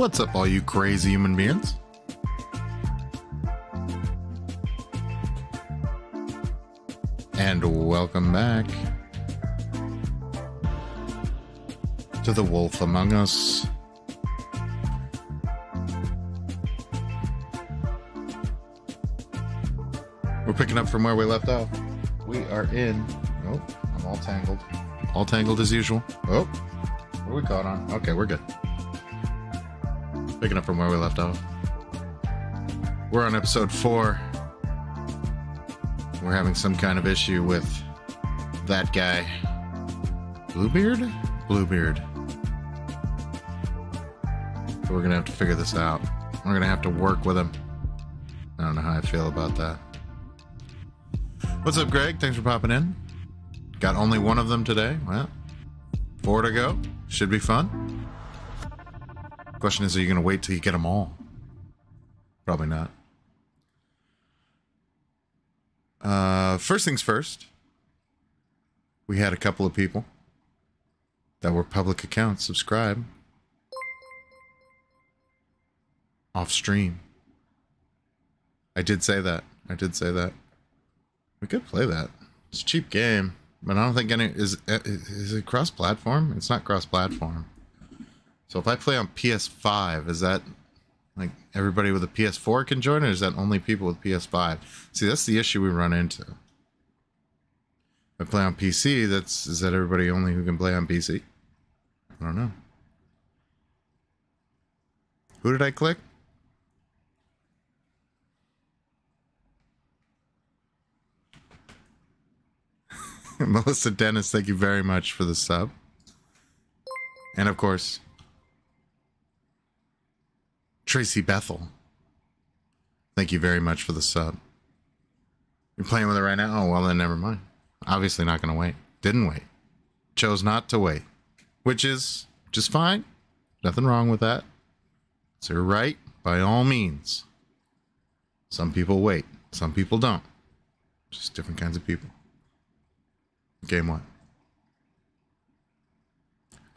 What's up, all you crazy human beings? And welcome back to The Wolf Among Us. We're picking up from where we left off. We are in. Oh, I'm all tangled. All tangled as usual. Oh, what are we caught on? Okay, we're good. Picking up from where we left off. We're on episode four. We're having some kind of issue with that guy. Bluebeard? Bluebeard. So we're gonna have to figure this out. We're gonna have to work with him. I don't know how I feel about that. What's up, Greg? Thanks for popping in. Got only one of them today. Well, four to go. Should be fun. Question is, are you going to wait till you get them all? Probably not. Uh, first things first, we had a couple of people that were public accounts subscribe off stream. I did say that. I did say that. We could play that. It's a cheap game, but I don't think any is is it cross platform? It's not cross platform. So if I play on PS5, is that like everybody with a PS4 can join, or is that only people with PS5? See, that's the issue we run into. If I play on PC, that's is that everybody only who can play on PC? I don't know. Who did I click? Melissa Dennis, thank you very much for the sub. And of course, Tracy Bethel. Thank you very much for the sub. You're playing with it right now? Oh, well, then never mind. Obviously not going to wait. Didn't wait. Chose not to wait, which is just fine. Nothing wrong with that. It's your right, by all means. Some people wait, some people don't. Just different kinds of people. Game one.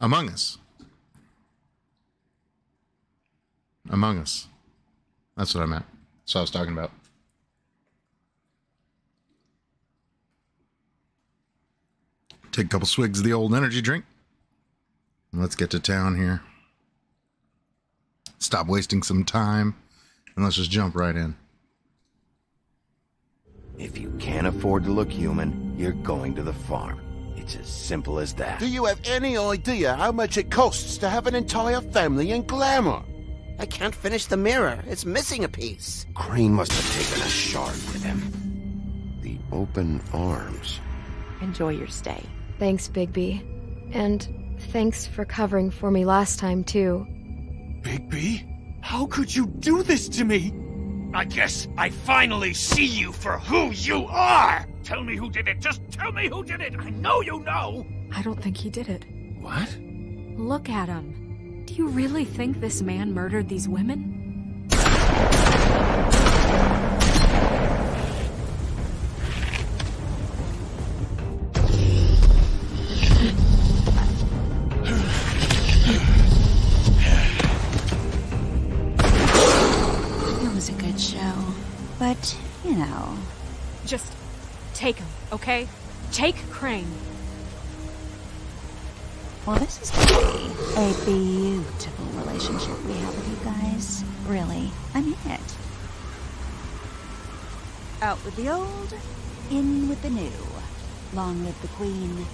Among Us. Among Us. That's what I meant. That's what I was talking about. Take a couple swigs of the old energy drink. And let's get to town here. Stop wasting some time. And let's just jump right in. If you can't afford to look human, you're going to the farm. It's as simple as that. Do you have any idea how much it costs to have an entire family in glamour? I can't finish the mirror. It's missing a piece. Crane must have taken a shard with him. The open arms. Enjoy your stay. Thanks, Bigby. And thanks for covering for me last time, too. Bigby? How could you do this to me? I guess I finally see you for who you are! Tell me who did it! Just tell me who did it! I know you know! I don't think he did it. What? Look at him. Do you really think this man murdered these women? It was a good show. But, you know, Just take him, okay? Take Crane. Well, this is gonna be a beautiful relationship we have with you guys. Really, I mean it. Out with the old, in with the new. Long live the queen.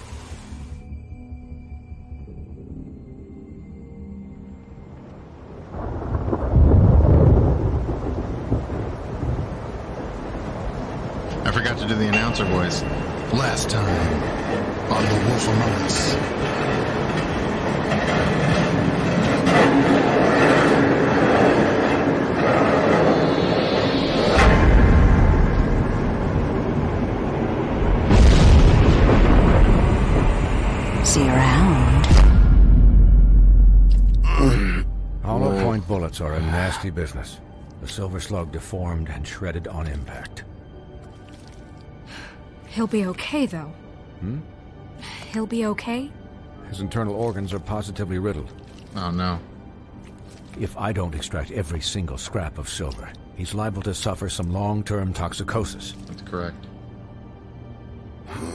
I forgot to do the announcer voice. Last time on The Wolf Among Us. Bullets are a nasty business. The silver slug deformed and shredded on impact. He'll be okay, though. Hmm? He'll be okay? His internal organs are positively riddled. Oh no. if I don't extract every single scrap of silver, he's liable to suffer some long-term toxicosis. That's correct.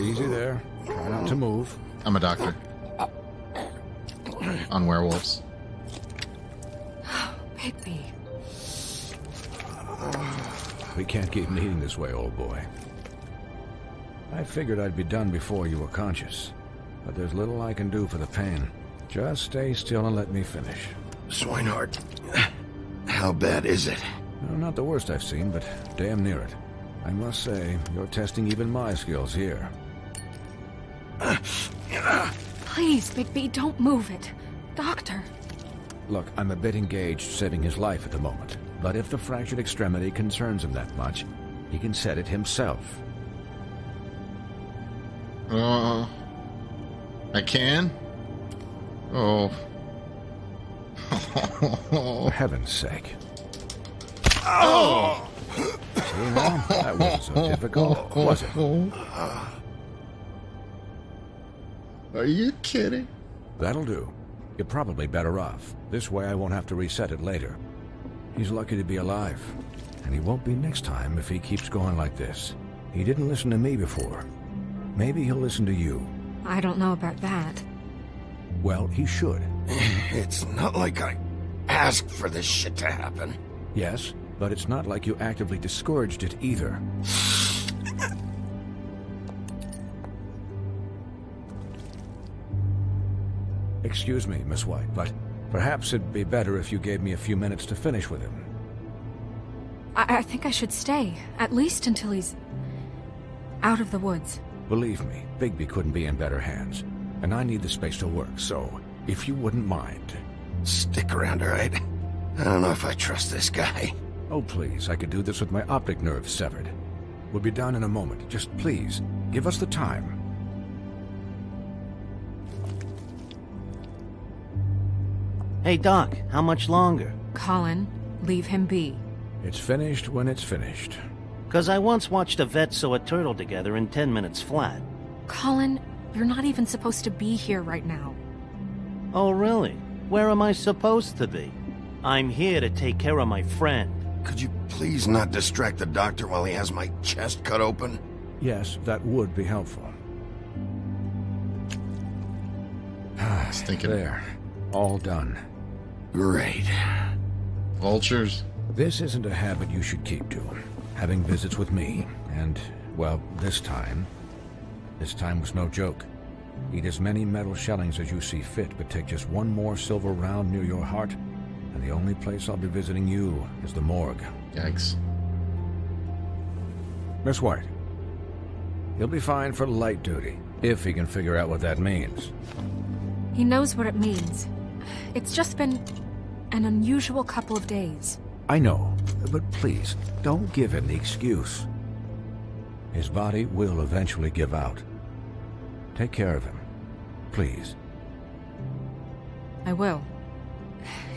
Easy there. Try not to move. I'm a doctor. On werewolves. Bigby. We can't keep meeting this way, old boy. I figured I'd be done before you were conscious, but there's little I can do for the pain. Just stay still and let me finish. Swineheart, how bad is it? No, not the worst I've seen, but damn near it. I must say, you're testing even my skills here. Please, Bigby, don't move it. Doctor. Look, I'm a bit engaged saving his life at the moment, but if the fractured extremity concerns him that much, he can set it himself. Uh, I can? Oh. For heaven's sake. Oh! See now? That wasn't so difficult, was it? Are you kidding? That'll do. You're probably better off. This way I won't have to reset it later. He's lucky to be alive. And he won't be next time if he keeps going like this. He didn't listen to me before. Maybe he'll listen to you. I don't know about that. Well, he should. It's not like I asked for this shit to happen. Yes, but it's not like you actively discouraged it either. Excuse me, Miss White, but perhaps it'd be better if you gave me a few minutes to finish with him. I, I think I should stay, at least until he's out of the woods. Believe me, Bigby couldn't be in better hands. And I need the space to work, so if you wouldn't mind. Stick around, all right? I don't know if I trust this guy. Oh, please, I could do this with my optic nerve severed. We'll be done in a moment. Just please, give us the time. Hey, Doc, how much longer? Colin, leave him be. It's finished when it's finished. Because I once watched a vet sew a turtle together in 10 minutes flat. Colin, you're not even supposed to be here right now. Oh, really? Where am I supposed to be? I'm here to take care of my friend. Could you please not distract the doctor while he has my chest cut open? Yes, that would be helpful. Ah, stinking there. All done. Great. Vultures. This isn't a habit you should keep to. Having visits with me, and, well, this time. This time was no joke. Eat as many metal shellings as you see fit, but take just one more silver round near your heart, and the only place I'll be visiting you is the morgue. Yikes. Miss White. He'll be fine for light duty, if he can figure out what that means. He knows what it means. It's just been an unusual couple of days. I know, but please, don't give him the excuse. His body will eventually give out. Take care of him. Please. I will.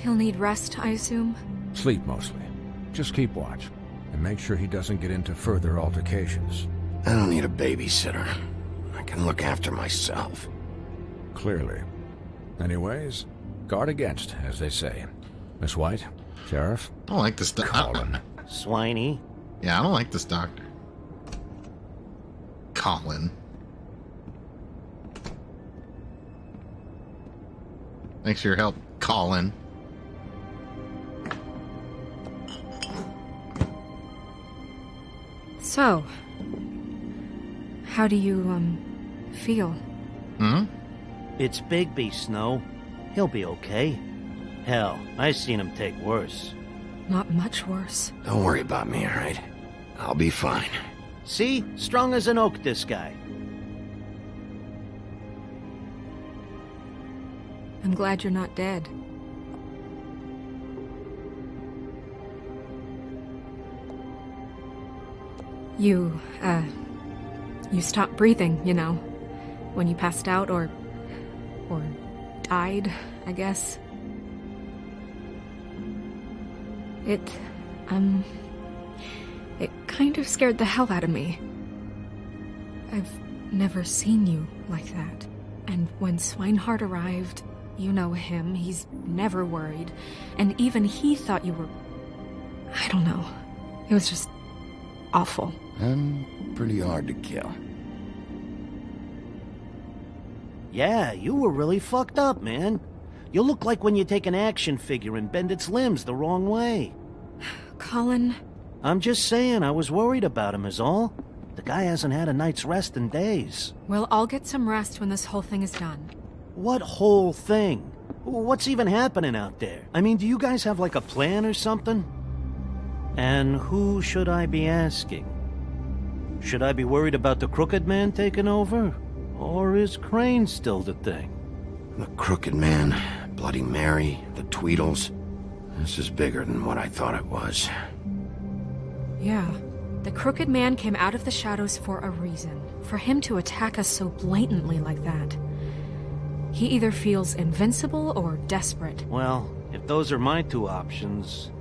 He'll need rest, I assume? Sleep mostly. Just keep watch. And make sure he doesn't get into further altercations. I don't need a babysitter. I can look after myself. Clearly. Anyways, guard against, as they say. Miss White, Sheriff? I don't like this doctor. Colin. Swiney? Yeah, I don't like this doctor. Colin. Thanks for your help, Colin. So, how do you, um, feel? Hmm? It's Bigby, Snow. He'll be okay. Hell, I seen him take worse. Not much worse. Don't worry about me, all right? I'll be fine. See? Strong as an oak, this guy. I'm glad you're not dead. You, uh, you stopped breathing, you know, when you passed out or, or died, I guess. It, um, it kind of scared the hell out of me. I've never seen you like that. And when Swineheart arrived, You know him, he's never worried. And even he thought you were. I don't know. It was just awful. And pretty hard to kill. Yeah, you were really fucked up, man. You look like when you take an action figure and bend its limbs the wrong way. Colin. I'm just saying, I was worried about him, is all. The guy hasn't had a night's rest in days. We'll all get some rest when this whole thing is done. What whole thing? What's even happening out there? I mean, do you guys have like a plan or something? And who should I be asking? Should I be worried about the Crooked Man taking over? Or is Crane still the thing? The Crooked Man, Bloody Mary, the Tweedles. This is bigger than what I thought it was. Yeah. The Crooked Man came out of the shadows for a reason. For him to attack us so blatantly like that. He either feels invincible or desperate. Well, if those are my two options,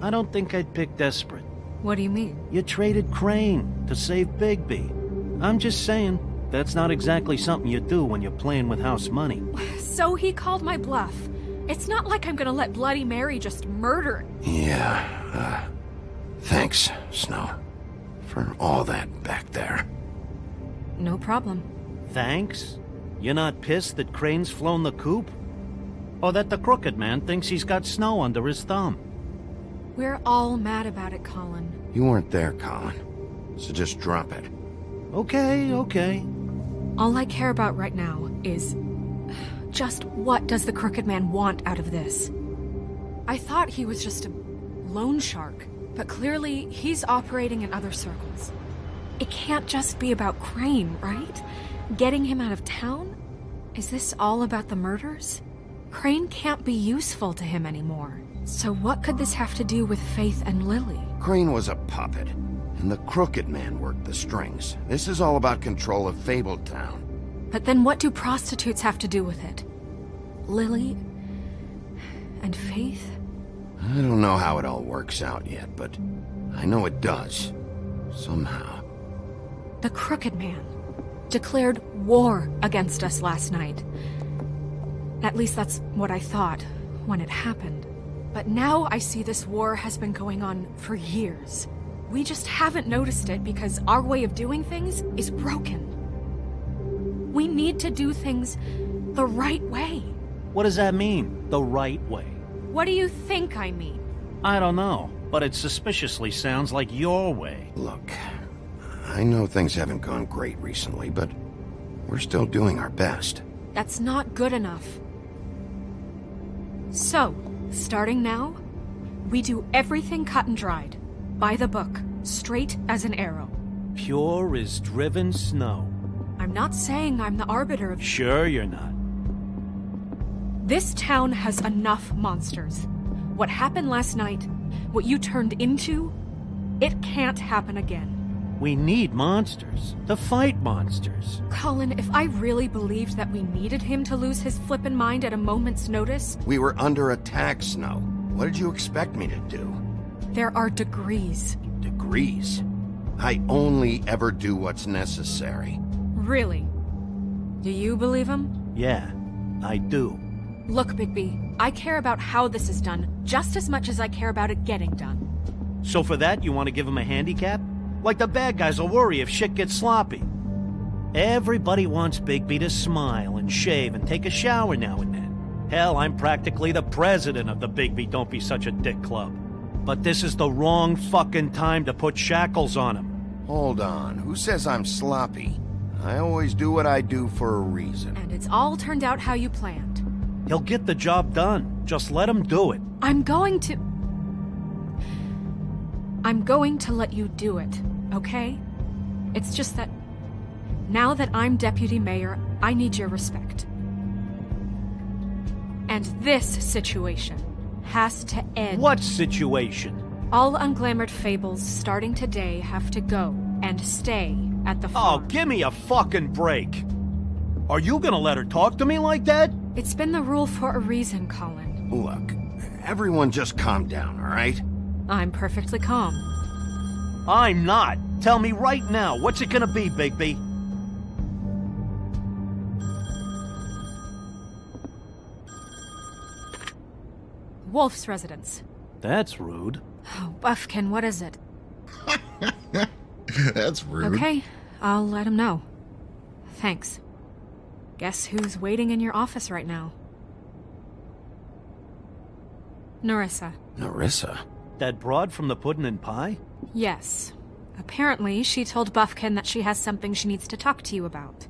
I don't think I'd pick desperate. What do you mean? You traded Crane to save Bigby. I'm just saying, that's not exactly something you do when you're playing with house money. So he called my bluff. It's not like I'm gonna let Bloody Mary just murder. Yeah, uh, thanks, Snow, for all that back there. No problem. Thanks? You're not pissed that Crane's flown the coop? Or that the Crooked Man thinks he's got snow under his thumb? We're all mad about it, Colin. You weren't there, Colin. So just drop it. Okay, okay. All I care about right now is just what does the Crooked Man want out of this? I thought he was just a loan shark, but clearly he's operating in other circles. It can't just be about Crane, right? Getting him out of town? Is this all about the murders? Crane can't be useful to him anymore. So what could this have to do with Faith and Lily? Crane was a puppet, and the Crooked Man worked the strings. This is all about control of Fabletown. But then what do prostitutes have to do with it? Lily? And Faith? I don't know how it all works out yet, but I know it does. Somehow. The Crooked Man declared war against us last night. At least that's what I thought when it happened. But now I see this war has been going on for years. We just haven't noticed it because our way of doing things is broken. We need to do things the right way. What does that mean, the right way? What do you think I mean? I don't know, but it suspiciously sounds like your way. Look, I know things haven't gone great recently, but we're still doing our best. That's not good enough. So, starting now, we do everything cut and dried. By the book, straight as an arrow. Pure as driven snow. I'm not saying I'm the arbiter of. Sure, you're not. This town has enough monsters. What happened last night, what you turned into, it can't happen again. We need monsters. To fight monsters. Colin, if I really believed that we needed him to lose his flippin' mind at a moment's notice. We were under attack, Snow. What did you expect me to do? There are degrees. Degrees? I only ever do what's necessary. Really? Do you believe him? Yeah, I do. Look, Bigby, I care about how this is done just as much as I care about it getting done. So for that, you want to give him a handicap? Like the bad guys will worry if shit gets sloppy. Everybody wants Bigby to smile and shave and take a shower now and then. Hell, I'm practically the president of the Bigby Don't Be Such a Dick Club. But this is the wrong fucking time to put shackles on him. Hold on, who says I'm sloppy? I always do what I do for a reason. And it's all turned out how you planned. He'll get the job done. Just let him do it. I'm going to. I'm going to let you do it, okay? It's just that. Now that I'm deputy mayor, I need your respect. And this situation has to end. What situation? All unglamored fables starting today have to go and stay at the oh, farm. Oh, give me a fucking break. Are you gonna let her talk to me like that? It's been the rule for a reason, Colin. Look, everyone just calm down, alright? I'm perfectly calm. I'm not. Tell me right now, what's it gonna be, Bigby? Wolf's residence. That's rude. Oh, Buffkin, what is it? That's rude. Okay, I'll let him know. Thanks. Guess who's waiting in your office right now? Nerissa. Nerissa? That broad from the puddin' and pie? Yes. Apparently, she told Buffkin that she has something she needs to talk to you about.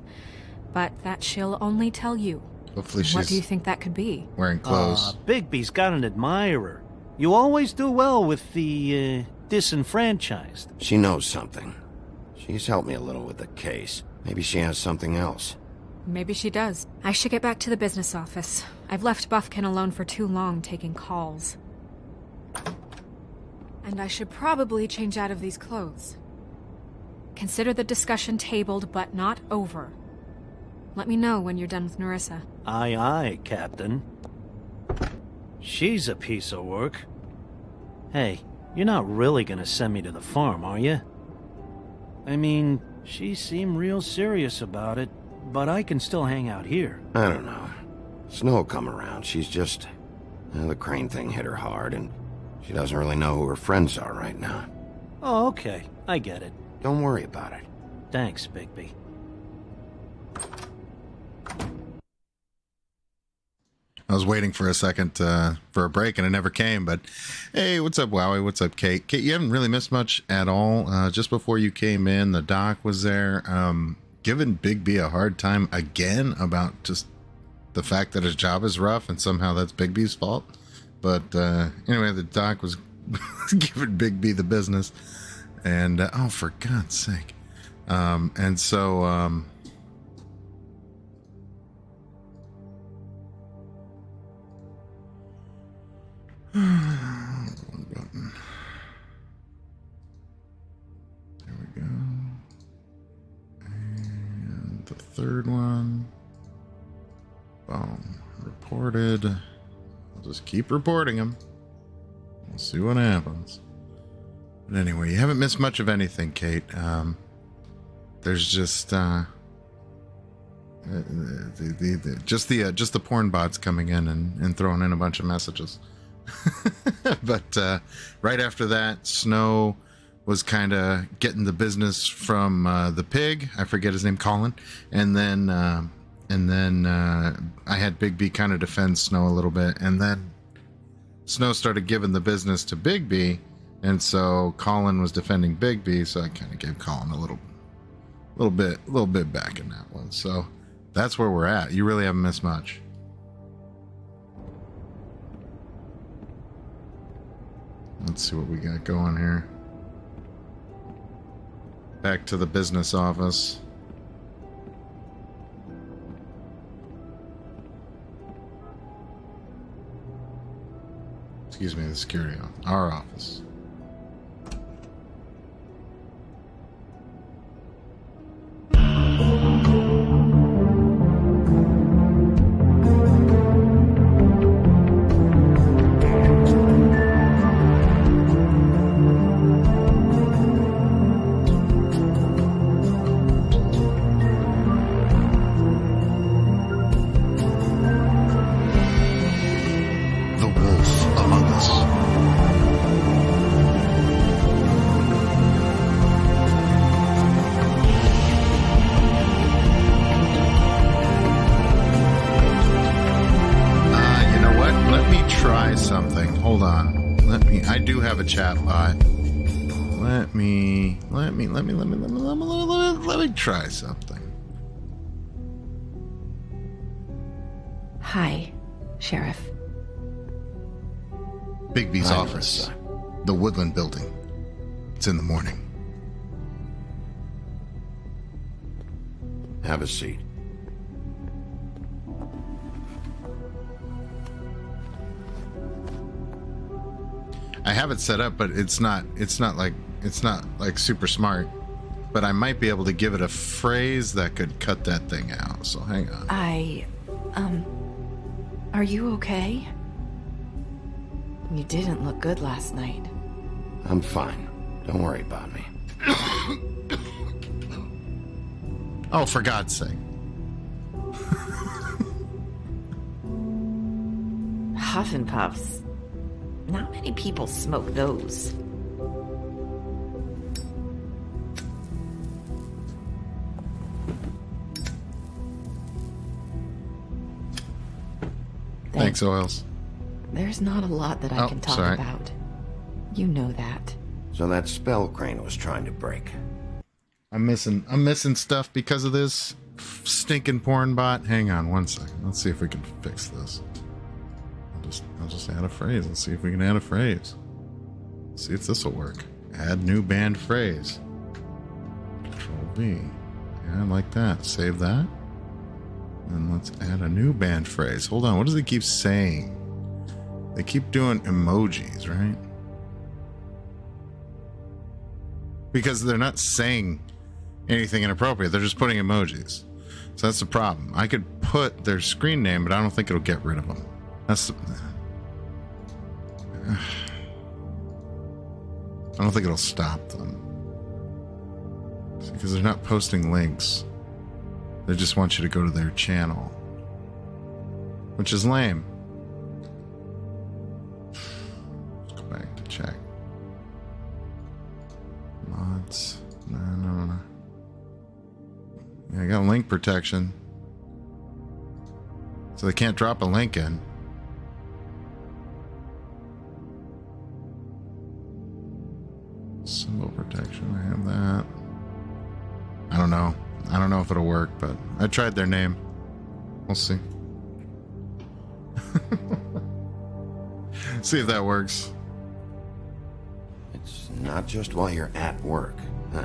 But that she'll only tell you. Hopefully What do you think that could be? wearing clothes. Ah, Bigby's got an admirer. You always do well with the, uh, disenfranchised. She knows something. She's helped me a little with the case. Maybe she has something else. Maybe she does. I should get back to the business office. I've left Buffkin alone for too long taking calls. And I should probably change out of these clothes. Consider the discussion tabled but not over. Let me know when you're done with Nerissa. Aye, aye, Captain. She's a piece of work. Hey, you're not really gonna send me to the farm, are you? I mean, she seemed real serious about it, but I can still hang out here. I don't know. Snow will come around. She's just. uh, the crane thing hit her hard, and she doesn't really know who her friends are right now. Oh, okay. I get it. Don't worry about it. Thanks, Bigby. I was waiting for a second uh, for a break and it never came. But hey, what's up, Wowie? What's up, Kate? Kate, you haven't really missed much at all. Uh, just before you came in, the doc was there, um, giving Bigby a hard time again about just the fact that his job is rough and somehow that's Bigby's fault. But uh, anyway, the doc was giving Bigby the business, and uh, oh, for God's sake! Um, and so. Um, button. There we go. And the third one. Boom. Reported. I'll just keep reporting them. We'll see what happens. But anyway, you haven't missed much of anything, Kate. Um, there's just uh, the, the, the, just the uh, just the porn bots coming in and, and throwing in a bunch of messages. but uh, right after that, Snow was kind of getting the business from uh, the pig. I forget his name, Colin, and then uh, and then uh, I had Bigby kind of defend Snow a little bit, and then Snow started giving the business to Bigby, and so Colin was defending Bigby, so I kind of gave Colin a little, little bit, a little bit back in that one. So that's where we're at. You really haven't missed much. Let's see what we got going here. Back to the business office. Excuse me, the security office. Our office. Hi, Sheriff. Bigby's Hi, office. The Woodland Building. It's in the morning. Have a seat. I have it set up, but it's not. It's not like. It's not like super smart. But I might be able to give it a phrase that could cut that thing out. So hang on. I. Um. Are you okay? You didn't look good last night. I'm fine. Don't worry about me. Oh, for God's sake! Huff and Puffs. Not many people smoke those. Thanks, oh. Oils. There's not a lot that I Oh, can talk sorry. about. You know that. So that spell Crane was trying to break. I'm missing I'm missing stuff because of this stinking porn bot. Hang on one second. Let's see if we can fix this. I'll just I'll just add a phrase. Let's see if we can add a phrase. see if this will work. Add new banned phrase. Control B. Yeah, I like that. Save that. And let's add a new banned phrase. Hold on. What does it keep saying? They keep doing emojis, right? Because they're not saying anything inappropriate. They're just putting emojis. So that's the problem. I could put their screen name, but I don't think it'll get rid of them. That's. The, I don't think it'll stop them. Because they're not posting links. They just want you to go to their channel. Which is lame. Let's go back to check. Mods. No, no, no. Yeah, I got link protection. So they can't drop a link in. Symbol protection, I have that. I don't know. I don't know if it'll work, but I tried their name. We'll see. see if that works. It's not just while you're at work, huh?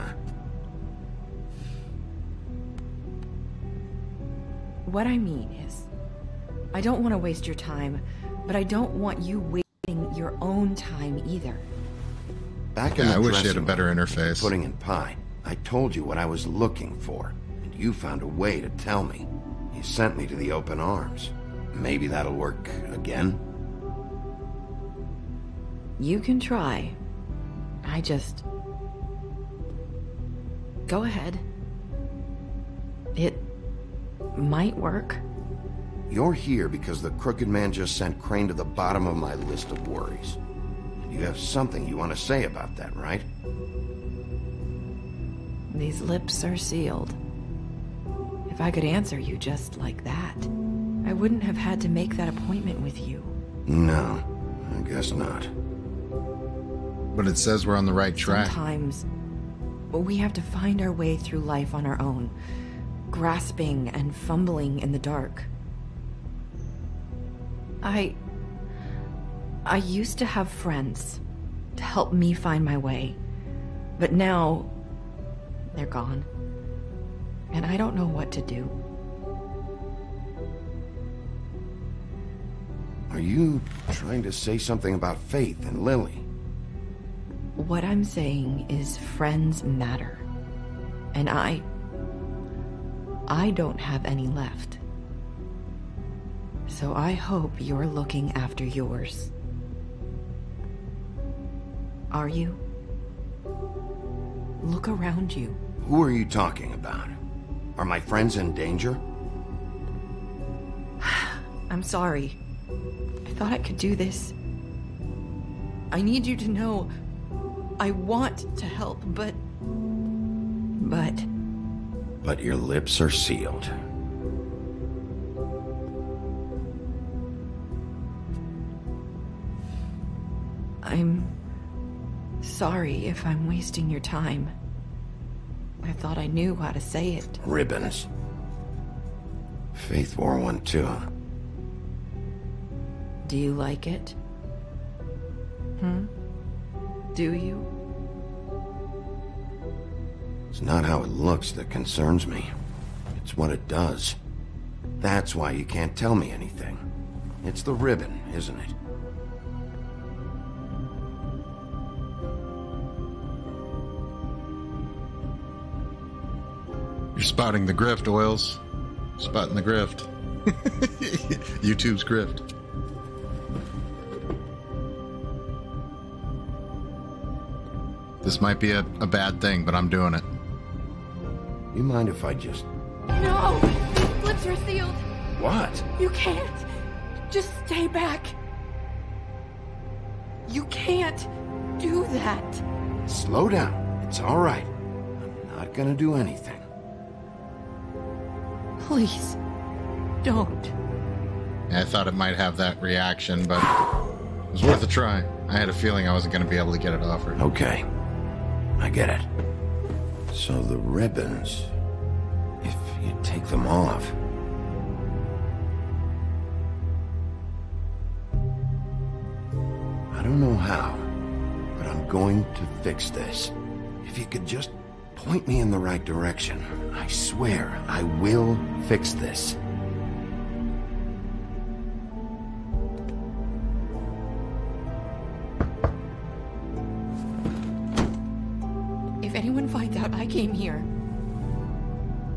What I mean is, I don't want to waste your time, but I don't want you wasting your own time either. Back in Yeah, the I wish you had a dressing better room, interface. Putting in pie. I told you what I was looking for, and you found a way to tell me. You sent me to the open arms. Maybe that'll work again. You can try. I just. Go ahead. It might work. You're here because the crooked man just sent Crane to the bottom of my list of worries. You have something you want to say about that, right? These lips are sealed. If I could answer you just like that, I wouldn't have had to make that appointment with you. No, I guess not. But it says we're on the right track. Sometimes we have to find our way through life on our own, grasping and fumbling in the dark. I. I used to have friends to help me find my way, but now they're gone. And I don't know what to do. Are you trying to say something about Faith and Lily? What I'm saying is friends matter. And I. I don't have any left. So I hope you're looking after yours. Are you? Look around you. Who are you talking about? Are my friends in danger? I'm sorry. I thought I could do this. I need you to know I want to help, but. But. But your lips are sealed. I'm sorry if I'm wasting your time. I thought I knew how to say it. Ribbons. Faith wore one too. Do you like it? Hmm? Do you? It's not how it looks that concerns me. It's what it does. That's why you can't tell me anything. It's the ribbon, isn't it? You're spotting the grift, Oils. Spotting the grift. YouTube's grift. This might be a, a bad thing, but I'm doing it. You mind if I just... No! These lips are sealed! What? You can't! Just stay back! You can't do that. Slow down. It's all right. I'm not gonna do anything. Please, don't. I thought it might have that reaction, but it was worth a try. I had a feeling I wasn't going to be able to get it off her. Okay. I get it. So the ribbons, if you take them off, I don't know how, but I'm going to fix this. If you could just point me in the right direction, I swear I will fix this. If anyone finds out I came here,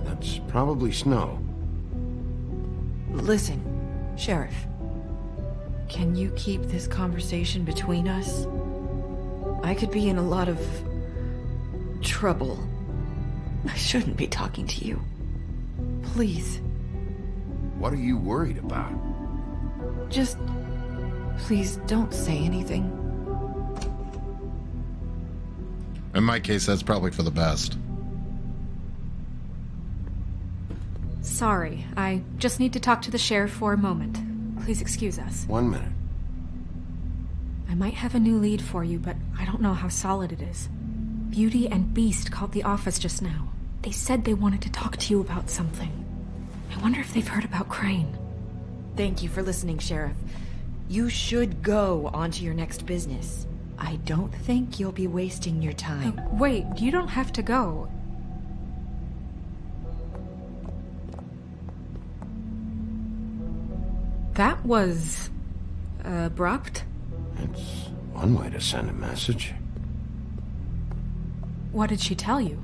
That's probably snow. listen, Sheriff. Can you keep this conversation between us? I could be in a lot of trouble. I shouldn't be talking to you. Please, What are you worried about? just please don't say anything. In my case, that's probably for the best. Sorry, I just need to talk to the sheriff for a moment. Please excuse us. One minute. I might have a new lead for you, but I don't know how solid it is. Beauty and Beast called the office just now. They said they wanted to talk to you about something. I wonder if they've heard about Crane. Thank you for listening, Sheriff. You should go on to your next business. I don't think you'll be wasting your time. Oh, wait, you don't have to go. That was abrupt. It's one way to send a message. What did she tell you?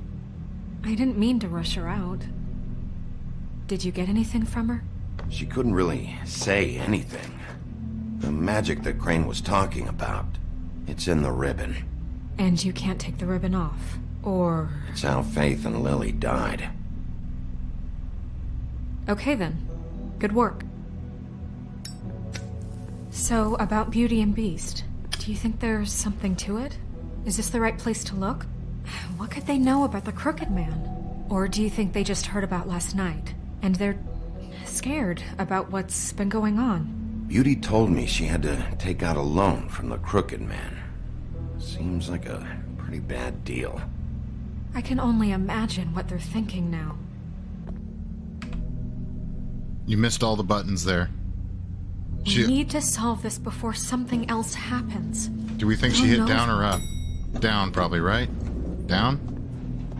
I didn't mean to rush her out. Did you get anything from her? She couldn't really say anything. The magic that Crane was talking about, it's in the ribbon. And you can't take the ribbon off. Or. It's how Faith and Lily died. Okay then. Good work. So, about Beauty and Beast, do you think there's something to it? Is this the right place to look? What could they know about the Crooked Man? Or do you think they just heard about last night, and they're scared about what's been going on? Beauty told me she had to take out a loan from the Crooked Man. Seems like a pretty bad deal. I can only imagine what they're thinking now. You missed all the buttons there. We need to solve this before something else happens. do we think she hit knows? down or up? Down, probably, right? Down?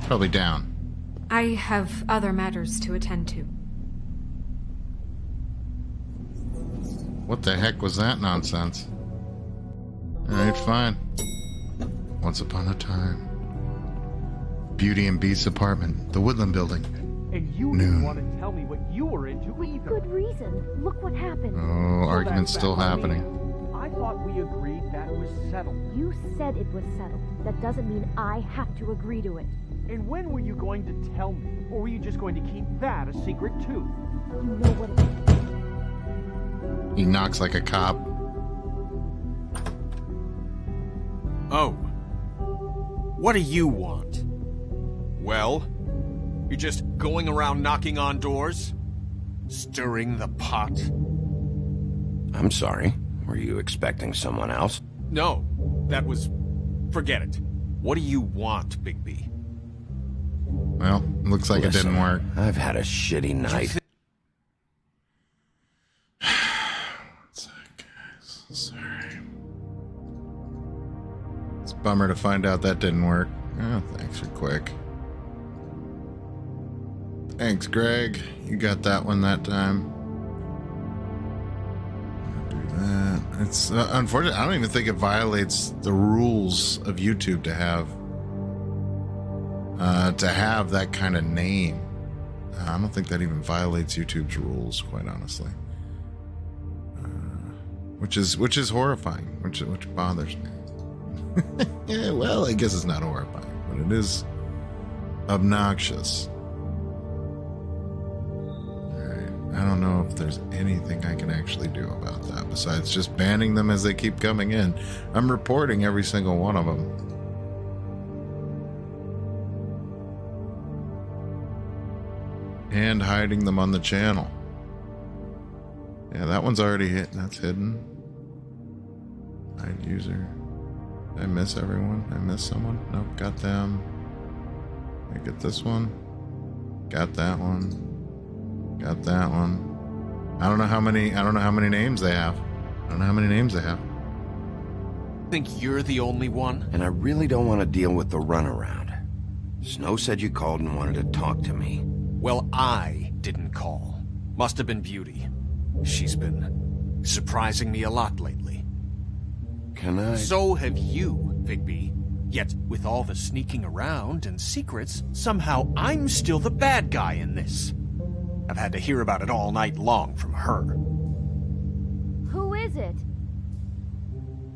Probably down. I have other matters to attend to. What the heck was that nonsense? Alright, fine. Once upon a time. Beauty and Beast's apartment, the Woodland building. And you Noon. didn't want to tell me what you were into either. Good reason. Look what happened. Oh, argument's still that. I happening. I thought we agreed that was settled. You said it was settled. That doesn't mean I have to agree to it. And when were you going to tell me? Or were you just going to keep that a secret too? You know what it is. He knocks like a cop. Oh. What do you want? Well, you're just going around knocking on doors? Stirring the pot? I'm sorry. Were you expecting someone else? No, that was. Forget it. What do you want, Bigby? Well, looks like it didn't work. I've had a shitty night. Sorry. It's a bummer to find out that didn't work. Oh, thanks, you're quick. Thanks, Greg. You got that one that time. It's uh, unfortunate. I don't even think it violates the rules of YouTube to have uh, to have that kind of name. Uh, I don't think that even violates YouTube's rules, quite honestly. Uh, which is which is horrifying, which which bothers me. yeah, well, I guess it's not horrifying, but it is obnoxious. I don't know if there's anything I can actually do about that besides just banning them as they keep coming in. I'm reporting every single one of them. And hiding them on the channel. Yeah, that one's already hit. That's hidden. Hide user. Did I miss everyone? I miss someone? Nope, got them. I get this one. Got that one. Got that one. I don't know how many I don't know how many names they have. I don't know how many names they have. Think you're the only one? And I really don't want to deal with the runaround. Snow said you called and wanted to talk to me. Well, I didn't call. Must have been Beauty. She's been surprising me a lot lately. Can I? So have you, Bigby. Yet, with all the sneaking around and secrets, somehow I'm still the bad guy in this. I've had to hear about it all night long from her. Who is it?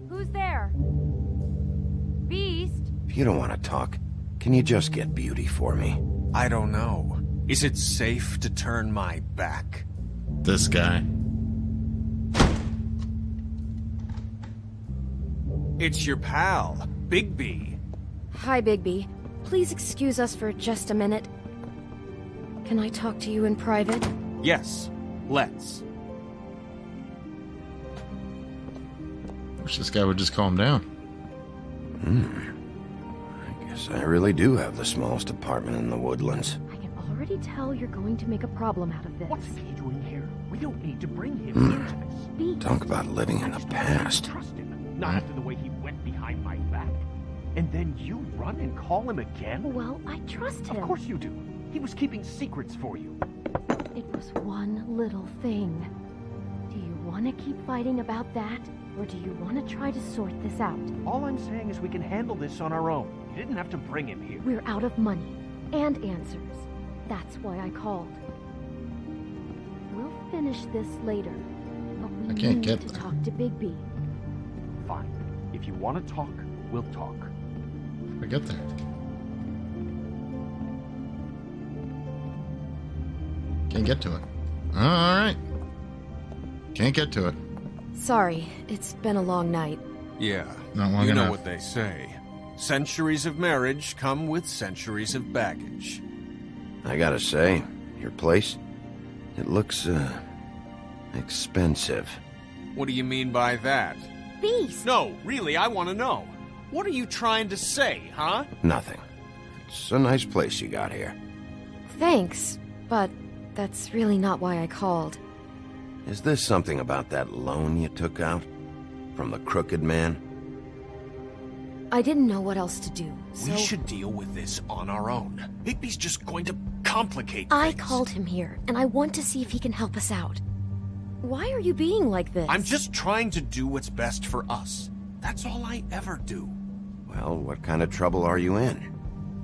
Who's there? Beast? If you don't want to talk, can you just get Beauty for me? I don't know. Is it safe to turn my back? This guy. It's your pal, Bigby. Hi, Bigby. Please excuse us for just a minute. Can I talk to you in private? Yes, let's. Wish this guy would just calm down. Hmm. I guess I really do have the smallest apartment in the woodlands. I can already tell you're going to make a problem out of this. What's he doing here? We don't need to bring him Hmm. into this. Beast. Talk about living in the past. Trust him. Not after the way he went behind my back. And then you run and call him again? Well, I trust him. Of course you do. He was keeping secrets for you. It was one little thing. Do you want to keep fighting about that? Or do you want to try to sort this out? All I'm saying is we can handle this on our own. You didn't have to bring him here. We're out of money and answers. That's why I called. We'll finish this later, but we I can't need get to there. talk to Bigby. Fine. If you want to talk, we'll talk. I get there. Can't get to it. All right. Can't get to it. Sorry, it's been a long night. Yeah, Not long you know enough. what they say. Centuries of marriage come with centuries of baggage. I gotta say, your place, it looks, uh, expensive. What do you mean by that? Beast! No, really, I want to know. What are you trying to say, huh? Nothing. It's a nice place you got here. Thanks, but that's really not why I called. Is this something about that loan you took out? From the crooked man? I didn't know what else to do, so We should deal with this on our own. Bigby's just going to complicate I things. called him here, and I want to see if he can help us out. Why are you being like this? I'm just trying to do what's best for us. That's all I ever do. Well, what kind of trouble are you in?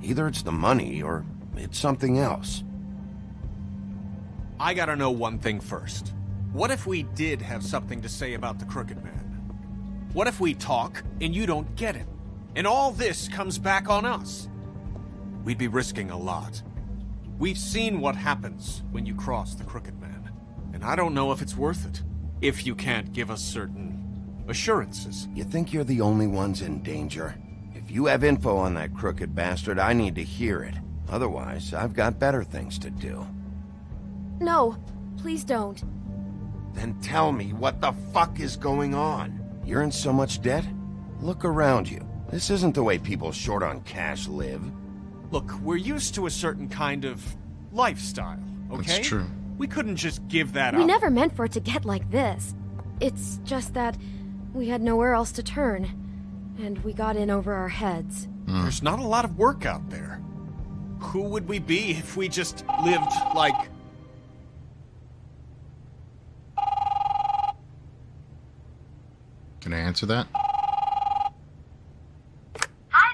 Either it's the money or it's something else. I gotta know one thing first. What if we did have something to say about the Crooked Man? What if we talk and you don't get it? And all this comes back on us? We'd be risking a lot. We've seen what happens when you cross the Crooked Man. And I don't know if it's worth it. If you can't give us certain assurances. You think you're the only ones in danger? If you have info on that crooked bastard, I need to hear it. Otherwise, I've got better things to do. No, please don't. Then tell me what the fuck is going on? You're in so much debt? Look around you. This isn't the way people short on cash live. Look, we're used to a certain kind of lifestyle, okay? That's true. We couldn't just give that We up. We never meant for it to get like this. It's just that we had nowhere else to turn, and we got in over our heads. Hmm. There's not a lot of work out there. Who would we be if we just lived like. Can I answer that? Hi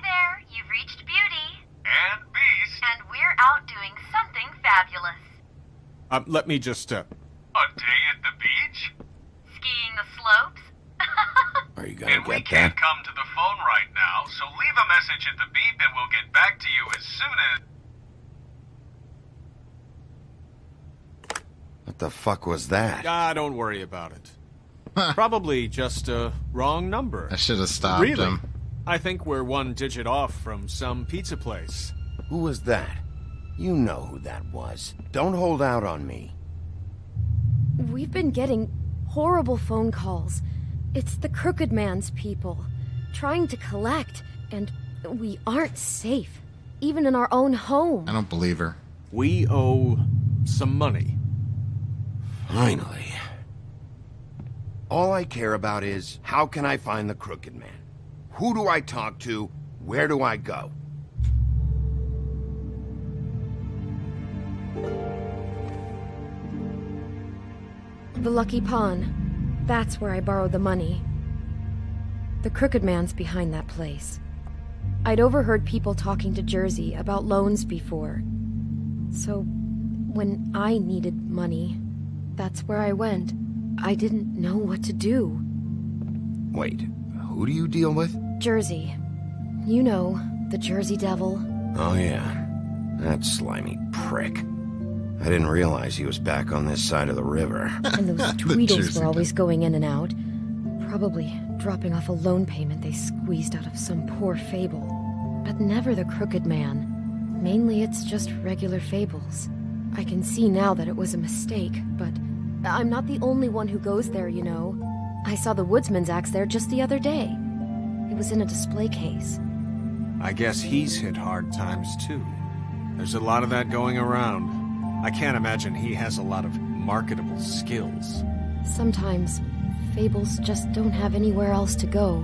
there, you've reached Beauty. And Beast. And we're out doing something fabulous. Um, let me just, uh. A day at the beach? Skiing the slopes. Are you gonna And we can't that? come to the phone right now, so leave a message at the beep and we'll get back to you as soon as. What the fuck was that? Ah, don't worry about it. Probably just a wrong number. I should have stopped really? him. I think we're one digit off from some pizza place. Who was that? You know who that was. Don't hold out on me. We've been getting horrible phone calls. It's the Crooked Man's people, trying to collect, and we aren't safe, even in our own home. I don't believe her. We owe some money. Finally. All I care about is, how can I find the Crooked Man? Who do I talk to? Where do I go? The Lucky Pawn. That's where I borrowed the money. The Crooked Man's behind that place. I'd overheard people talking to Jersey about loans before. So, when I needed money, that's where I went. I didn't know what to do. Wait, who do you deal with? Jersey. You know, the Jersey Devil. Oh yeah, that slimy prick. I didn't realize he was back on this side of the river. And those Tweedles were always going in and out. Probably dropping off a loan payment they squeezed out of some poor fable. But never the Crooked Man. Mainly it's just regular fables. I can see now that it was a mistake, but I'm not the only one who goes there, you know. I saw the Woodsman's axe there just the other day. It was in a display case. I guess he's hit hard times too. There's a lot of that going around. I can't imagine he has a lot of marketable skills. Sometimes, fables just don't have anywhere else to go.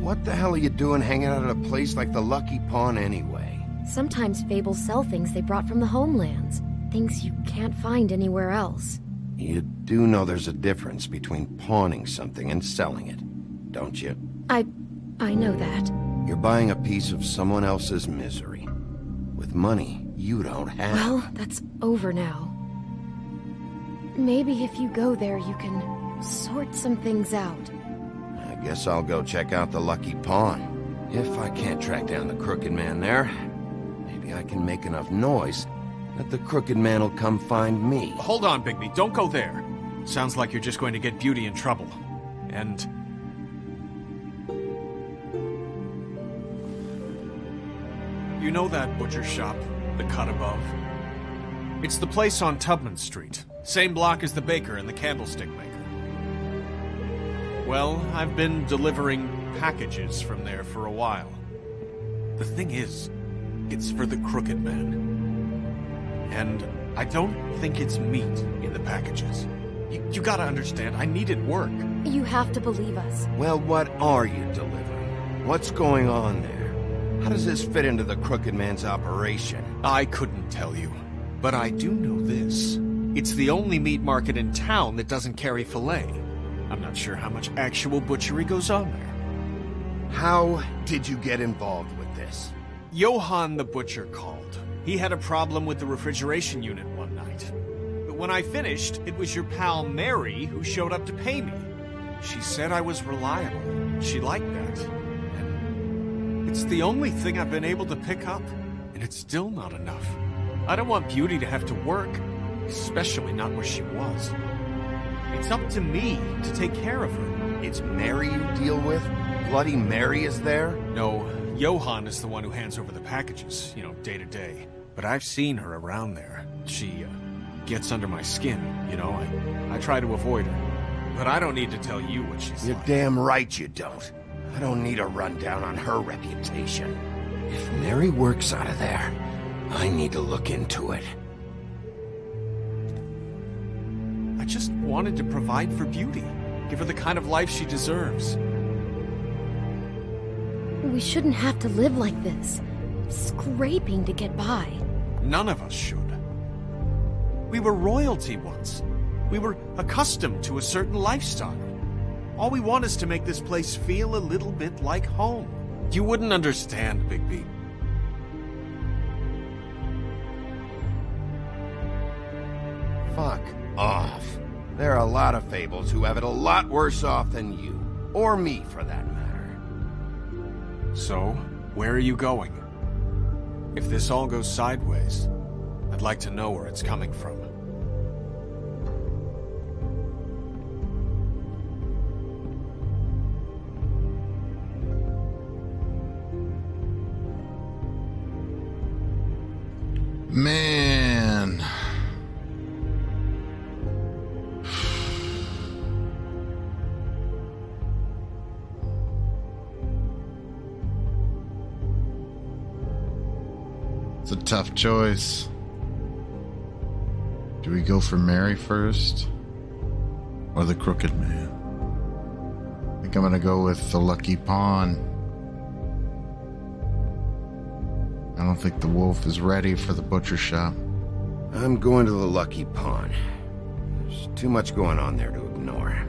What the hell are you doing hanging out at a place like the Lucky Pawn anyway? Sometimes fables sell things they brought from the homelands. Things you can't find anywhere else. You do know there's a difference between pawning something and selling it, don't you? I... I know that. You're buying a piece of someone else's misery. With money you don't have. Well, that's over now. Maybe if you go there, you can sort some things out. I guess I'll go check out the Lucky Pawn. If I can't track down the Crooked Man there, maybe I can make enough noise that the Crooked Man will come find me. Hold on, Bigby. Don't go there. Sounds like you're just going to get Beauty in trouble. And... You know that butcher shop, the cut above? It's the place on Tubman Street. Same block as the baker and the candlestick maker. Well, I've been delivering packages from there for a while. The thing is, it's for the Crooked Man. And I don't think it's meat in the packages. You, you gotta understand, I needed work. You have to believe us. Well, what are you delivering? What's going on there? How does this fit into the Crooked Man's operation? I couldn't tell you. But I do know this. It's the only meat market in town that doesn't carry filet. I'm not sure how much actual butchery goes on there. How did you get involved with this? Johann the Butcher called. He had a problem with the refrigeration unit one night. But when I finished, it was your pal Mary who showed up to pay me. She said I was reliable. She liked that. And it's the only thing I've been able to pick up, and it's still not enough. I don't want Beauty to have to work, especially not where she was. It's up to me to take care of her. It's Mary you deal with? Bloody Mary is there? No, Johann is the one who hands over the packages, you know, day to day. But I've seen her around there. She, uh, gets under my skin, you know? I, I try to avoid her. But I don't need to tell you what she's You're like. damn right you don't. I don't need a rundown on her reputation. If Mary works out of there, I need to look into it. I just wanted to provide for Beauty. Give her the kind of life she deserves. We shouldn't have to live like this. Scraping to get by. None of us should. We were royalty once. We were accustomed to a certain lifestyle. All we want is to make this place feel a little bit like home. You wouldn't understand, Bigby. Fuck off. There are a lot of fables who have it a lot worse off than you. Or me, for that matter. So, where are you going? If this all goes sideways, I'd like to know where it's coming from. Man. It's a tough choice. Do we go for Mary first? Or the Crooked Man? I think I'm gonna go with the Lucky Pawn. I don't think the wolf is ready for the butcher shop. I'm going to the Lucky Pawn. There's too much going on there to ignore.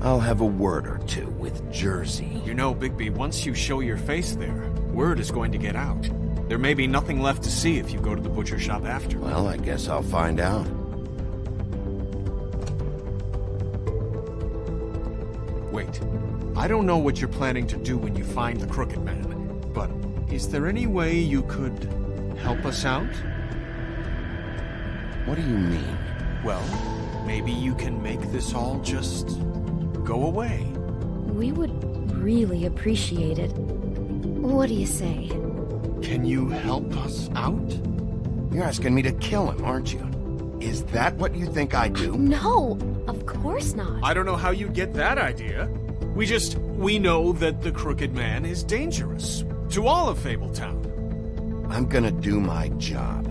I'll have a word or two with Jersey. You know, Bigby, once you show your face there, word is going to get out. There may be nothing left to see if you go to the butcher shop after. Well, I guess I'll find out. Wait. I don't know what you're planning to do when you find the Crooked Man, but is there any way you could help us out? What do you mean? Well, maybe you can make this all just go away. We would really appreciate it. What do you say? Can you help us out? You're asking me to kill him, aren't you? Is that what you think I do? No, of course not. I don't know how you get that idea. We just, we know that the Crooked Man is dangerous. To all of Fabletown. I'm gonna do my job.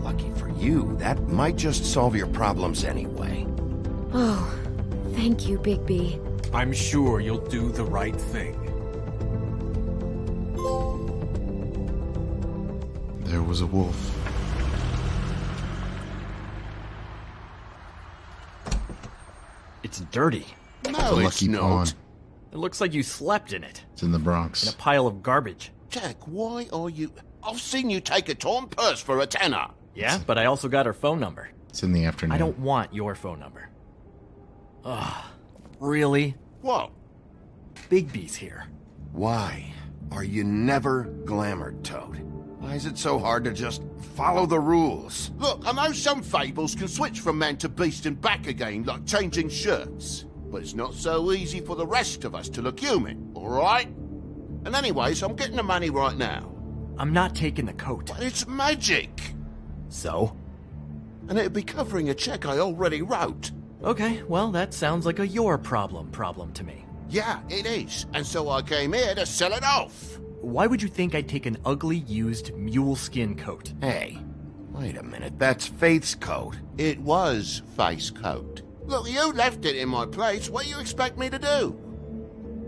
Lucky for you, that might just solve your problems anyway. Oh, thank you, Bigby. I'm sure you'll do the right thing. There was a wolf. It's dirty. No, it's Lucky not. Pawn. It looks like you slept in it. It's in the Bronx. In a pile of garbage. Jack, why are you... I've seen you take a torn purse for a tenner. Yeah, but I also got her phone number. It's in the afternoon. I don't want your phone number. Ugh. Really? What? Bigby's here. Why are you never glamored, Toad? Why is it so hard to just follow the rules? Look, I know some fables can switch from man to beast and back again like changing shirts. But it's not so easy for the rest of us to look human, alright? And anyways, I'm getting the money right now. I'm not taking the coat. But it's magic! So? And it'd be covering a check I already wrote. Okay, well, that sounds like a your problem problem to me. Yeah, it is. And so I came here to sell it off. Why would you think I'd take an ugly, used mule skin coat? Hey, wait a minute. That's Faith's coat. It was Faith's coat. Look, you left it in my place. What do you expect me to do?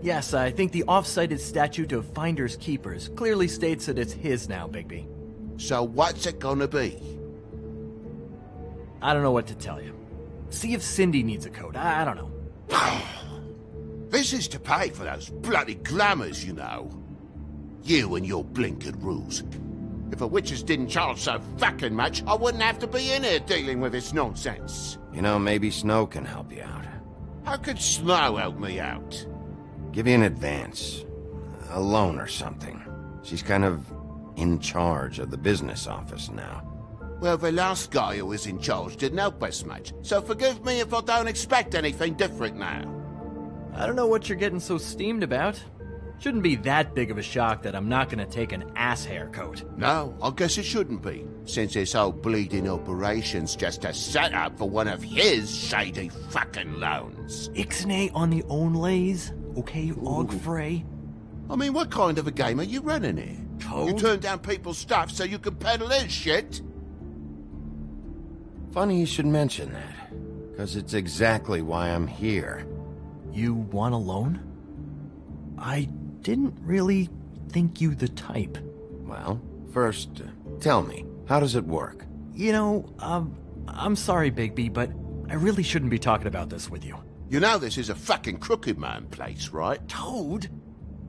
Yes, I think the off-cited statute of Finders Keepers clearly states that it's his now, Bigby. So what's it gonna be? I don't know what to tell you. See if Cindy needs a coat. I, I don't know. This is to pay for those bloody glamours, you know. You and your blinkered rules. If the witches didn't charge so fucking much, I wouldn't have to be in here dealing with this nonsense. You know, maybe Snow can help you out. How could Snow help me out? Give you an advance. A loan or something. She's kind of in charge of the business office now. Well, the last guy who was in charge didn't help us much, so forgive me if I don't expect anything different now. I don't know what you're getting so steamed about. Shouldn't be that big of a shock that I'm not gonna take an ass haircoat. No, I guess it shouldn't be, since this whole bleeding operation's just a setup for one of his shady fucking loans. Ixnay on the own lays, okay, Og Frey? I mean, what kind of a game are you running here? Toad? You turn down people's stuff so you can peddle his shit? Funny you should mention that, because it's exactly why I'm here. You want a loan? I didn't really think you the type. Well, first, uh, tell me, how does it work? You know, um, I'm sorry, Bigby, but I really shouldn't be talking about this with you. You know this is a fucking crooked man place, right? Toad?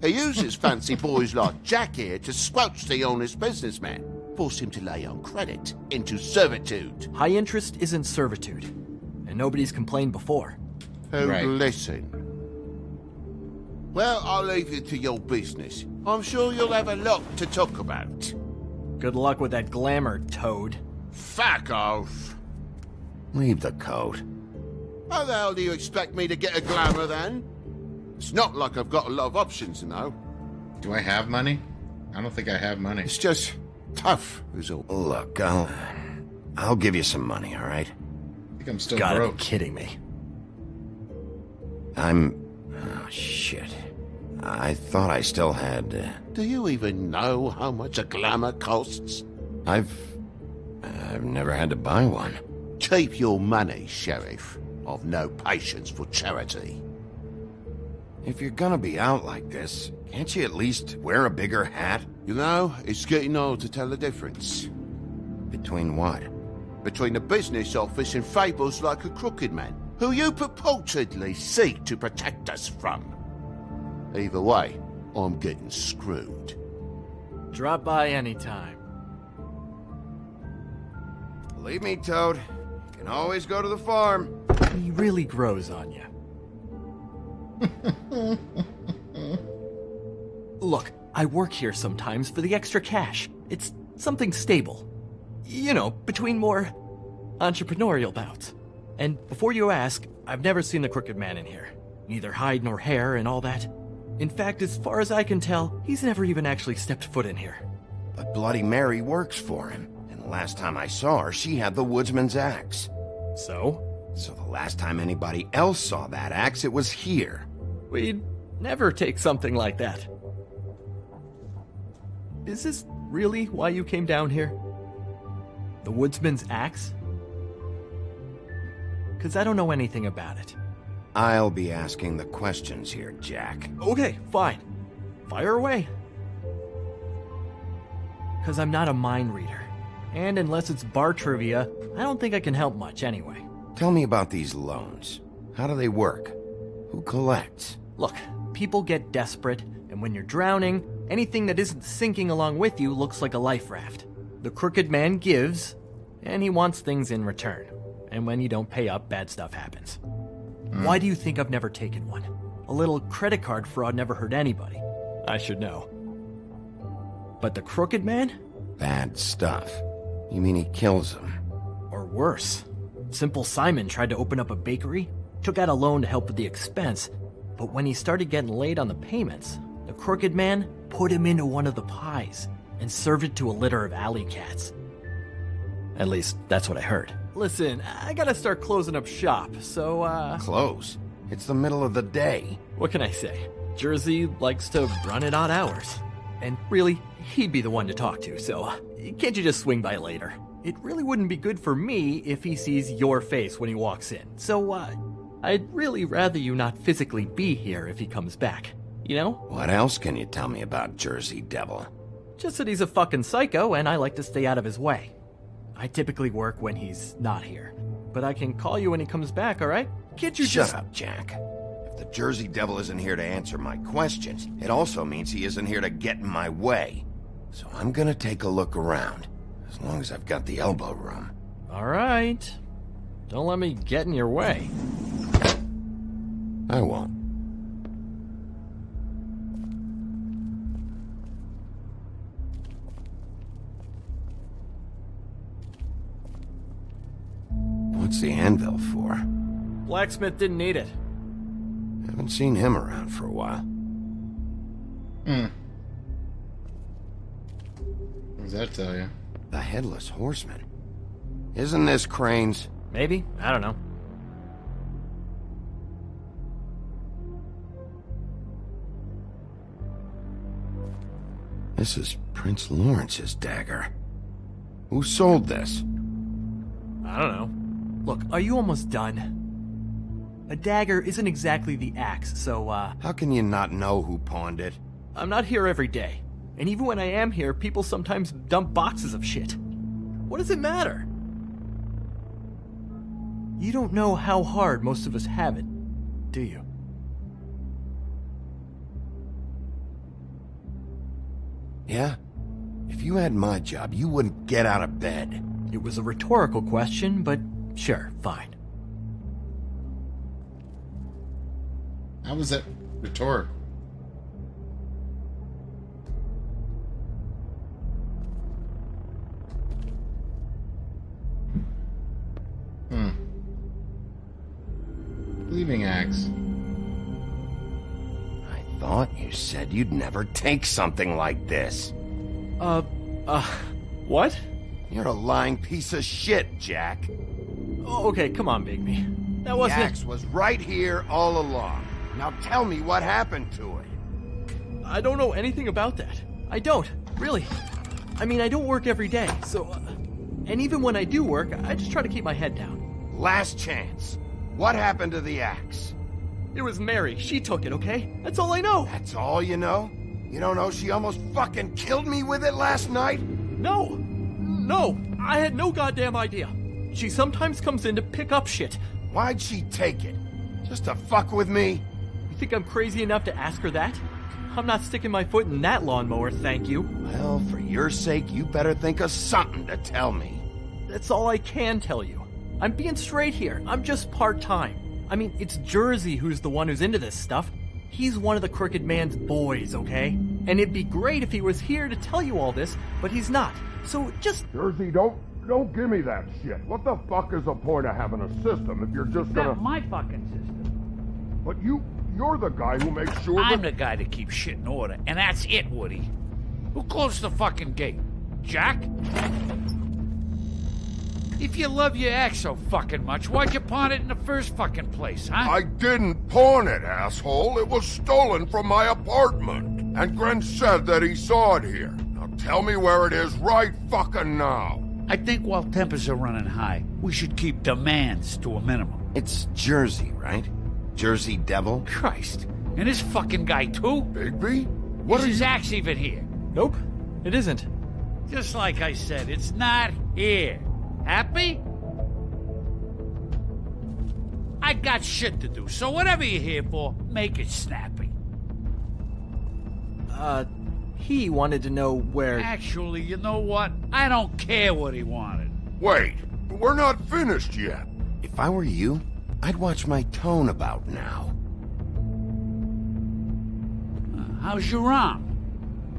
He uses fancy boys like Jack here to squelch the honest businessman, force him to lay on credit into servitude. High interest isn't servitude, and nobody's complained before. Oh, Right. listen. Well, I'll leave you to your business. I'm sure you'll have a lot to talk about. Good luck with that glamour, Toad. Fuck off. Leave the coat. How the hell do you expect me to get a glamour then? It's not like I've got a lot of options, you know. Do I have money? I don't think I have money. It's just, Tough is all. Look, I'll... I'll give you some money, all right? I think I'm still Gotta broke. be kidding me. I'm... Shit. I thought I still had... Uh, Do you even know how much a glamour costs? I've... I've never had to buy one. Keep your money, Sheriff. I've no patience for charity. If you're gonna be out like this, can't you at least wear a bigger hat? You know, it's getting old to tell the difference. Between what? Between a business office and fables like a crooked man, who you purportedly seek to protect us from. Either way, I'm getting screwed. Drop by anytime. Believe me, Toad. You can always go to the farm. He really grows on you. Look, I work here sometimes for the extra cash. It's something stable. You know, between more entrepreneurial bouts. And before you ask, I've never seen the Crooked Man in here. Neither hide nor hair and all that. In fact, as far as I can tell, he's never even actually stepped foot in here. But Bloody Mary works for him. And the last time I saw her, she had the woodsman's axe. So? So the last time anybody else saw that axe, it was here. We'd never take something like that. Is this really why you came down here? The woodsman's axe? Because I don't know anything about it. I'll be asking the questions here, Jack. Okay, fine. Fire away. Because I'm not a mind reader. And unless it's bar trivia, I don't think I can help much anyway. Tell me about these loans. How do they work? Who collects? Look, people get desperate, and when you're drowning, anything that isn't sinking along with you looks like a life raft. The crooked man gives, and he wants things in return. And when you don't pay up, bad stuff happens. Hmm. Why do you think I've never taken one? A little credit card fraud never hurt anybody. I should know. But the crooked man? Bad stuff. You mean he kills them? Or worse. Simple Simon tried to open up a bakery, took out a loan to help with the expense, but when he started getting late on the payments, the crooked man put him into one of the pies and served it to a litter of alley cats. At least, that's what I heard. Listen, I gotta start closing up shop, so, uh. Close? It's the middle of the day. What can I say? Jersey likes to run at odd hours. And really, he'd be the one to talk to, so uh, can't you just swing by later? It really wouldn't be good for me if he sees your face when he walks in, so, uh, I'd really rather you not physically be here if he comes back. You know? What else can you tell me about Jersey Devil? Just that he's a fucking psycho and I like to stay out of his way. I typically work when he's not here, but I can call you when he comes back, alright? Can't you Shut just. up, Jack. If the Jersey Devil isn't here to answer my questions, it also means he isn't here to get in my way. So I'm gonna take a look around, as long as I've got the elbow room. Alright. Don't let me get in your way. I won't. What's the anvil for? Blacksmith didn't need it. Haven't seen him around for a while. Hmm. What does that tell you? The Headless Horseman. Isn't this Crane's? Maybe? I don't know. This is Prince Lawrence's dagger. Who sold this? I don't know. Look, are you almost done? A dagger isn't exactly the axe, so, uh. How can you not know who pawned it? I'm not here every day. And even when I am here, people sometimes dump boxes of shit. What does it matter? You don't know how hard most of us have it, do you? Yeah? If you had my job, you wouldn't get out of bed. It was a rhetorical question, but sure, fine. How was that rhetorical? Hmm. Leaving axe. I thought you said you'd never take something like this. Uh, uh, What? You're a lying piece of shit, Jack. Oh, okay, come on, Bigby. That wasn't. The axe was right here all along. Now tell me what happened to it. I don't know anything about that. I don't, really. I mean, I don't work every day, so. Uh, and even when I do work, I just try to keep my head down. Last chance. What happened to the axe? It was Mary. She took it, okay? That's all I know. That's all you know? You don't know she almost fucking killed me with it last night? No. No. I had no goddamn idea. She sometimes comes in to pick up shit. Why'd she take it? Just to fuck with me? You think I'm crazy enough to ask her that? I'm not sticking my foot in that lawnmower, thank you. Well, for your sake, you better think of something to tell me. That's all I can tell you. I'm being straight here. I'm just part time. I mean, it's Jersey who's the one who's into this stuff. He's one of the Crooked Man's boys, okay? And it'd be great if he was here to tell you all this, but he's not. So just. Jersey, don't don't give me that shit. What the fuck is the point of having a system if you're just gonna. Not my fucking system. But you, you're the guy who makes sure. I'm that... the guy that keeps shit in order, and that's it, Woody. Who closed the fucking gate? Jack? If you love your ex so fucking much, why'd you pawn it in the first fucking place, huh? I didn't pawn it, asshole. It was stolen from my apartment. And Gren said that he saw it here. Now tell me where it is right fucking now. I think while tempers are running high, we should keep demands to a minimum. It's Jersey, right? Jersey Devil? Christ. And this fucking guy, too? Bigby? What is his axe even here? Nope, it isn't. Just like I said, it's not here. Happy? I got shit to do, so whatever you're here for, make it snappy. Uh, he wanted to know where. Actually, you know what? I don't care what he wanted. Wait, we're not finished yet. If I were you, I'd watch my tone about now. Uh, how's your arm?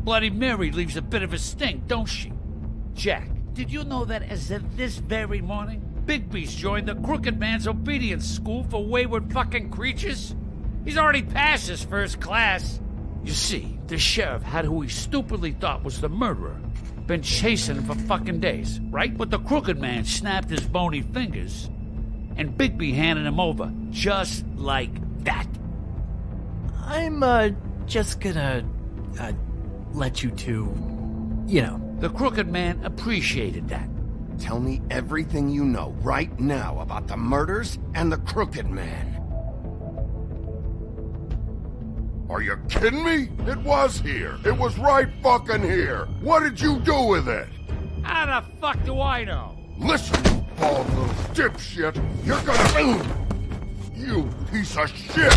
Bloody Mary leaves a bit of a stink, don't she? Jack, did you know that as of this very morning, Bigby's joined the Crooked Man's Obedience School for Wayward Fucking Creatures? He's already passed his first class. You see, the sheriff had who he stupidly thought was the murderer. Been chasing him for fucking days, right? But the Crooked Man snapped his bony fingers, and Bigby handed him over, just like that. I'm, uh, just gonna, uh, let you two, you know, the Crooked Man appreciated that. Tell me everything you know right now about the murders and the Crooked Man. Are you kidding me? It was here. It was right fucking here. What did you do with it? How the fuck do I know? Listen, you bald little dipshit. You're gonna... You piece of shit!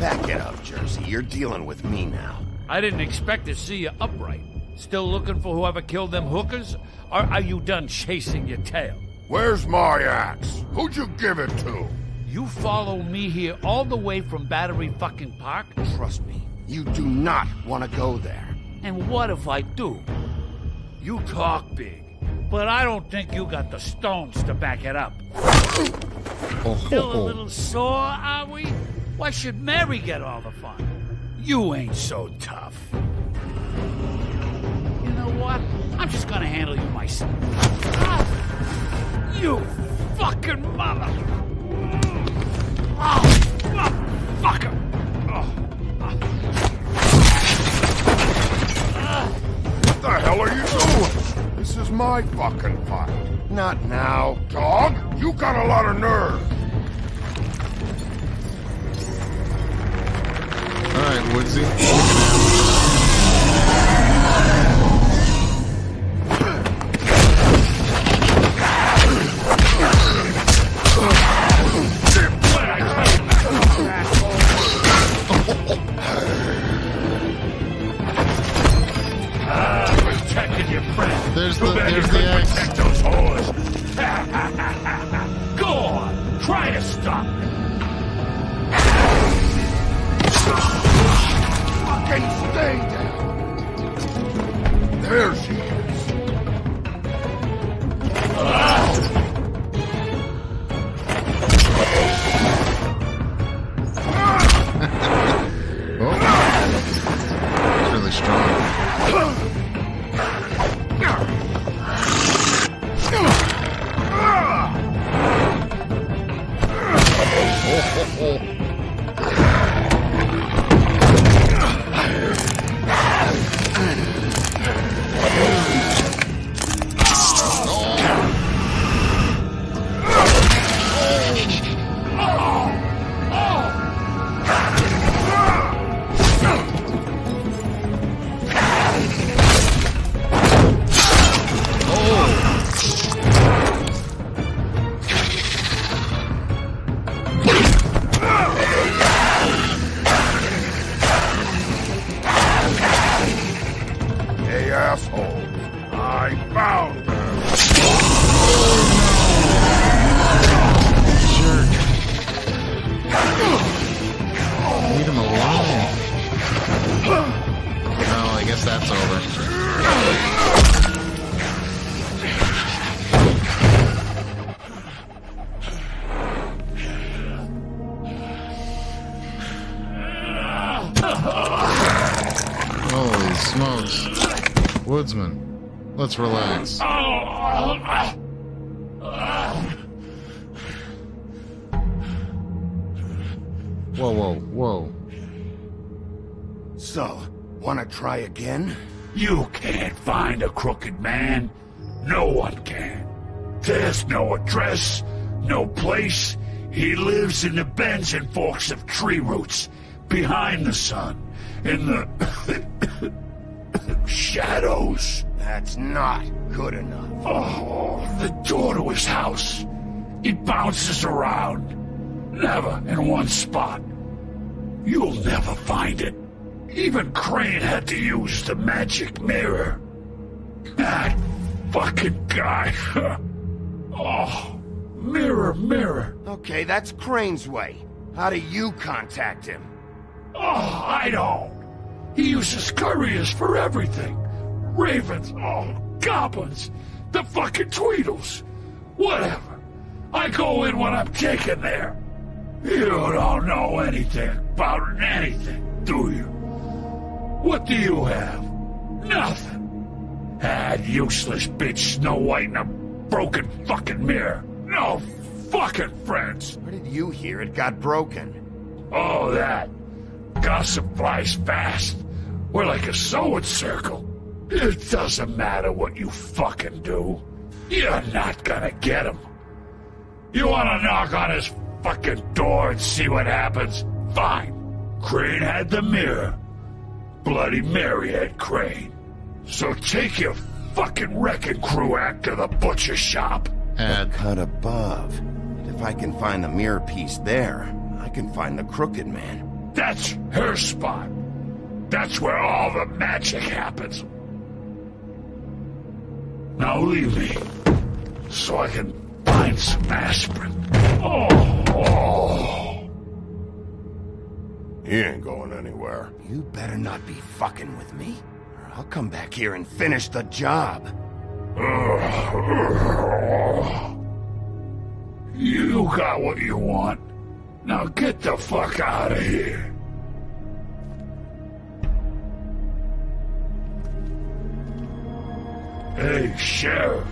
Back it up, Jersey. You're dealing with me now. I didn't expect to see you upright. Still looking for whoever killed them hookers? Or are you done chasing your tail? Where's my axe? Who'd you give it to? You follow me here all the way from Battery fucking Park? Trust me, you do not want to go there. And what if I do? You talk big, but I don't think you got the stones to back it up. Oh, Still a little sore, are we? Why should Mary get all the fun? You ain't so tough. You know what? I'm just gonna handle you myself. Ah! You fucking mother! Oh, fucker! Oh. What the hell are you doing? This is my fucking fight. Not now. Dog, you got a lot of nerve. All right, Woodsy. There's the Too bad there's the axe. protect those whores. Go on, try to stop it. Fucking stay down. There she is. Oh. that's Ho, ho, ho. bound. Let's relax. Whoa, whoa, whoa. So, wanna try again? You can't find a crooked man. No one can. There's no address, no place. He lives in the bends and forks of tree roots, behind the sun, in the shadows. That's not good enough. Oh, the door to his house. It bounces around. Never in one spot. You'll never find it. Even Crane had to use the magic mirror. That fucking guy. oh, mirror, mirror. Okay, that's Crane's way. How do you contact him? Oh, I don't. He uses couriers for everything. Ravens, oh, goblins, the fucking Tweedles. Whatever. I go in when I'm taken there. You don't know anything about anything, do you? What do you have? Nothing. That useless bitch Snow White and a broken fucking mirror. No fucking friends. Where did you hear it got broken? Oh, that. Gossip flies fast. We're like a sewing circle. It doesn't matter what you fucking do. You're not gonna get him. You wanna knock on his fucking door and see what happens? Fine. Crane had the mirror. Bloody Mary had Crane. So take your fucking wrecking crew act to the butcher shop. Ad. Cut above. If I can find the mirror piece there, I can find the crooked man. That's her spot. That's where all the magic happens. Now leave me, so I can find some aspirin. Oh, oh. He ain't going anywhere. You better not be fucking with me, or I'll come back here and finish the job. You got what you want. Now get the fuck out of here. Hey, Sheriff.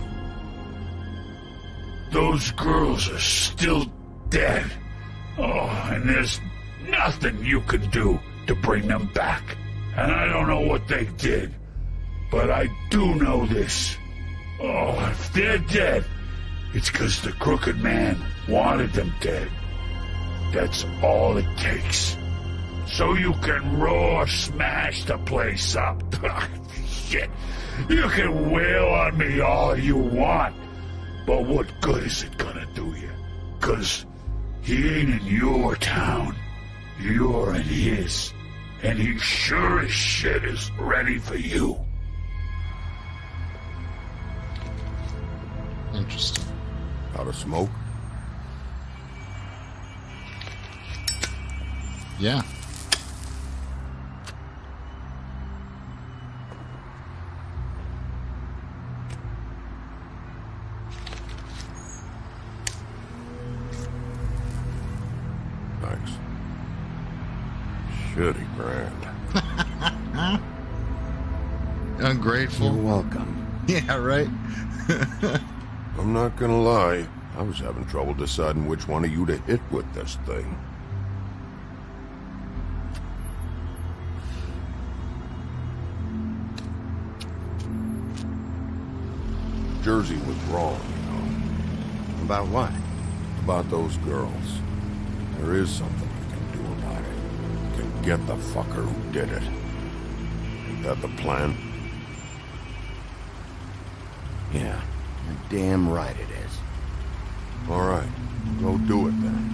Those girls are still dead. Oh, and there's nothing you can do to bring them back. And I don't know what they did, but I do know this. Oh, if they're dead, it's because the crooked man wanted them dead. That's all it takes. So you can roar smash the place up. Shit. You can wail on me all you want. But what good is it gonna do you? Cause he ain't in your town. You're in his. And he sure as shit is ready for you. Interesting. Out of smoke? Yeah. Ungrateful. You're welcome. Yeah, right? I'm not gonna lie. I was having trouble deciding which one of you to hit with this thing. Jersey was wrong, you know. About what? About those girls. There is something you can do about it. You can get the fucker who did it. Ain't that the plan? Yeah, you're damn right it is. All right, go do it then.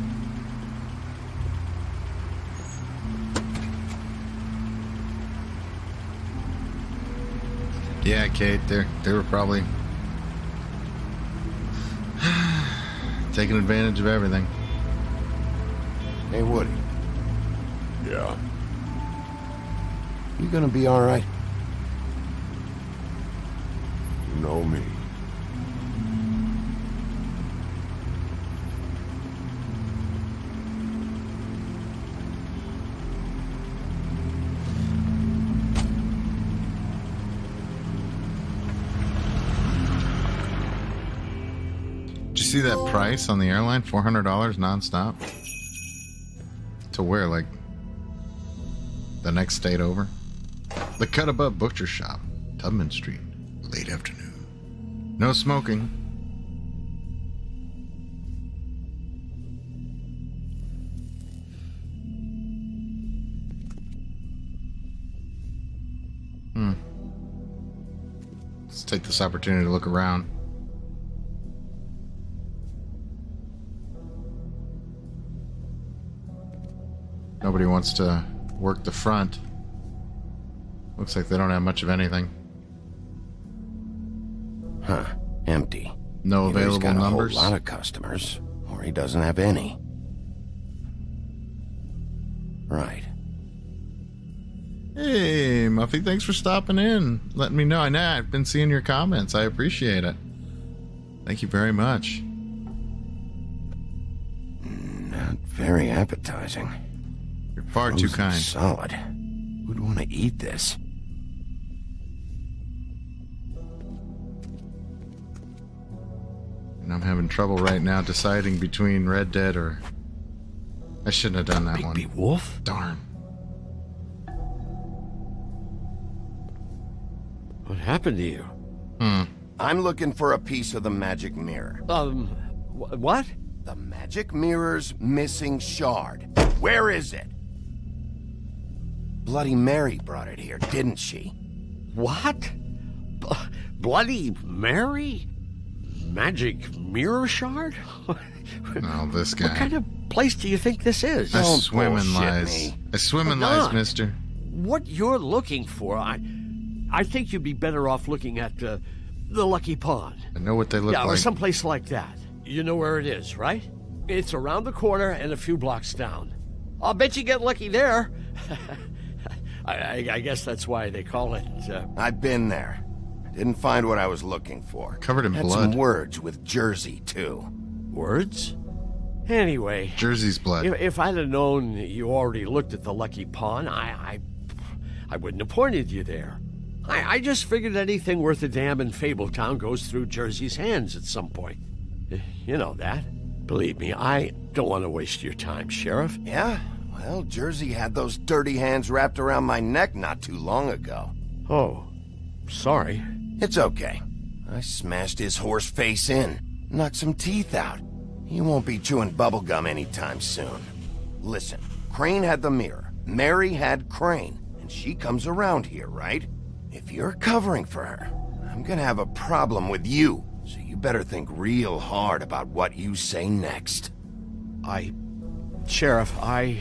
Yeah, Kate, they they were probably taking advantage of everything. Hey, Woody, Yeah. you gonna be all right? Know me. Did you see that price on the airline? Four hundred dollars nonstop. To where? Like the next state over? The Cut Above Butcher Shop, Tubman Street, late afternoon. No smoking. Hmm. Let's take this opportunity to look around. Nobody wants to work the front. Looks like they don't have much of anything. Huh. Empty. No Either he's available got a whole lot of customers, or he doesn't have any. Right. Hey, Muffy, thanks for stopping in. Letting me know. I know I've been seeing your comments. I appreciate it. Thank you very much. Not very appetizing. You're far too kind. Solid. Who'd want to eat this? And I'm having trouble right now deciding between Red Dead or. I shouldn't have done that one. Wolf? Darn. What happened to you? Hmm. I'm looking for a piece of the magic mirror. Um, wh- what? The magic mirror's missing shard. Where is it? Bloody Mary brought it here, didn't she? What? B- Bloody Mary? Magic mirror shard? Oh, this guy. What kind of place do you think this is? I swim in lies. I swim in lies, not. mister. What you're looking for, I, I think you'd be better off looking at uh, the Lucky Pawn. I know what they look yeah, or like. someplace like that. You know where it is, right? It's around the corner and a few blocks down. I'll bet you get lucky there. I, I, I guess that's why they call it. Uh, I've been there. Didn't find what I was looking for. Covered in Had blood. some words with Jersey, too. Words? Anyway, Jersey's blood. if, if I'd have known you already looked at the Lucky Pawn, I, I, I wouldn't have pointed you there. I, I just figured anything worth a damn in Fabletown goes through Jersey's hands at some point. Eh, You know that. Believe me, I don't want to waste your time, Sheriff. Yeah? Well, Jersey had those dirty hands wrapped around my neck not too long ago. Oh, sorry. It's okay. I smashed his horse face in, knocked some teeth out. He won't be chewing bubblegum anytime soon. Listen, Crane had the mirror, Mary had Crane, and she comes around here, right? If you're covering for her, I'm gonna have a problem with you, so you better think real hard about what you say next. I. Sheriff, I.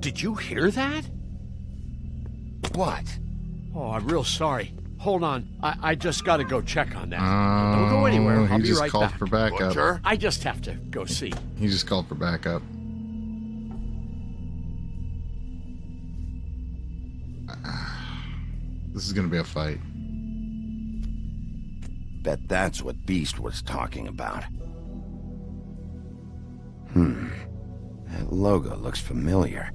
Did you hear that? What? Oh, I'm real sorry. Hold on. I, I just gotta go check on that. Oh, Don't go anywhere. I'll be just right called back. for backup. Butcher? I just have to go see. He just called for backup. This is gonna be a fight. Bet that's what Beast was talking about. Hmm. That logo looks familiar.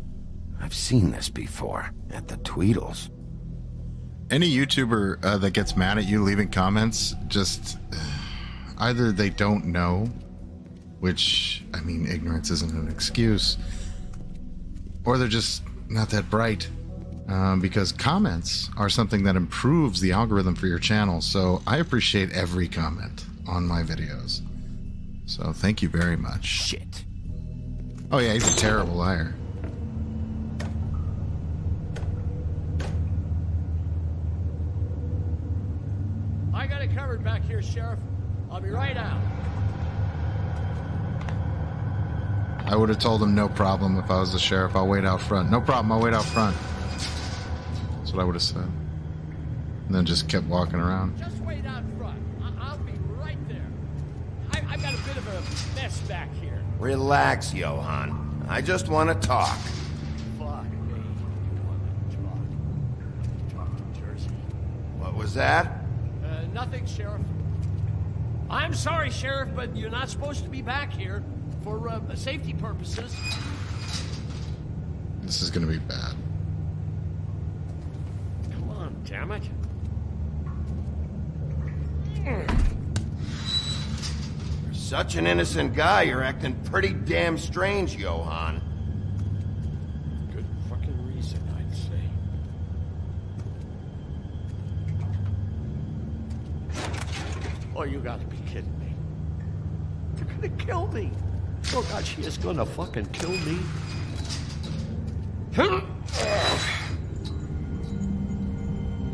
I've seen this before, at the Tweedles. Any YouTuber uh, that gets mad at you leaving comments, just either they don't know, which I mean, ignorance isn't an excuse, or they're just not that bright. Um, because comments are something that improves the algorithm for your channel. So I appreciate every comment on my videos. So thank you very much. Shit. Oh yeah, he's a terrible liar. I got it covered back here, Sheriff. I'll be right out. I would have told him no problem if I was the sheriff. I'll wait out front. No problem. I'll wait out front. That's what I would have said. And then just kept walking around. Just wait out front. I- I'll be right there. I- I've got a bit of a mess back here. Relax, Johann. I just want to talk. Fuck me. You want to talk? Talk to Jersey. What was that? Nothing, Sheriff. I'm sorry, Sheriff, but you're not supposed to be back here for uh, safety purposes. This is gonna be bad. Come on, damn it. You're such an innocent guy, you're acting pretty damn strange, Johann. Good fucking reason, I'd say. Oh, you gotta be kidding me. They're gonna kill me. Oh god, she is gonna fucking kill me.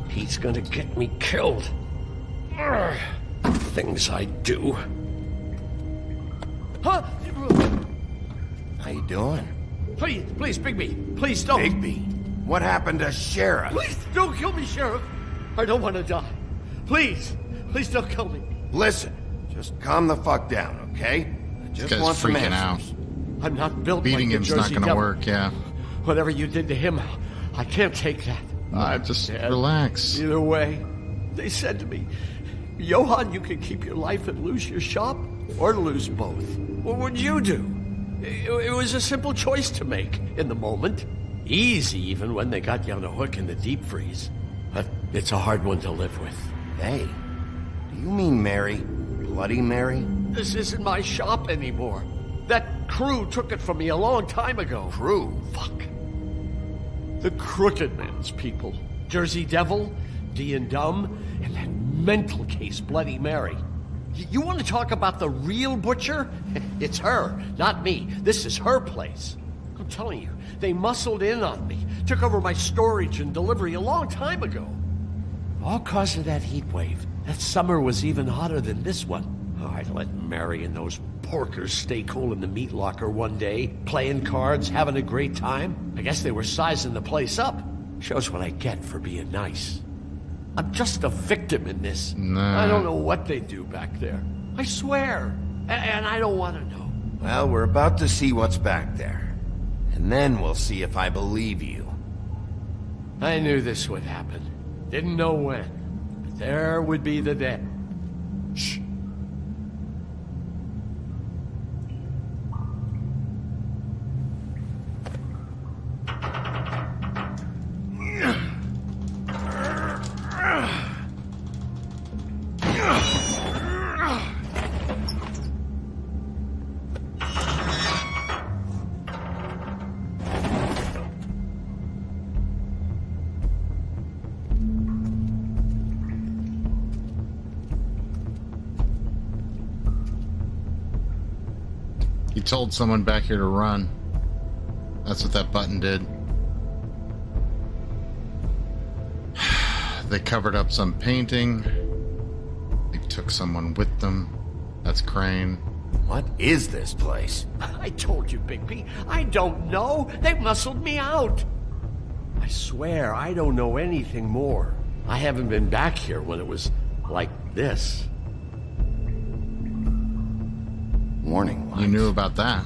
He's gonna get me killed. Things I do. Huh? How you doing? Please, please, Bigby, please don't. Bigby? What happened to Sheriff? Please don't kill me, Sheriff. I don't want to die. Please, please don't kill me. Listen, just calm the fuck down, okay? I just guy's want some freaking answers. I'm not built Beating like the him's not gonna Devil. work. Yeah. Whatever you did to him, I can't take that. Uh, just relax. Either way, they said to me, Johann, you can keep your life and lose your shop, or lose both. What would you do? It, it was a simple choice to make in the moment. Easy, even when they got you on a hook in the deep freeze. But it's a hard one to live with. Hey, do you mean Mary? Bloody Mary? This isn't my shop anymore. That crew took it from me a long time ago. Crew? Fuck. The Crooked Man's people. Jersey Devil, Dee and Dum, and that mental case, Bloody Mary. Y- You want to talk about the real butcher? It's her, not me. This is her place. I'm telling you, they muscled in on me, took over my storage and delivery a long time ago. All cause of that heat wave. That summer was even hotter than this one. Oh, I let Mary and those porkers stay cool in the meat locker one day, playing cards, having a great time. I guess they were sizing the place up. Shows what I get for being nice. I'm just a victim in this. Nah. I don't know what they do back there. I swear. A- and I don't want to know. Well, we're about to see what's back there. And then we'll see if I believe you. I knew this would happen. Didn't know when. There would be the day. Told someone back here to run. That's what that button did. They covered up some painting. They took someone with them. That's Crane. What is this place? I told you, Bigby. I don't know. They muscled me out. I swear, I don't know anything more. I haven't been back here when it was like this. Warning You knew about that.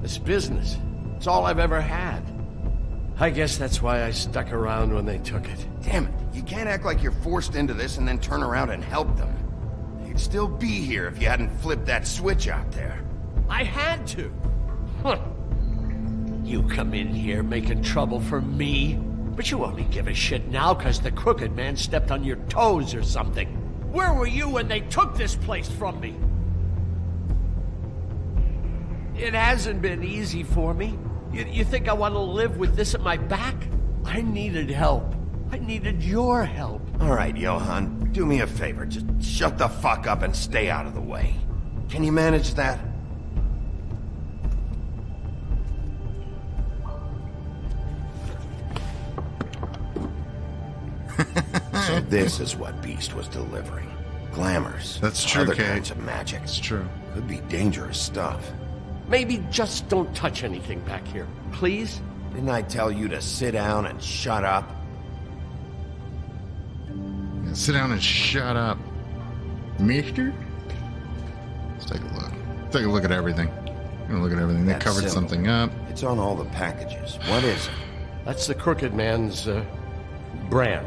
This business. It's all I've ever had. I guess that's why I stuck around when they took it. Damn it, you can't act like you're forced into this and then turn around and help them. You'd still be here if you hadn't flipped that switch out there. I had to. Huh. You come in here making trouble for me, but you only give a shit now because the crooked man stepped on your toes or something. Where were you when they took this place from me? It hasn't been easy for me. You, you think I want to live with this at my back? I needed help. I needed your help. All right, Johann, do me a favor. Just shut the fuck up and stay out of the way. Can you manage that? so this is what Beast was delivering. Glamours. That's true, Other Kate. kinds of magic. It's true. Could be dangerous stuff. Maybe just don't touch anything back here, please? Didn't I tell you to sit down and shut up? Sit down and shut up. Mister? Let's take a look. Take a look at everything. I'm gonna look at everything. They That covered symbol. something up. It's on all the packages. What is it? That's the crooked man's uh, brand.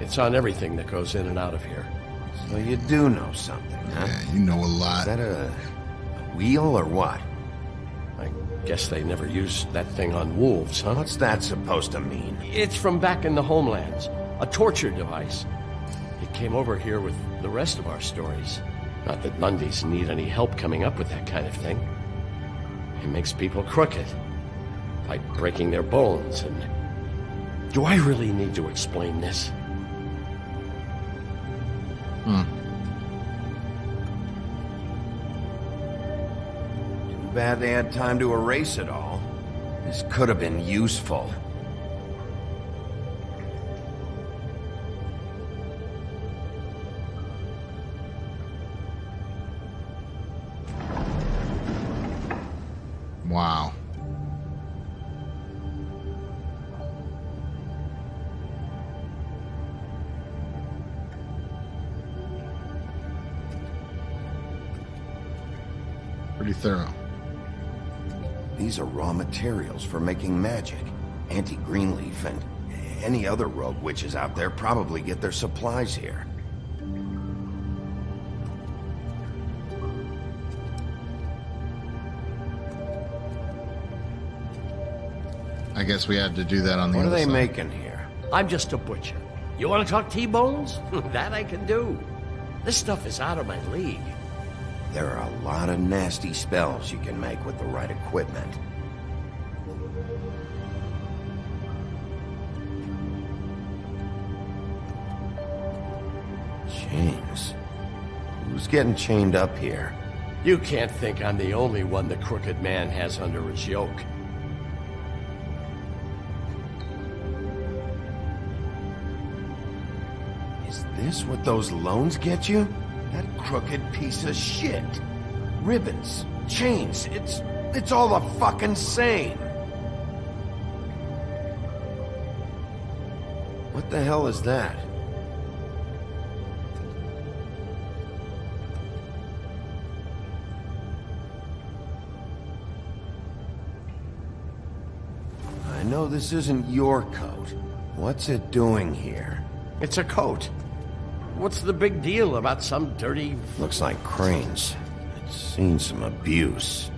It's on everything that goes in and out of here. So you do know something, huh? Yeah, you know a lot. Is that a, a wheel or what? I guess they never used that thing on wolves, huh? What's that supposed to mean? It's from back in the homelands. A torture device. It came over here with the rest of our stories. Not that Mundies need any help coming up with that kind of thing. It makes people crooked. By breaking their bones and... Do I really need to explain this? Hmm. Bad they had time to erase it all. This could have been useful. Wow. Pretty thorough. These are raw materials for making magic. Auntie Greenleaf and any other rogue witches out there probably get their supplies here. I guess we had to do that on the What are they side. making here? I'm just a butcher. You want to talk T-bones? that I can do. This stuff is out of my league. There are a lot of nasty spells you can make with the right equipment. Chains. Who's getting chained up here? You can't think I'm the only one the crooked man has under his yoke. Is this what those loans get you? That crooked piece of shit. Ribbons, chains, it's... it's all the fucking same. What the hell is that? I know this isn't your coat. What's it doing here? It's a coat. What's the big deal about some dirty... Looks like Crane's. It's seen some abuse.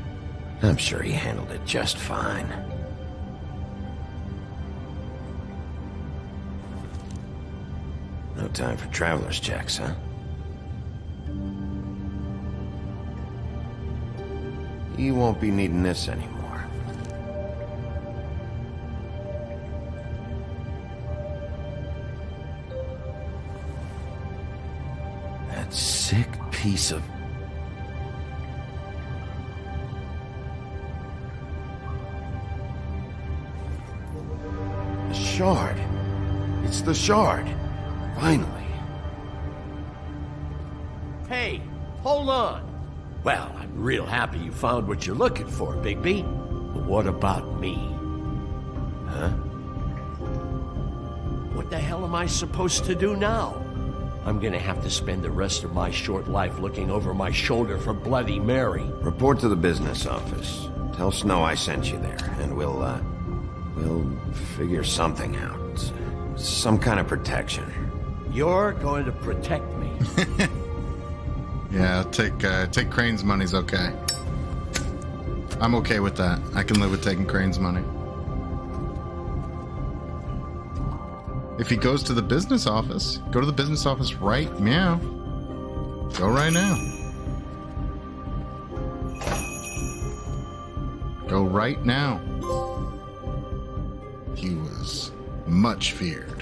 I'm sure he handled it just fine. No time for traveler's checks, huh? He won't be needing this anymore. Piece of... The shard. It's the shard. Finally. Hey, hold on. Well, I'm real happy you found what you're looking for, Bigby. But what about me? Huh? What the hell am I supposed to do now? I'm gonna have to spend the rest of my short life looking over my shoulder for Bloody Mary. Report to the business office. Tell Snow I sent you there, and we'll, uh, we'll figure something out. Some kind of protection. You're going to protect me. Yeah, take uh, take Crane's money's okay. I'm okay with that. I can live with taking Crane's money. If he goes to the business office, go to the business office right now. Go right now. Go right now. He was much feared.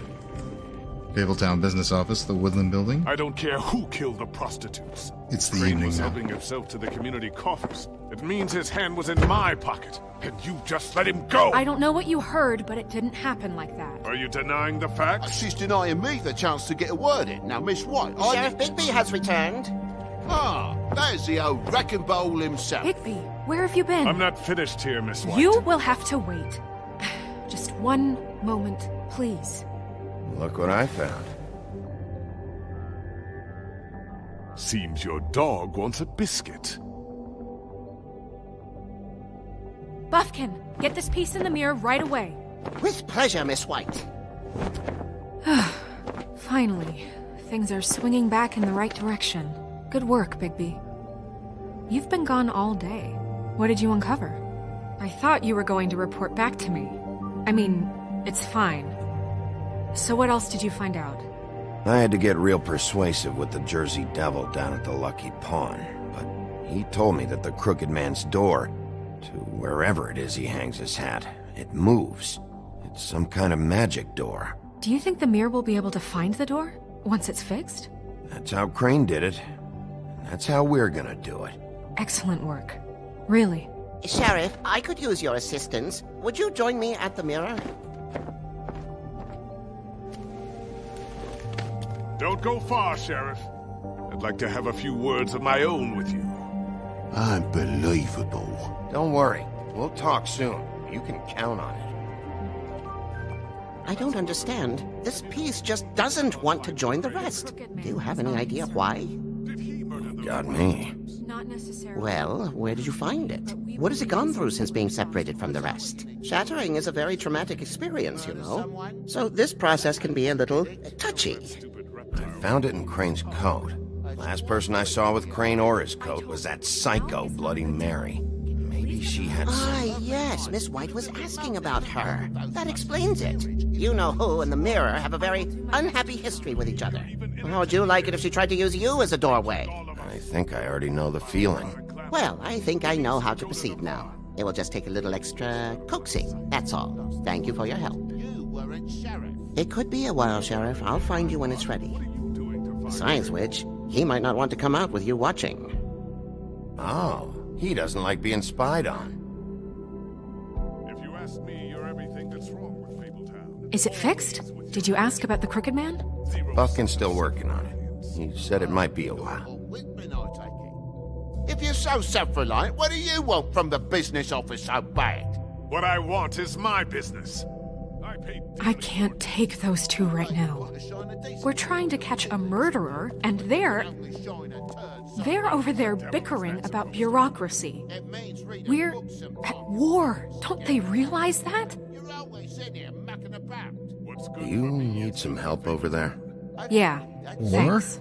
Fabletown Business Office, the Woodland Building. I don't care who killed the prostitutes. It's the Crane evening was now. helping himself to the community coffers. It means his hand was in my pocket, and you just let him go. I don't know what you heard, but it didn't happen like that. Are you denying the facts? She's denying me the chance to get a word in. Now, Miss White, I... Sheriff Bigby has returned. Ah, there's the old wrecking bowl himself. Bigby, where have you been? I'm not finished here, Miss White. You will have to wait. Just one moment, please. Look what I found. Seems your dog wants a biscuit. Buffkin, get this piece in the mirror right away. With pleasure, Miss White. Finally, things are swinging back in the right direction. Good work, Bigby. You've been gone all day. What did you uncover? I thought you were going to report back to me. I mean, it's fine. So what else did you find out? I had to get real persuasive with the Jersey Devil down at the Lucky Pawn, but he told me that the Crooked Man's door, to wherever it is he hangs his hat, it moves. It's some kind of magic door. Do you think the mirror will be able to find the door once it's fixed? That's how Crane did it. That's how we're gonna do it. Excellent work. Really. Sheriff, I could use your assistance. Would you join me at the mirror? Don't go far, Sheriff. I'd like to have a few words of my own with you. Unbelievable. Don't worry. We'll talk soon. You can count on it. I don't understand. This piece just doesn't want to join the rest. Do you have any idea why? Got me. Not necessarily. Well, where did you find it? What has it gone through since being separated from the rest? Shattering is a very traumatic experience, you know. So this process can be a little touchy. I found it in Crane's coat. Last person I saw with Crane or his coat was that psycho Bloody Mary. Maybe she had some... Ah, yes, Miss White was asking about her. That explains it. You know who and the mirror have a very unhappy history with each other. How would you like it if she tried to use you as a doorway? I think I already know the feeling. Well, I think I know how to proceed now. It will just take a little extra coaxing, that's all. Thank you for your help. It could be a while, Sheriff. I'll find you when it's ready. Besides which, he might not want to come out with you watching. Oh, he doesn't like being spied on. If you ask me, you're everything that's wrong with Fabletown. Is it fixed? Did you ask about the Crooked Man? Buffkin's still working on it. He said it might be a while. If you're so self-reliant, what do you want from the business office so bad? What I want is my business. I can't take those two right now. We're trying to catch a murderer, and they're. They're over there bickering about bureaucracy. We're at war. Don't they realize that? You need some help over there? Yeah. War? Thanks.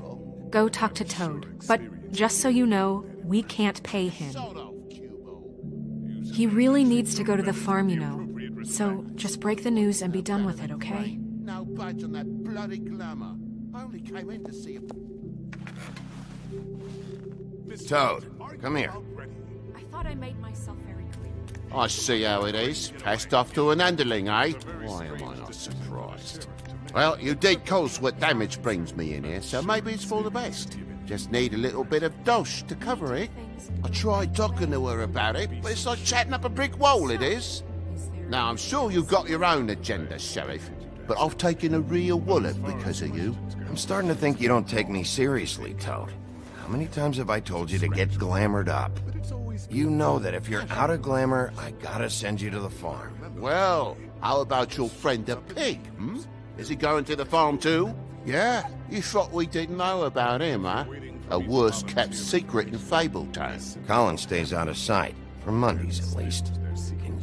Go talk to Toad. But just so you know, we can't pay him. He really needs to go to the farm, you know. So just break the news and be done with it, okay? No budge on that bloody glamour. I only came in to see if... Toad, come here. I thought I made myself very clear. I see how it is. Passed off to an underling, eh? Why am I not surprised? Well, you did cause what damage brings me in here, so maybe it's for the best. Just need a little bit of dosh to cover it. I tried talking to her about it, but it's like chatting up a brick wall, it is. Now, I'm sure you've got your own agenda, Sheriff, but I've taken a real wallet because of you. I'm starting to think you don't take me seriously, Toad. How many times have I told you to get glamored up? You know that if you're out of glamour, I gotta send you to the farm. Well, how about your friend the pig, hmm? Is he going to the farm too? Yeah? You thought we didn't know about him, huh? A worst-kept secret in Fabletown. Colin stays out of sight, for Mundies at least.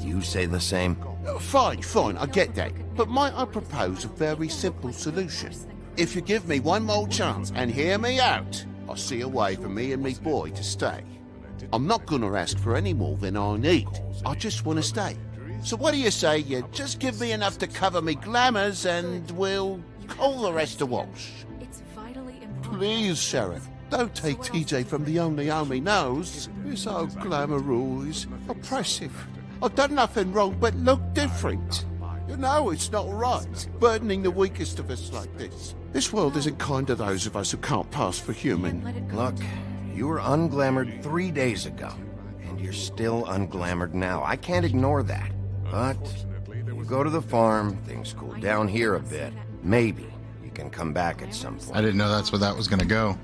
Can you say the same? Uh, fine, fine, I get that. But might I propose a very simple solution? If you give me one more chance and hear me out, I'll see a way for me and me boy to stay. I'm not gonna ask for any more than I need. I just want to stay. So what do you say you just give me enough to cover me glamours and we'll call the rest a wash? It's vitally important. Please, Sheriff, don't take TJ from the only home he knows. He's so glamorous, oppressive. I've done nothing wrong but look different. You know it's not right, burdening the weakest of us like this. This world isn't kind to those of us who can't pass for human. Look, you were unglamored three days ago, and you're still unglamored now. I can't ignore that. But you go to the farm, things cool down here a bit. Maybe you can come back at some point. I didn't know that's where that was going to go.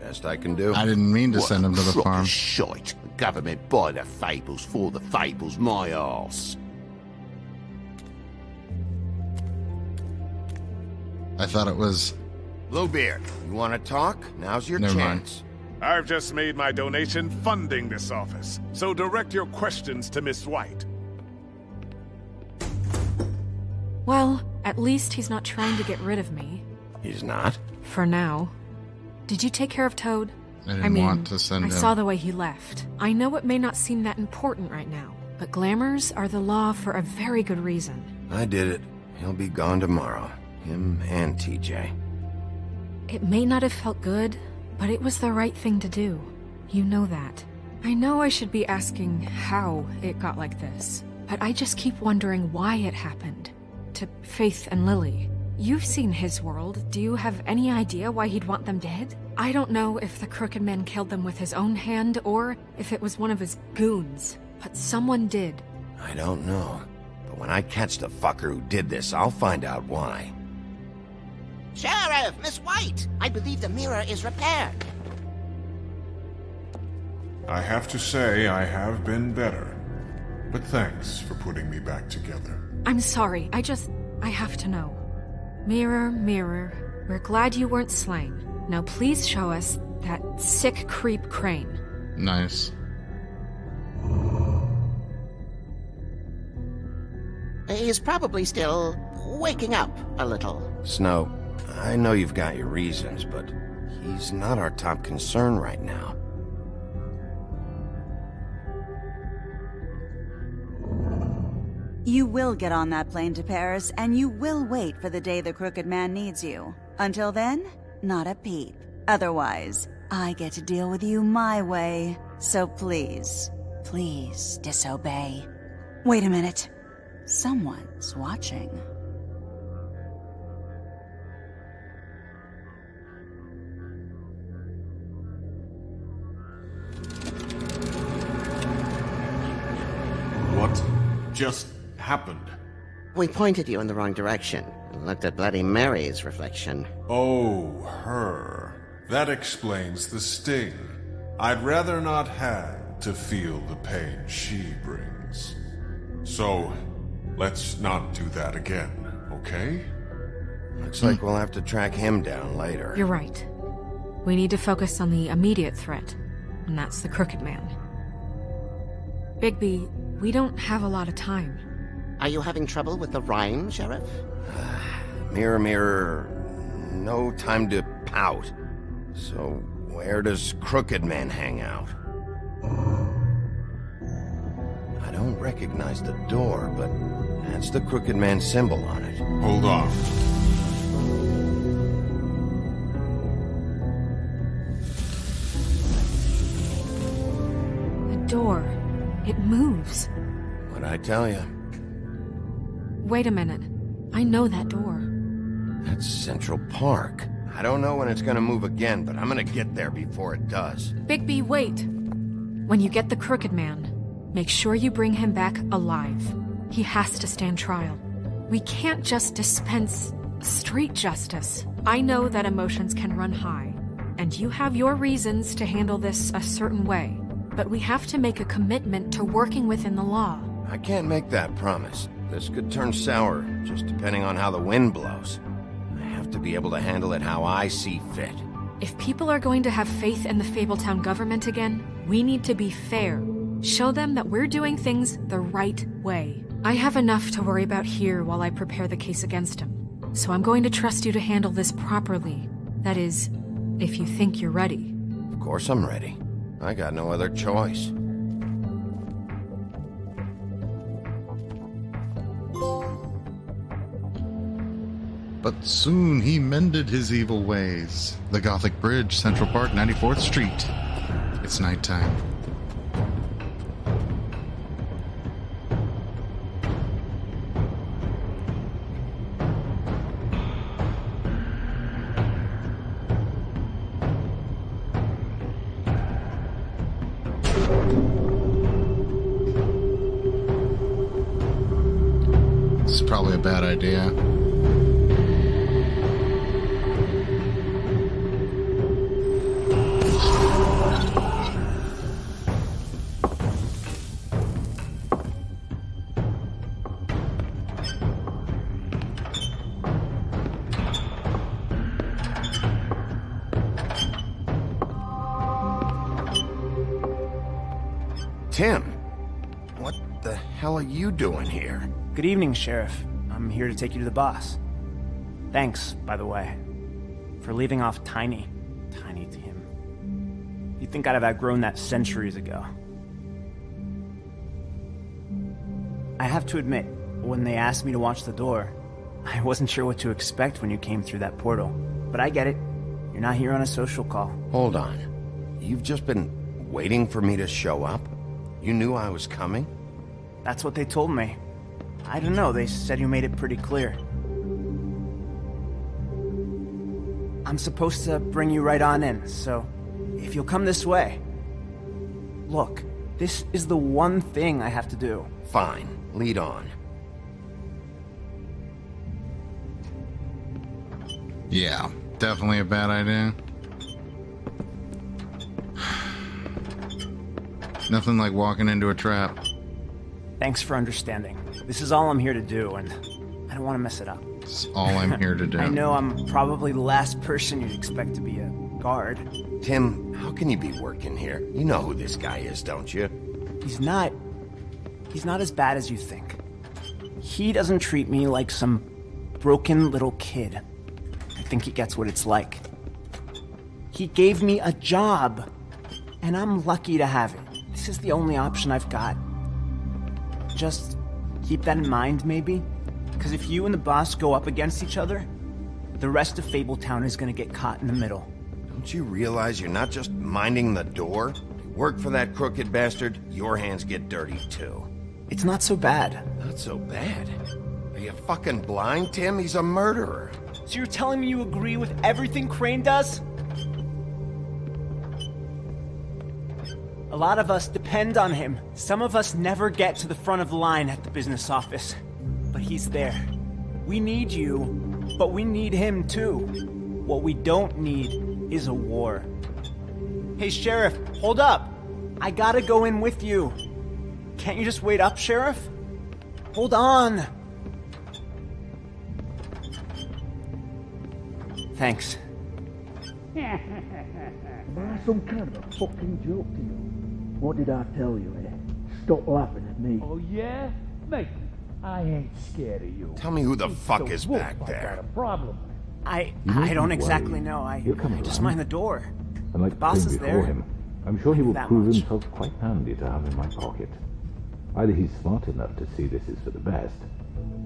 Best I can do. I didn't mean to What send him to the crock of farm. Shite. The government by the fables for the fables, my arse. I thought it was. Bluebeard, you want to talk? Now's your Never mind. chance. I've just made my donation funding this office, so direct your questions to Miss White. Well, at least he's not trying to get rid of me. He's not? For now. Did you take care of Toad? I didn't I mean, want to send I him. saw the way he left. I know it may not seem that important right now, but glamours are the law for a very good reason. I did it. He'll be gone tomorrow. Him and TJ. It may not have felt good, but it was the right thing to do. You know that. I know I should be asking how it got like this, but I just keep wondering why it happened. To Faith and Lily. You've seen his world. Do you have any idea why he'd want them dead? I don't know if the Crooked Man killed them with his own hand or if it was one of his goons, but someone did. I don't know. But when I catch the fucker who did this, I'll find out why. Sheriff, Miss White, I believe the mirror is repaired. I have to say, I have been better. But thanks for putting me back together. I'm sorry, I just. I have to know. Mirror, mirror, we're glad you weren't slain. Now please show us that sick creep crane. Nice. He's probably still waking up a little. Snow, I know you've got your reasons, but he's not our top concern right now. You will get on that plane to Paris, and you will wait for the day the Crooked Man needs you. Until then, not a peep. Otherwise, I get to deal with you my way. So please, please disobey. Wait a minute. Someone's watching. What just happened? We pointed you in the wrong direction and looked at Bloody Mary's reflection. Oh, her. That explains the sting. I'd rather not have to feel the pain she brings. So, let's not do that again, okay? Looks like we'll have to track him down later. You're right. We need to focus on the immediate threat, and that's the Crooked Man. Bigby, we don't have a lot of time. Are you having trouble with the rhyme, Sheriff? Mirror, mirror, no time to pout. So, where does Crooked Man hang out? I don't recognize the door, but that's the Crooked Man symbol on it. Hold on. The door. It moves. What'd I tell you? Wait a minute. I know that door. That's Central Park. I don't know when it's gonna move again, but I'm gonna get there before it does. Bigby, wait. When you get the Crooked Man, make sure you bring him back alive. He has to stand trial. We can't just dispense street justice. I know that emotions can run high, and you have your reasons to handle this a certain way, but we have to make a commitment to working within the law. I can't make that promise. This could turn sour, just depending on how the wind blows. I have to be able to handle it how I see fit. If people are going to have faith in the Fabletown government again, we need to be fair. Show them that we're doing things the right way. I have enough to worry about here while I prepare the case against him. So I'm going to trust you to handle this properly. That is, if you think you're ready. Of course I'm ready. I got no other choice. But soon he mended his evil ways. The Gothic Bridge, Central Park, 94th Street. It's nighttime. Evening, Sheriff. I'm here to take you to the boss. Thanks, by the way. for leaving off tiny. Tiny to him. You'd think I'd have outgrown that centuries ago. I have to admit, when they asked me to watch the door, I wasn't sure what to expect when you came through that portal. But I get it. You're not here on a social call. Hold on. You've just been waiting for me to show up? You knew I was coming? That's what they told me. I don't know, they said you made it pretty clear. I'm supposed to bring you right on in, so if you'll come this way. Look, this is the one thing I have to do. Fine, lead on. Yeah, definitely a bad idea. Nothing like walking into a trap. Thanks for understanding. This is all I'm here to do, and I don't want to mess it up. It's all I'm here to do. I know I'm probably the last person you'd expect to be a guard. Tim, how can you be working here? You know who this guy is, don't you? He's not. He's not as bad as you think. He doesn't treat me like some broken little kid. I think he gets what it's like. He gave me a job, and I'm lucky to have it. This is the only option I've got. Just keep that in mind, maybe? Because if you and the boss go up against each other, the rest of Fabletown is gonna get caught in the middle. Don't you realize you're not just minding the door? You work for that crooked bastard, your hands get dirty too. It's not so bad. Not so bad? Are you fucking blind, Tim? He's a murderer. So you're telling me you agree with everything Crane does? A lot of us depend on him. Some of us never get to the front of the line at the business office. But he's there. We need you, but we need him too. What we don't need is a war. Hey, Sheriff, hold up. I gotta go in with you. Can't you just wait up, Sheriff? Hold on. Thanks. Some kind of a fucking joke to you? What did I tell you, eh? Stop laughing at me. Oh, yeah? Mate, I ain't scared of you. Tell me who the It's fuck the is wolf back I there. got a problem. I I don't exactly worry. know. I, He'll come I just around. mind the door. And like The boss Crane is before there. him, I'm sure he will That prove much. himself quite handy to have in my pocket. Either he's smart enough to see this is for the best,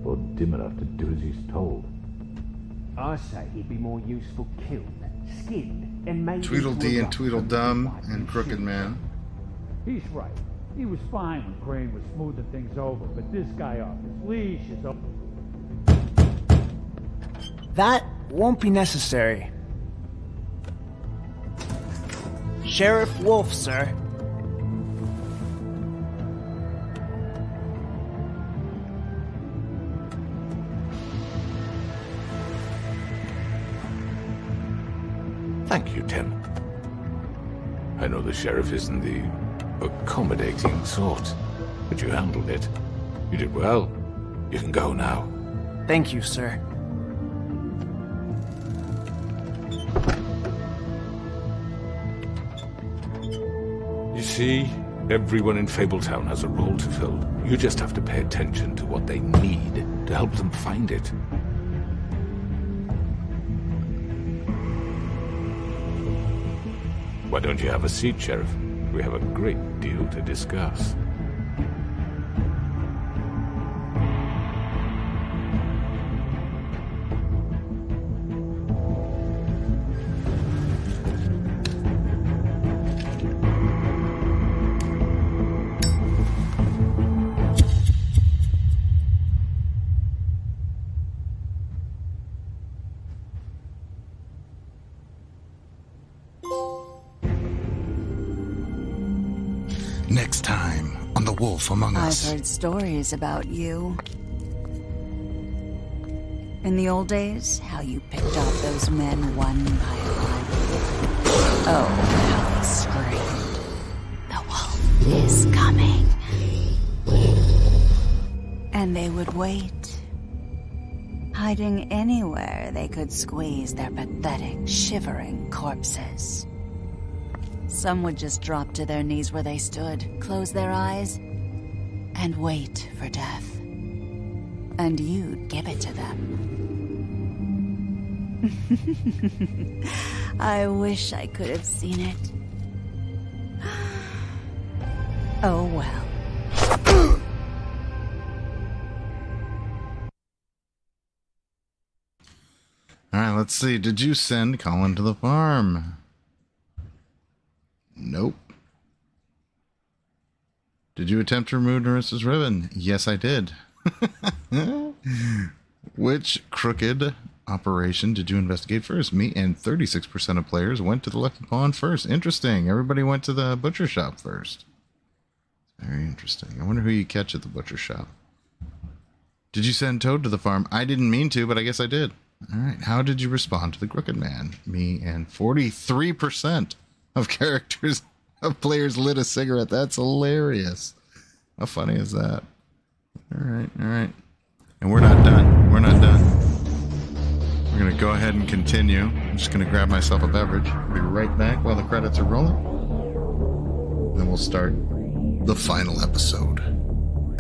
or dim enough to do as he's told. I say he'd be more useful killed, skinned, and made into Tweedledee and Tweedledum and Crooked should. Man. He's right. He was fine when Crane was smoothing things over, but this guy off his leash is up. That won't be necessary. Sheriff Wolf, sir. Thank you, Tim. I know the sheriff isn't the accommodating sort, but you handled it. You did well. You can go now. Thank you, sir. You see, everyone in Fabletown has a role to fill. You just have to pay attention to what they need to help them find it. Why don't you have a seat, Sheriff? We have a great deal to discuss. Stories about you. In the old days, how you picked off those men one by one. Oh, how they screamed. The wolf is coming. And they would wait, hiding anywhere they could squeeze their pathetic, shivering corpses. Some would just drop to their knees where they stood, close their eyes, and wait for death. And you'd give it to them. I wish I could have seen it. Oh well. All right, let's see. Did you send Colin to the farm? Nope. Did you attempt to remove Nerissa's ribbon? Yes, I did. Which crooked operation did you investigate first? Me and 36% of players went to the Lucky Pawn first. Interesting. Everybody went to the butcher shop first. Very interesting. I wonder who you catch at the butcher shop. Did you send Toad to the farm? I didn't mean to, but I guess I did. All right. How did you respond to the Crooked Man? Me and 43% of characters, of players lit a cigarette. That's hilarious. How funny is that? All right. All right. And we're not done. We're not done. We're going to go ahead and continue. I'm just going to grab myself a beverage. Be right back while the credits are rolling. Then we'll start the final episode.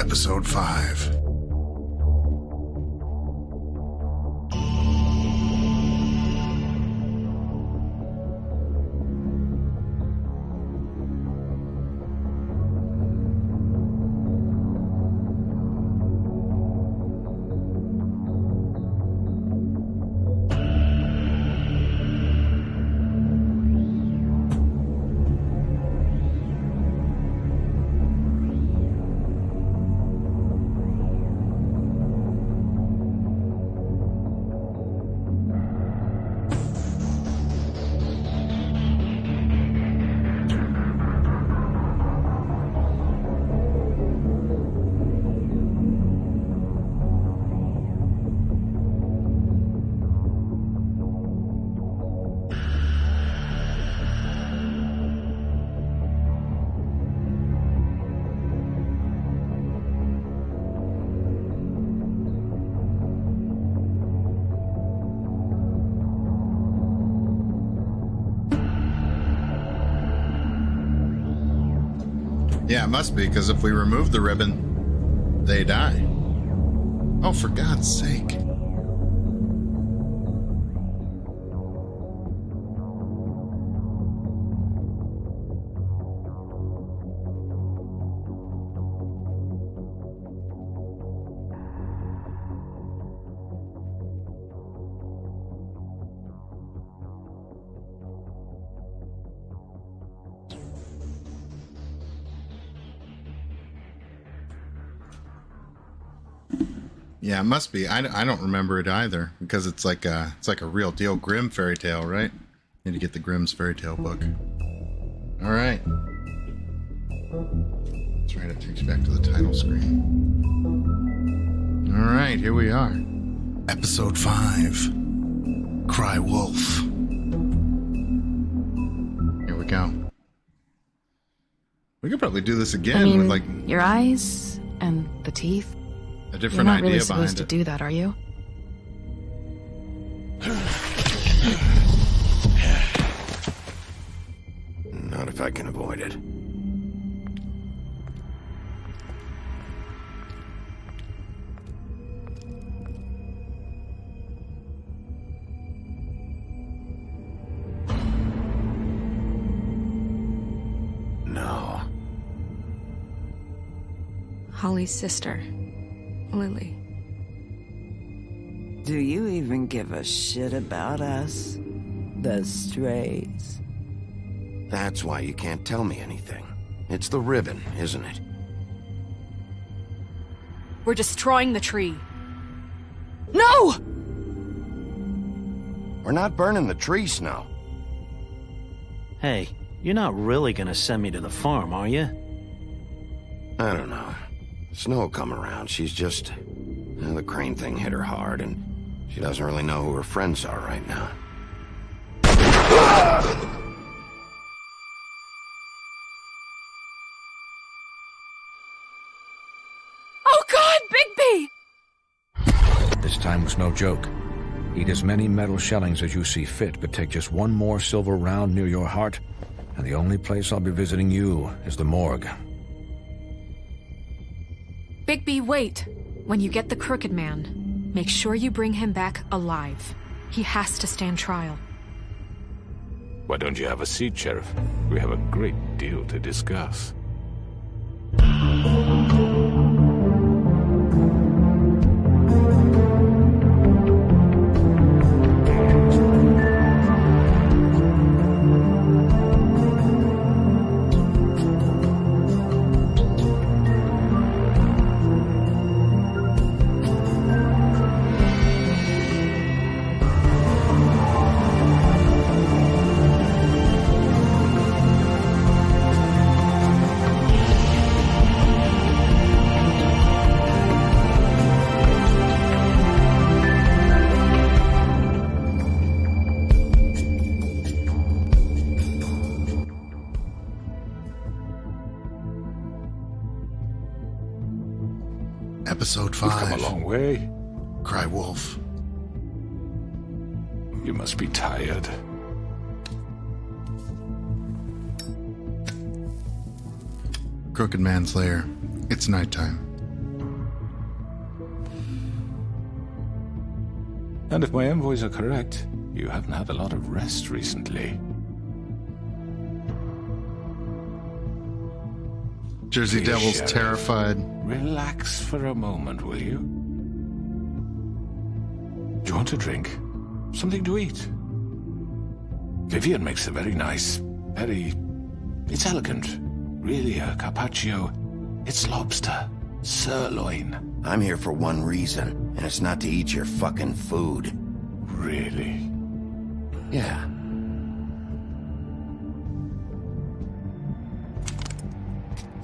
Episode 5. Because if we remove the ribbon, they die. Oh, for God's sake. Yeah, it must be. I, I don't remember it either because it's like a it's like a real deal Grimm fairy tale, right? Need to get the Grimm's fairy tale book. All right. That's right. It takes you back to the title screen. All right, here we are. Episode five. Cry Wolf. Here we go. We could probably do this again I mean, with like your eyes and the teeth. A You're different not idea really behind supposed to it. do that, are you? Not if I can avoid it. No. Holly's sister, Lily. Do you even give a shit about us? The strays. That's why you can't tell me anything. It's the ribbon, isn't it? We're destroying the tree. No! We're not burning the tree, Snow. Hey, you're not really gonna send me to the farm, are you? I don't know. Snow will come around. She's just... well, the crane thing hit her hard, and she doesn't really know who her friends are right now. Oh God, Bigby! This time was no joke. Eat as many metal shellings as you see fit, but take just one more silver round near your heart, and the only place I'll be visiting you is the morgue. Bigby, wait. When you get the Crooked Man, make sure you bring him back alive. He has to stand trial. Why don't you have a seat, Sheriff? We have a great deal to discuss. Come five. a long way. Cry wolf. You must be tired. Crooked Man's Lair. It's nighttime. And if my envoys are correct, you haven't had a lot of rest recently. Jersey Please, Devil's terrified. Relax for a moment, will you? Do you want a drink? Something to eat? Vivian makes a very nice, very. It's elegant. Really, a carpaccio. It's lobster. Sirloin. I'm here for one reason, and it's not to eat your fucking food. Really? Yeah.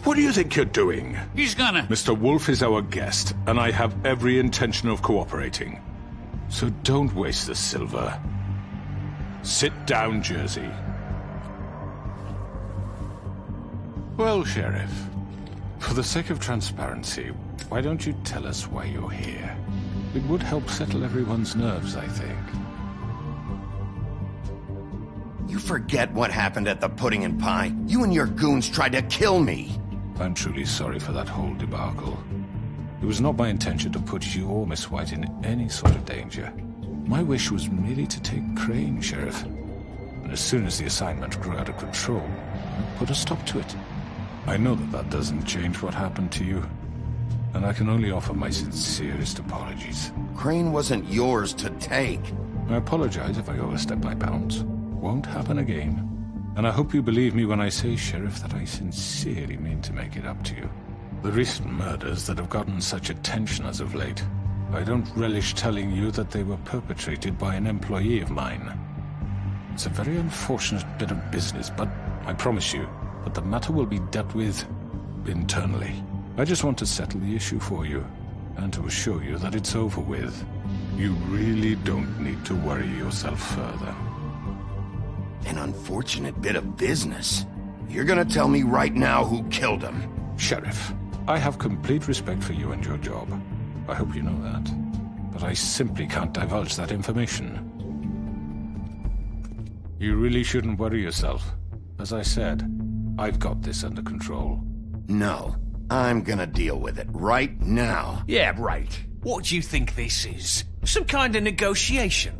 What do you think you're doing? He's gonna. Mr. Wolf is our guest, and I have every intention of cooperating. So don't waste the silver. Sit down, Jersey. Well, Sheriff, for the sake of transparency, why don't you tell us why you're here? It would help settle everyone's nerves, I think. You forget what happened at the pudding and pie. You and your goons tried to kill me. I'm truly sorry for that whole debacle. It was not my intention to put you or Miss White in any sort of danger. My wish was merely to take Crane, Sheriff. And as soon as the assignment grew out of control, I put a stop to it. I know that that doesn't change what happened to you, and I can only offer my sincerest apologies. Crane wasn't yours to take. I apologize if I overstep my bounds. Won't happen again. And I hope you believe me when I say, Sheriff, that I sincerely mean to make it up to you. The recent murders that have gotten such attention as of late, I don't relish telling you that they were perpetrated by an employee of mine. It's a very unfortunate bit of business, but I promise you that the matter will be dealt with internally. I just want to settle the issue for you, and to assure you that it's over with. You really don't need to worry yourself further. An unfortunate bit of business. You're gonna tell me right now who killed him. Sheriff, I have complete respect for you and your job. I hope you know that. But I simply can't divulge that information. You really shouldn't worry yourself. As I said, I've got this under control. No, I'm gonna deal with it right now. Yeah, right. What do you think this is? Some kind of negotiation?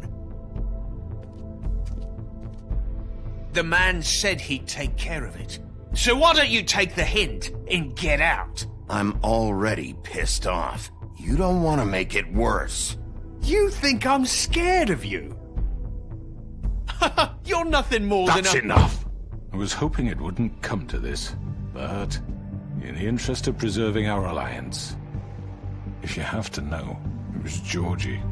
The man said he'd take care of it. So why don't you take the hint and get out? I'm already pissed off. You don't want to make it worse. You think I'm scared of you? You're nothing more That's than a... enough! I was hoping it wouldn't come to this, but in the interest of preserving our alliance, if you have to know, it was Georgie.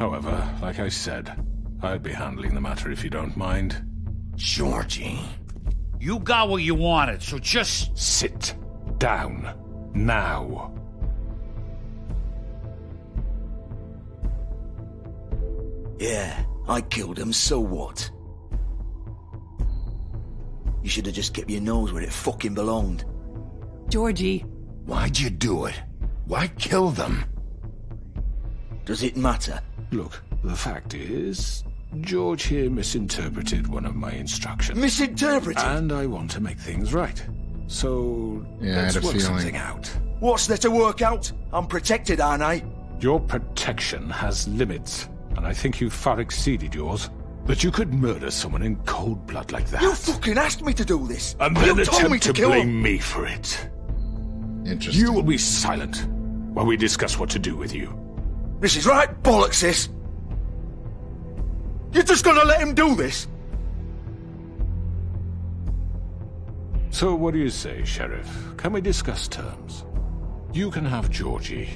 However, like I said, I'll be handling the matter if you don't mind. Georgie. You got what you wanted, so just sit down now. Yeah, I killed him, so what? You should have just kept your nose where it fucking belonged. Georgie. Why'd you do it? Why kill them? Does it matter? Look, the fact is, George here misinterpreted one of my instructions. Misinterpreted? And I want to make things right. So Yeah, let's work feeling. something out. What's there to work out? I'm protected, aren't I? Your protection has limits, and I think you've far exceeded yours. But you could murder someone in cold blood like that. You fucking asked me to do this. and you then told me attempt to, to, kill blame him. me for it. Interesting. You will be silent while we discuss what to do with you. This is right bollocks, this. You're just gonna let him do this? So what do you say, Sheriff? Can we discuss terms? You can have Georgie.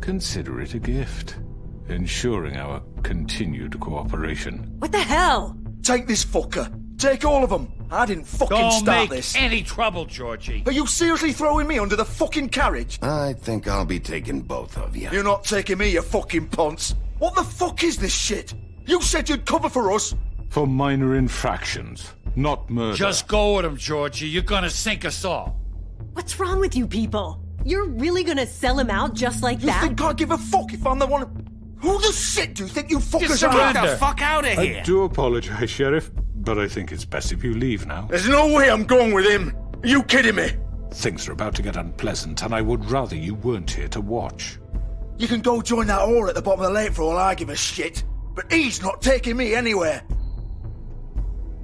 Consider it a gift, ensuring our continued cooperation. What the hell? Take this fucker. Take all of them. I didn't fucking Don't start make this. any trouble, Georgie. Are you seriously throwing me under the fucking carriage? I think I'll be taking both of you. You're not taking me, you fucking ponce. What the fuck is this shit? You said you'd cover for us. For minor infractions, not murder. Just go with him, Georgie. You're gonna sink us all. What's wrong with you people? You're really gonna sell him out just like that? You that? think I give a fuck if I'm the one? Who the shit do you think you fuckers are? Get the fuck out of here! I do apologize, Sheriff, but I think it's best if you leave now. There's no way I'm going with him. Are you kidding me? Things are about to get unpleasant, and I would rather you weren't here to watch. You can go join that whore at the bottom of the lake for all I give a shit. But he's not taking me anywhere.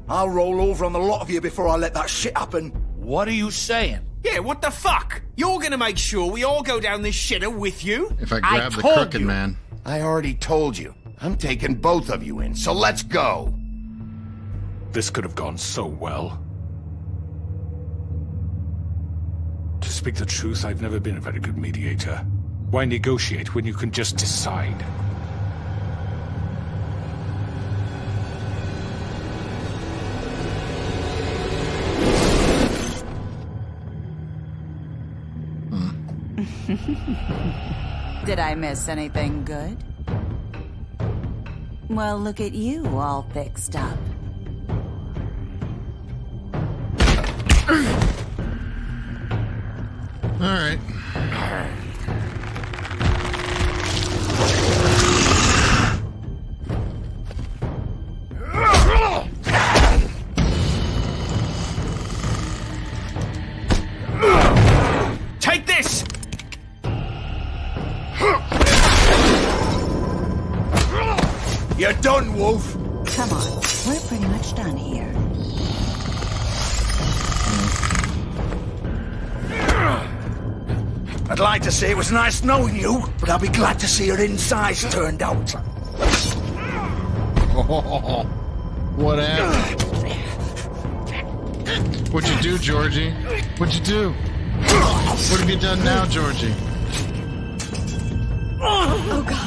I'll roll over on the lot of you before I let that shit happen. What are you saying? Yeah, what the fuck? You're gonna make sure we all go down this shitter with you? If I grab the told crooked you. man. I already told you. I'm taking both of you in, so let's go. This could have gone so well. To speak the truth, I've never been a very good mediator. Why negotiate when you can just decide? Did I miss anything good? Well, look at you all fixed up. All right. Say it was nice knowing you, but I'll be glad to see your insides turned out. what happened? What'd you do, Georgie? What'd you do? What have you done now, Georgie? Oh god.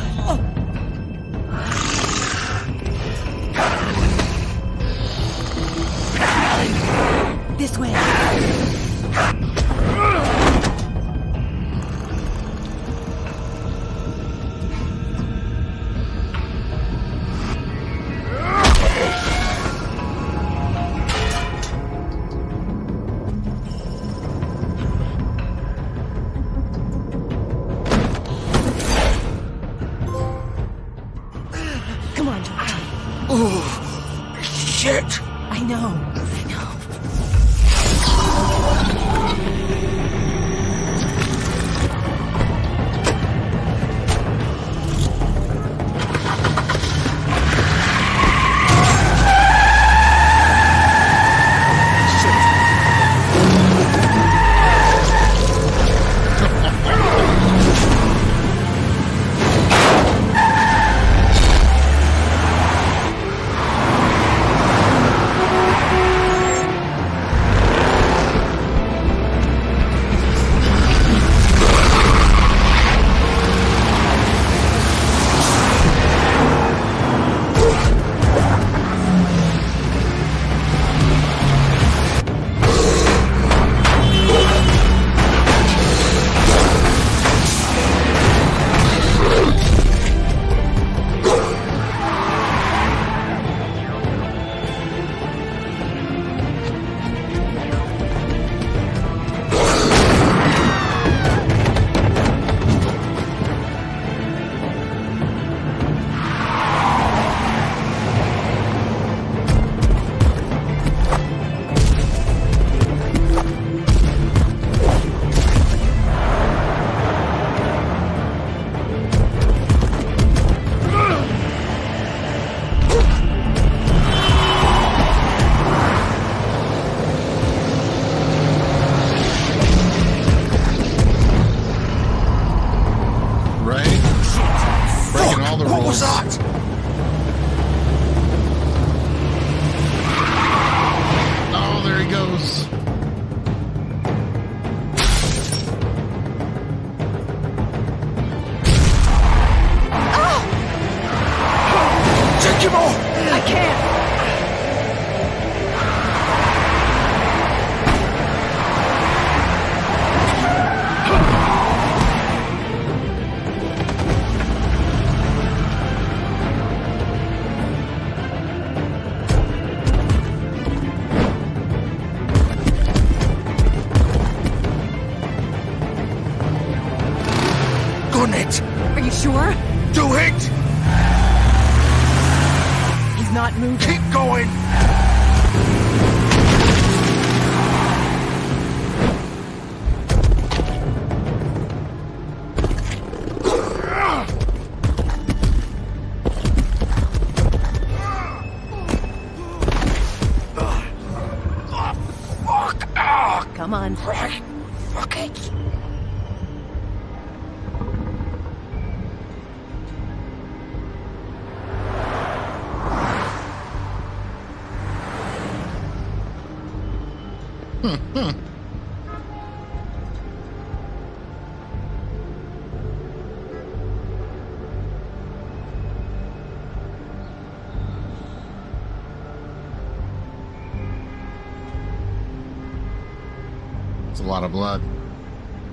A lot of blood.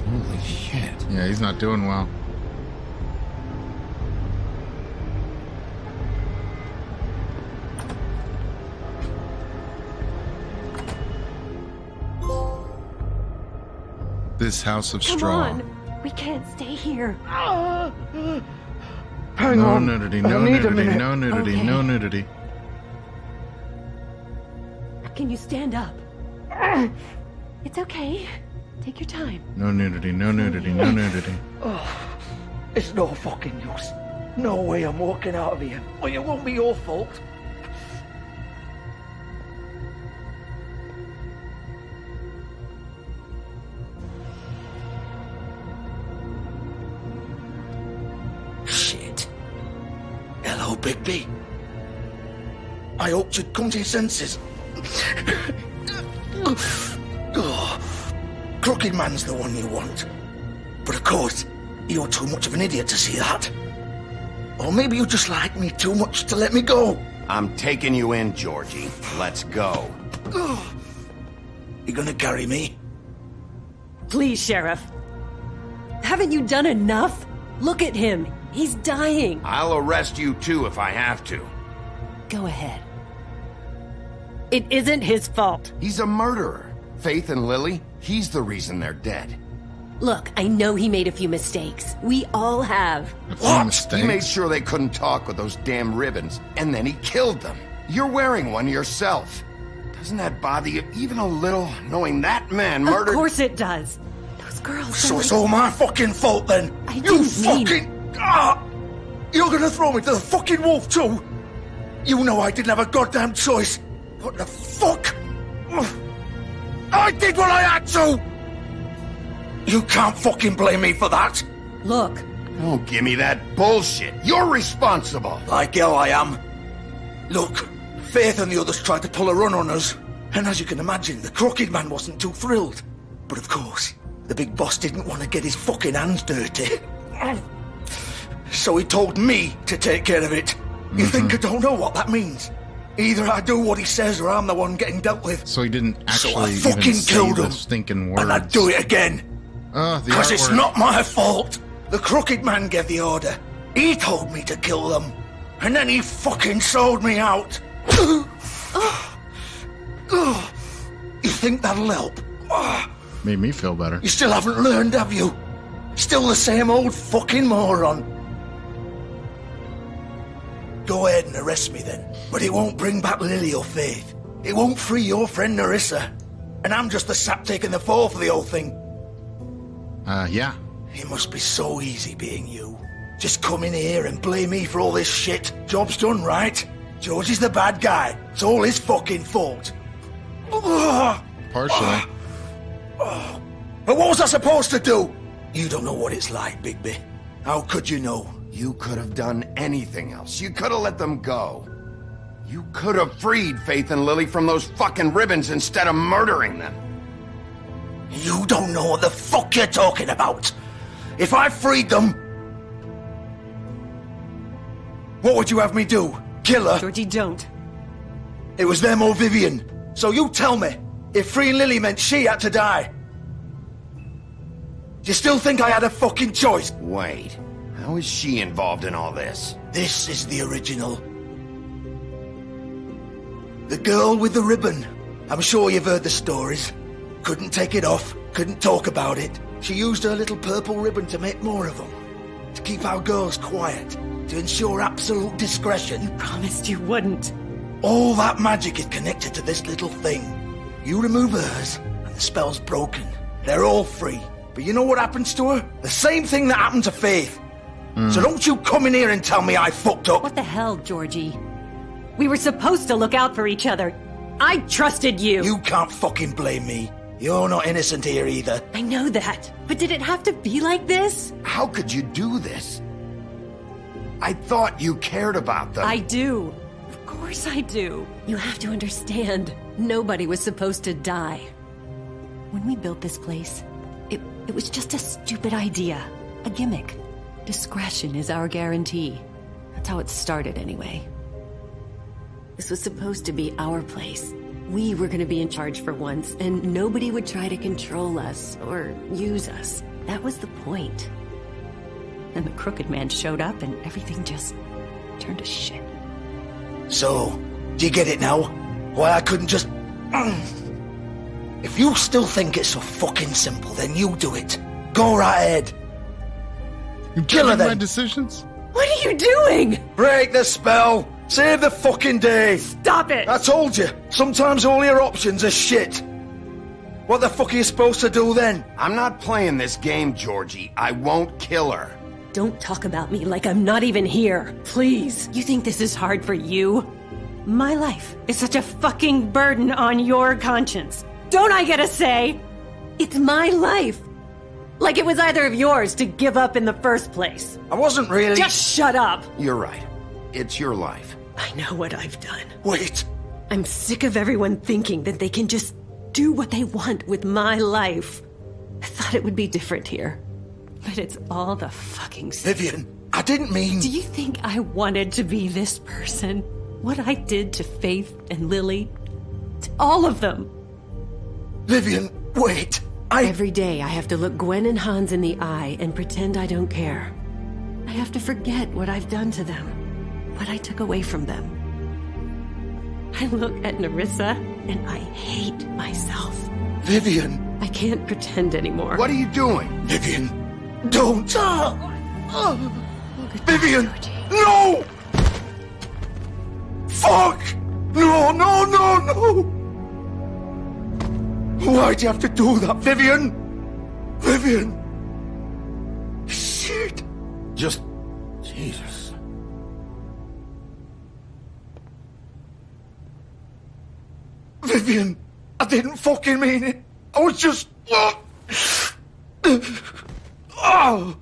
Holy shit. Yeah, he's not doing well. This house of Come straw. on. We can't stay here. Hang no on. nudity, no need a nudity, minute. no nudity, Okay. no nudity. Can you stand up? It's okay. No fucking use. No way I'm walking out of here. Well, it won't be your fault. Shit. Hello, Bigby. I hoped you'd come to your senses. oh, Crooked Man's the one you want. But of course, you're too much of an idiot to see that. Or maybe you just like me too much to let me go. I'm taking you in, Georgie. Let's go. You gonna carry me? Please, Sheriff. Haven't you done enough? Look at him. He's dying. I'll arrest you too if I have to. Go ahead. It isn't his fault. He's a murderer. Faith and Lily, he's the reason they're dead. Look, I know he made a few mistakes. We all have. He made sure they couldn't talk with those damn ribbons, and then he killed them. You're wearing one yourself. Doesn't that bother you even a little, knowing that man murdered? Of course it does. Those girls. So it's all my fucking fault then? I you didn't mean- fucking... Ah! You're gonna throw me to the fucking wolf too? You know I didn't have a goddamn choice. What the fuck? I did what I had to! You can't fucking blame me for that. Look. Don't give me that bullshit. You're responsible. Like hell I am. Look, Faith and the others tried to pull a run on us. And as you can imagine, the crooked man wasn't too thrilled. But of course, the big boss didn't want to get his fucking hands dirty. So he told me to take care of it. You think mm-hmm. I don't know what that means? Either I do what he says or I'm the one getting dealt with. So he didn't So actually I even fucking say killed the him. stinking words. And I'd do it again. Oh, Because it's not my fault. The crooked man gave the order. He told me to kill them. And then he fucking sold me out. you think that'll help? Made me feel better. You still haven't learned, have you? Still the same old fucking moron. Go ahead and arrest me then. But it won't bring back Lily or Faith. It won't free your friend Nerissa. And I'm just the sap taking the fall for the whole thing. Uh, yeah. It must be so easy being you. Just come in here and blame me for all this shit. Job's done, right? George is the bad guy. It's all his fucking fault. Partially. But what was I supposed to do? You don't know what it's like, Bigby. How could you know? You could have done anything else. You could have let them go. You could have freed Faith and Lily from those fucking ribbons instead of murdering them. You don't know what the fuck you're talking about. If I freed them, what would you have me do? Kill her? Georgie, don't. It was them or Vivian. So you tell me, if freeing Lily meant she had to die, do you still think I had a fucking choice? Wait, how is she involved in all this? This is the original. The girl with the ribbon. I'm sure you've heard the stories. Couldn't take it off, couldn't talk about it. She used her little purple ribbon to make more of them. To keep our girls quiet. To ensure absolute discretion. You promised you wouldn't. All that magic is connected to this little thing. You remove hers, and the spell's broken. They're all free. But you know what happens to her? The same thing that happened to Faith. So hmm. don't you come in here and tell me I fucked up. What the hell, Georgie? We were supposed to look out for each other. I trusted you. You can't fucking blame me. You're not innocent here either. I know that. But did it have to be like this? How could you do this? I thought you cared about them. I do. Of course I do. You have to understand. Nobody was supposed to die. When we built this place, it, it was just a stupid idea. A gimmick. Discretion is our guarantee. That's how it started, anyway. This was supposed to be our place. We were gonna be in charge for once, and nobody would try to control us or use us. That was the point. Then the Crooked Man showed up, and everything just turned to shit. So, do you get it now? Why I couldn't just. If you still think it's so fucking simple, then you do it. Go right ahead. You Kill her my then. decisions? What are you doing? Break the spell. Save the fucking day. Stop it. I told you. Sometimes all your options are shit. What the fuck are you supposed to do then? I'm not playing this game, Georgie. I won't kill her. Don't talk about me like I'm not even here. Please. You think this is hard for you? My life is such a fucking burden on your conscience. Don't I get a say? It's my life. Like it was either of yours to give up in the first place. I wasn't really. Just shut up. You're right. It's your life. I know what I've done. Wait. I'm sick of everyone thinking that they can just do what they want with my life. I thought it would be different here. But it's all the fucking same. Vivian, I didn't mean. Do you think I wanted to be this person? What I did to Faith and Lily? To all of them. Vivian, wait. I. Every day I have to look Gwen and Hans in the eye and pretend I don't care. I have to forget what I've done to them, what I took away from them. I look at Nerissa and I hate myself. Vivian. I can't pretend anymore. What are you doing? Vivian, don't. Oh, Vivian, no! Fuck! No, no, no, no! Why'd you have to do that, Vivian? Vivian! Shit! Just. Jesus. Vivian, I didn't fucking mean it. I was just. Oh!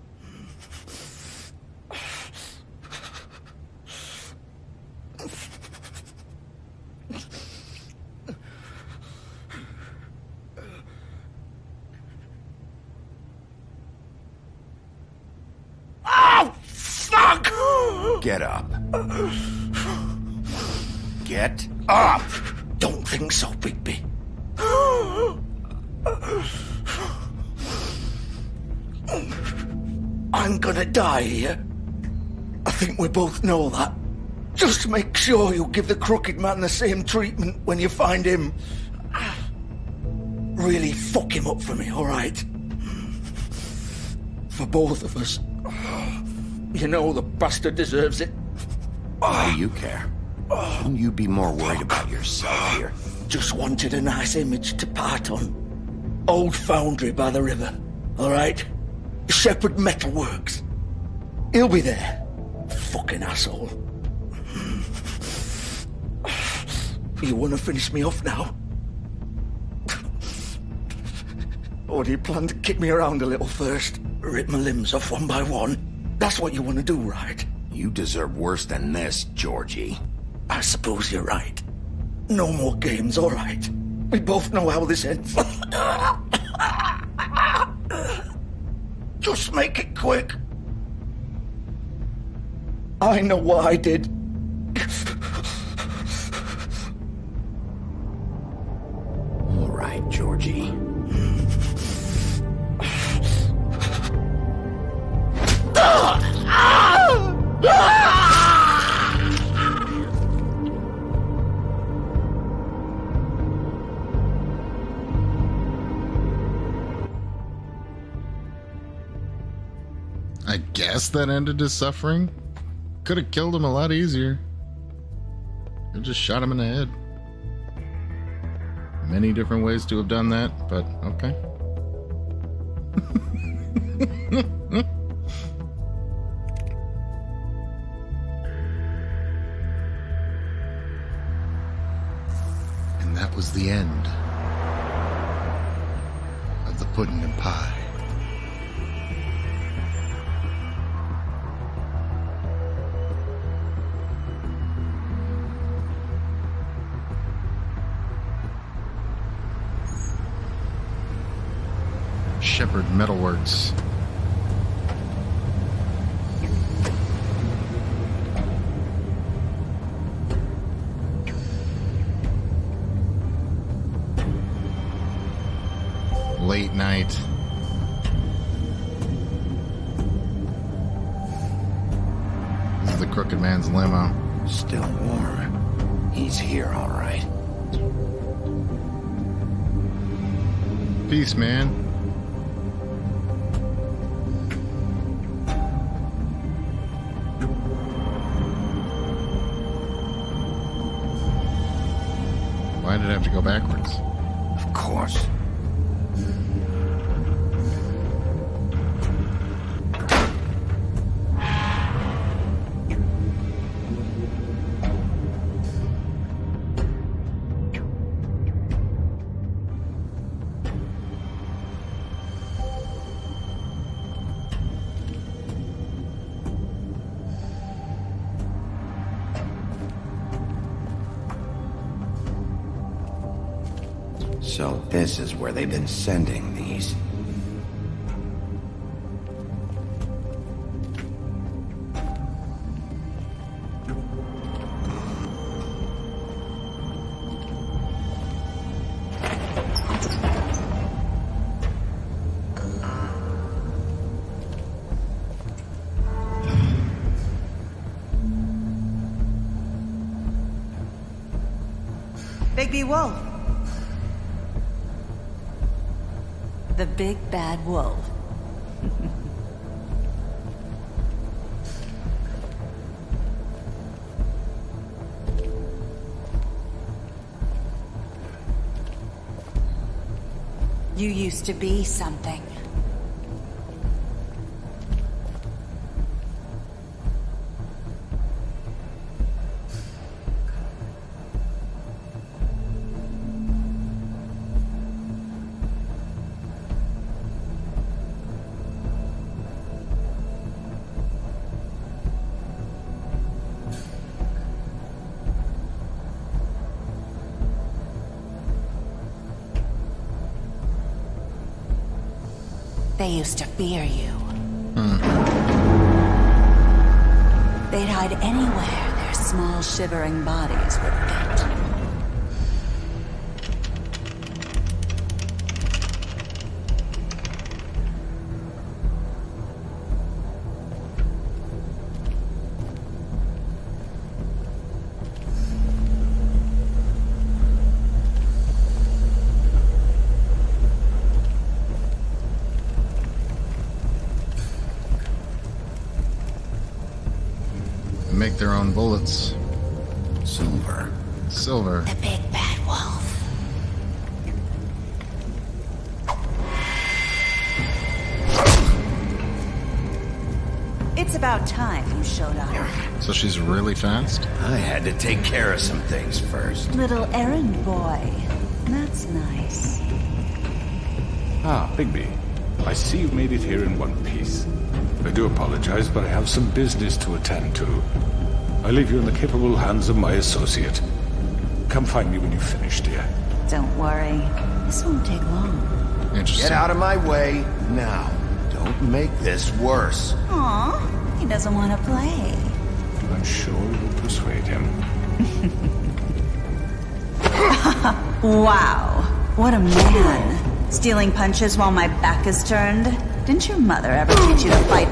Get up. Get up! Don't think so, Bigby. I'm gonna die here. I think we both know that. Just make sure you give the crooked man the same treatment when you find him. Really fuck him up for me, alright? For both of us. You know the bastard deserves it. Why do you care? Shouldn't you be more worried about yourself here? Just wanted a nice image to part on. Old foundry by the river, alright? Shepherd Metalworks. He'll be there. Fucking asshole. You wanna finish me off now? Or do you plan to kick me around a little first? Rip my limbs off one by one? That's what you wanna do, right? You deserve worse than this, Georgie. I suppose you're right. No more games, alright. We both know how this ends. Just make it quick. I know what I did. That ended his suffering. Could have killed him a lot easier. Could just shot him in the head. Many different ways to have done that, but okay. Bigby Wolf. The big bad wolf. you used to be something. Used to fear you. Hmm. They'd hide anywhere their small shivering bodies would fit. Really fast? I had to take care of some things first. Little errand boy. That's nice. Ah, Bigby. I see you've made it here in one piece. I do apologize, but I have some business to attend to. I leave you in the capable hands of my associate. Come find me when you've finished, dear. Don't worry. This won't take long. Interesting. Get out of my way now. Don't make this worse. Aw, he doesn't want to play. I'm sure you'll persuade him. Wow, what a man. Stealing punches while my back is turned? Didn't your mother ever teach you to fight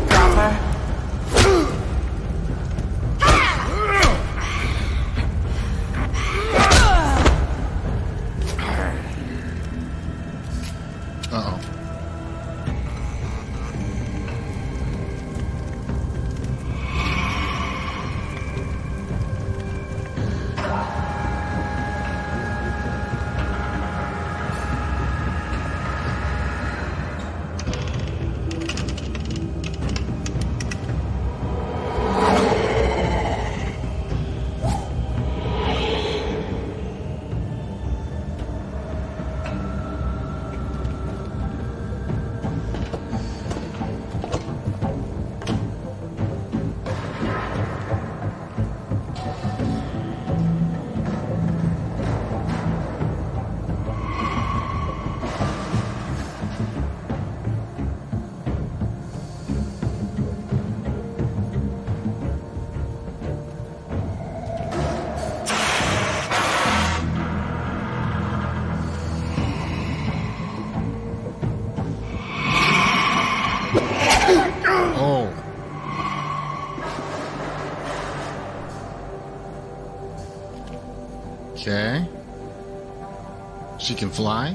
She can fly?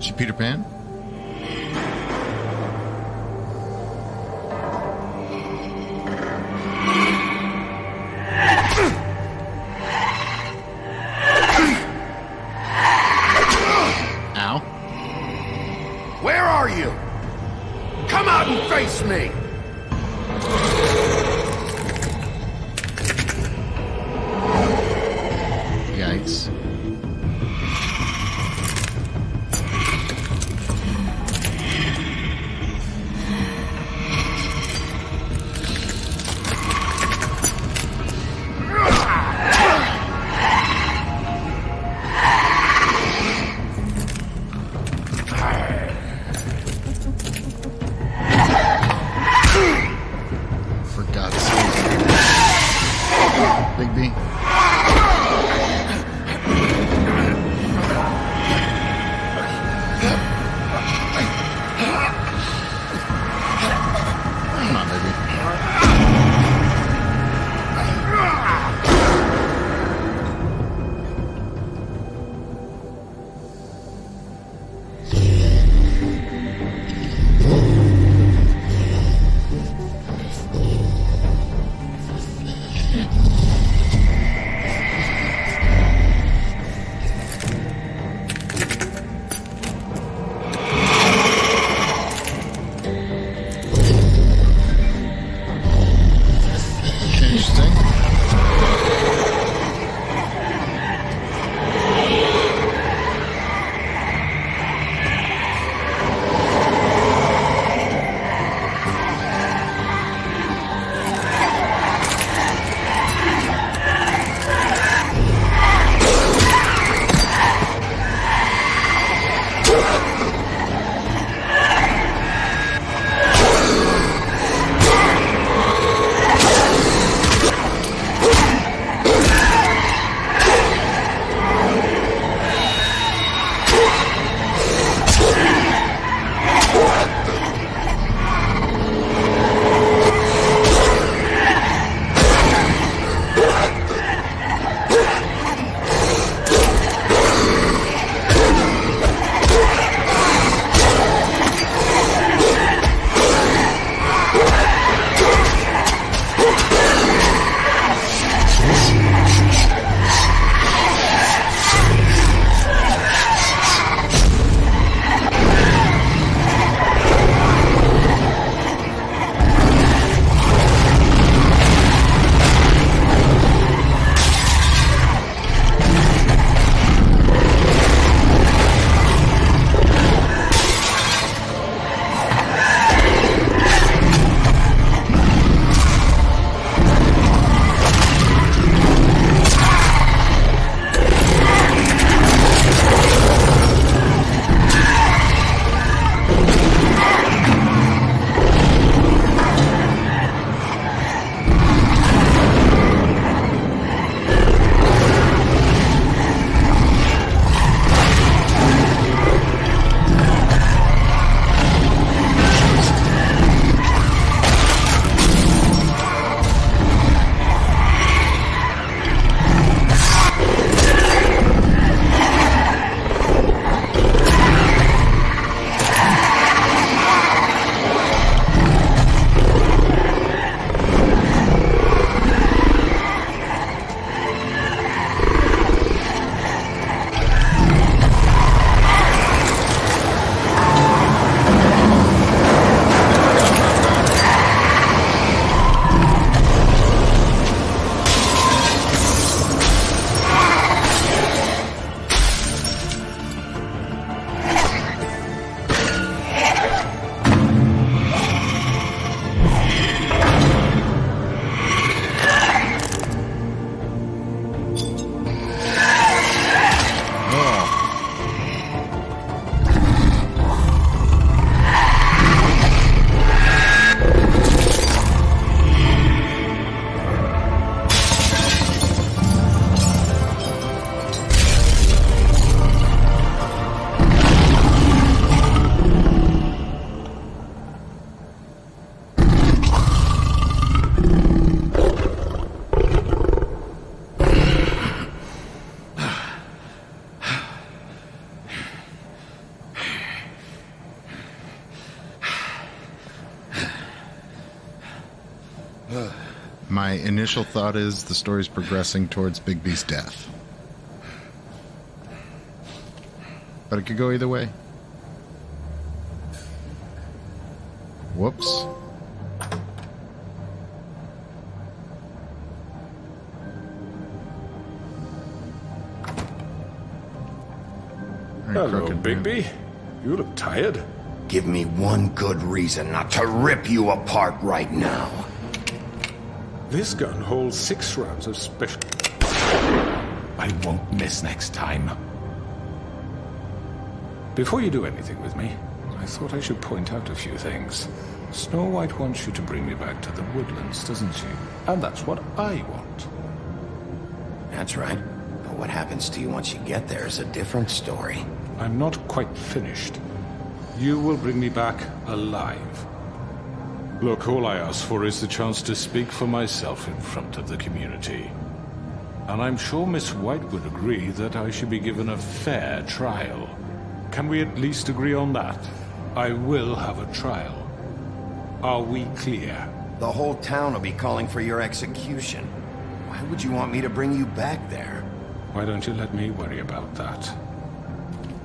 She Peter Pan? Initial thought is the story's progressing towards Bigby's death. But it could go either way. Whoops. Hello, Bigby. You look tired. Give me one good reason not to rip you apart right now. This gun holds six rounds of special. I won't miss next time. Before you do anything with me, I thought I should point out a few things. Snow White wants you to bring me back to the woodlands, doesn't she? And that's what I want. That's right. But what happens to you once you get there is a different story. I'm not quite finished. You will bring me back alive. Look, all I ask for is the chance to speak for myself in front of the community. And I'm sure Miss White would agree that I should be given a fair trial. Can we at least agree on that? I will have a trial. Are we clear? The whole town will be calling for your execution. Why would you want me to bring you back there? Why don't you let me worry about that?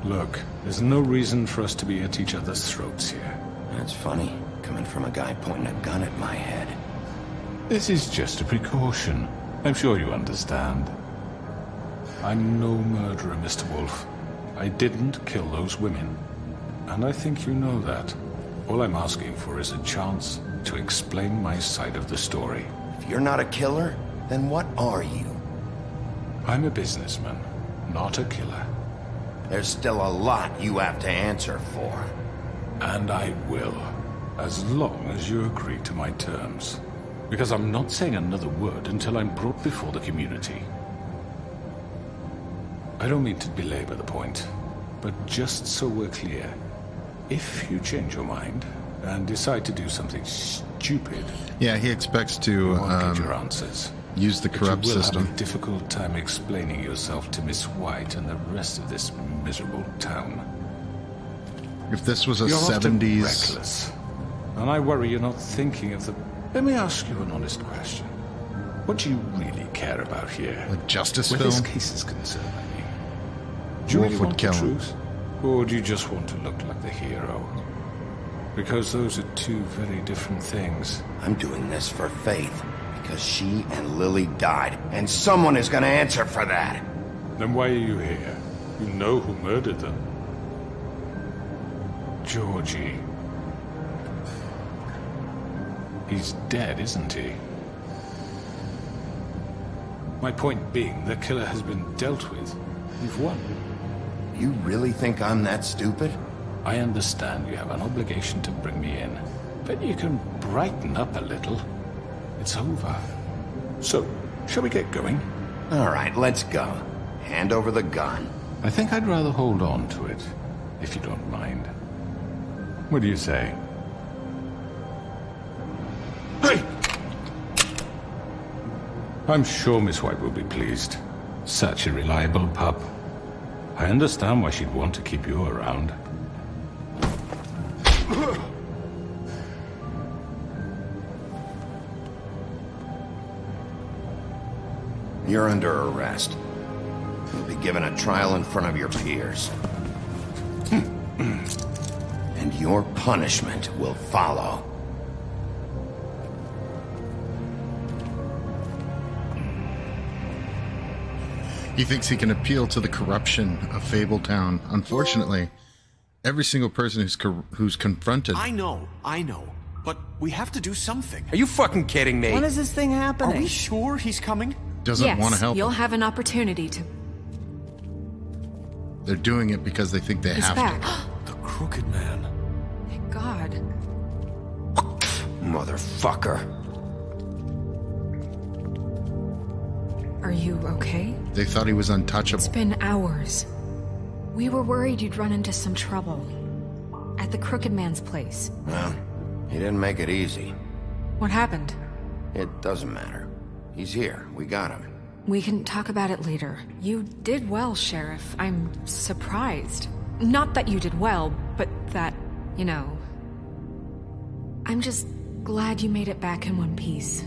Look, there's no reason for us to be at each other's throats here. That's funny, coming from a guy pointing a gun at my head. This is just a precaution. I'm sure you understand. I'm no murderer, Mr. Wolf. I didn't kill those women. And I think you know that. All I'm asking for is a chance to explain my side of the story. If you're not a killer, then what are you? I'm a businessman, not a killer. There's still a lot you have to answer for. And I will, as long as you agree to my terms. Because I'm not saying another word until I'm brought before the community. I don't mean to belabor the point, but just so we're clear, if you change your mind and decide to do something stupid, Yeah, he expects to um, your answers. use the corrupt you will system. have a difficult time explaining yourself to Miss White and the rest of this miserable town. If this was a You're often 70s. reckless, and I worry you're not thinking of the. Let me ask you an honest question. What do you really care about here? A justice Where film? this case is concerned, I mean. Do you Wolf really want the truth, or do you just want to look like the hero? Because those are two very different things. I'm doing this for Faith, because she and Lily died, and someone is gonna answer for that. Then why are you here? You know who murdered them. Georgie. He's dead, isn't he? My point being, the killer has been dealt with. You've won. You really think I'm that stupid? I understand you have an obligation to bring me in, but you can brighten up a little. It's over. So, shall we get going? All right, let's go. Hand over the gun. I think I'd rather hold on to it, if you don't mind. What do you say? I'm sure Miss White will be pleased. Such a reliable pup. I understand why she'd want to keep you around. You're under arrest. You'll be given a trial in front of your peers. and your punishment will follow. He thinks he can appeal to the corruption of Fabletown. Unfortunately, every single person who's co- who's confronted. I know, I know. But we have to do something. Are you fucking kidding me? When is this thing happening? Are we sure he's coming? Doesn't yes, want to help. you'll him. have an opportunity to. They're doing it because they think they He's have back. to. The Crooked Man. Thank God. Motherfucker. Are you okay? They thought he was untouchable. It's been hours. We were worried you'd run into some trouble. At the Crooked Man's place. Well, he didn't make it easy. What happened? It doesn't matter. He's here. We got him. We can talk about it later. You did well, Sheriff. I'm surprised. Not that you did well, but that, you know. I'm just glad you made it back in one piece.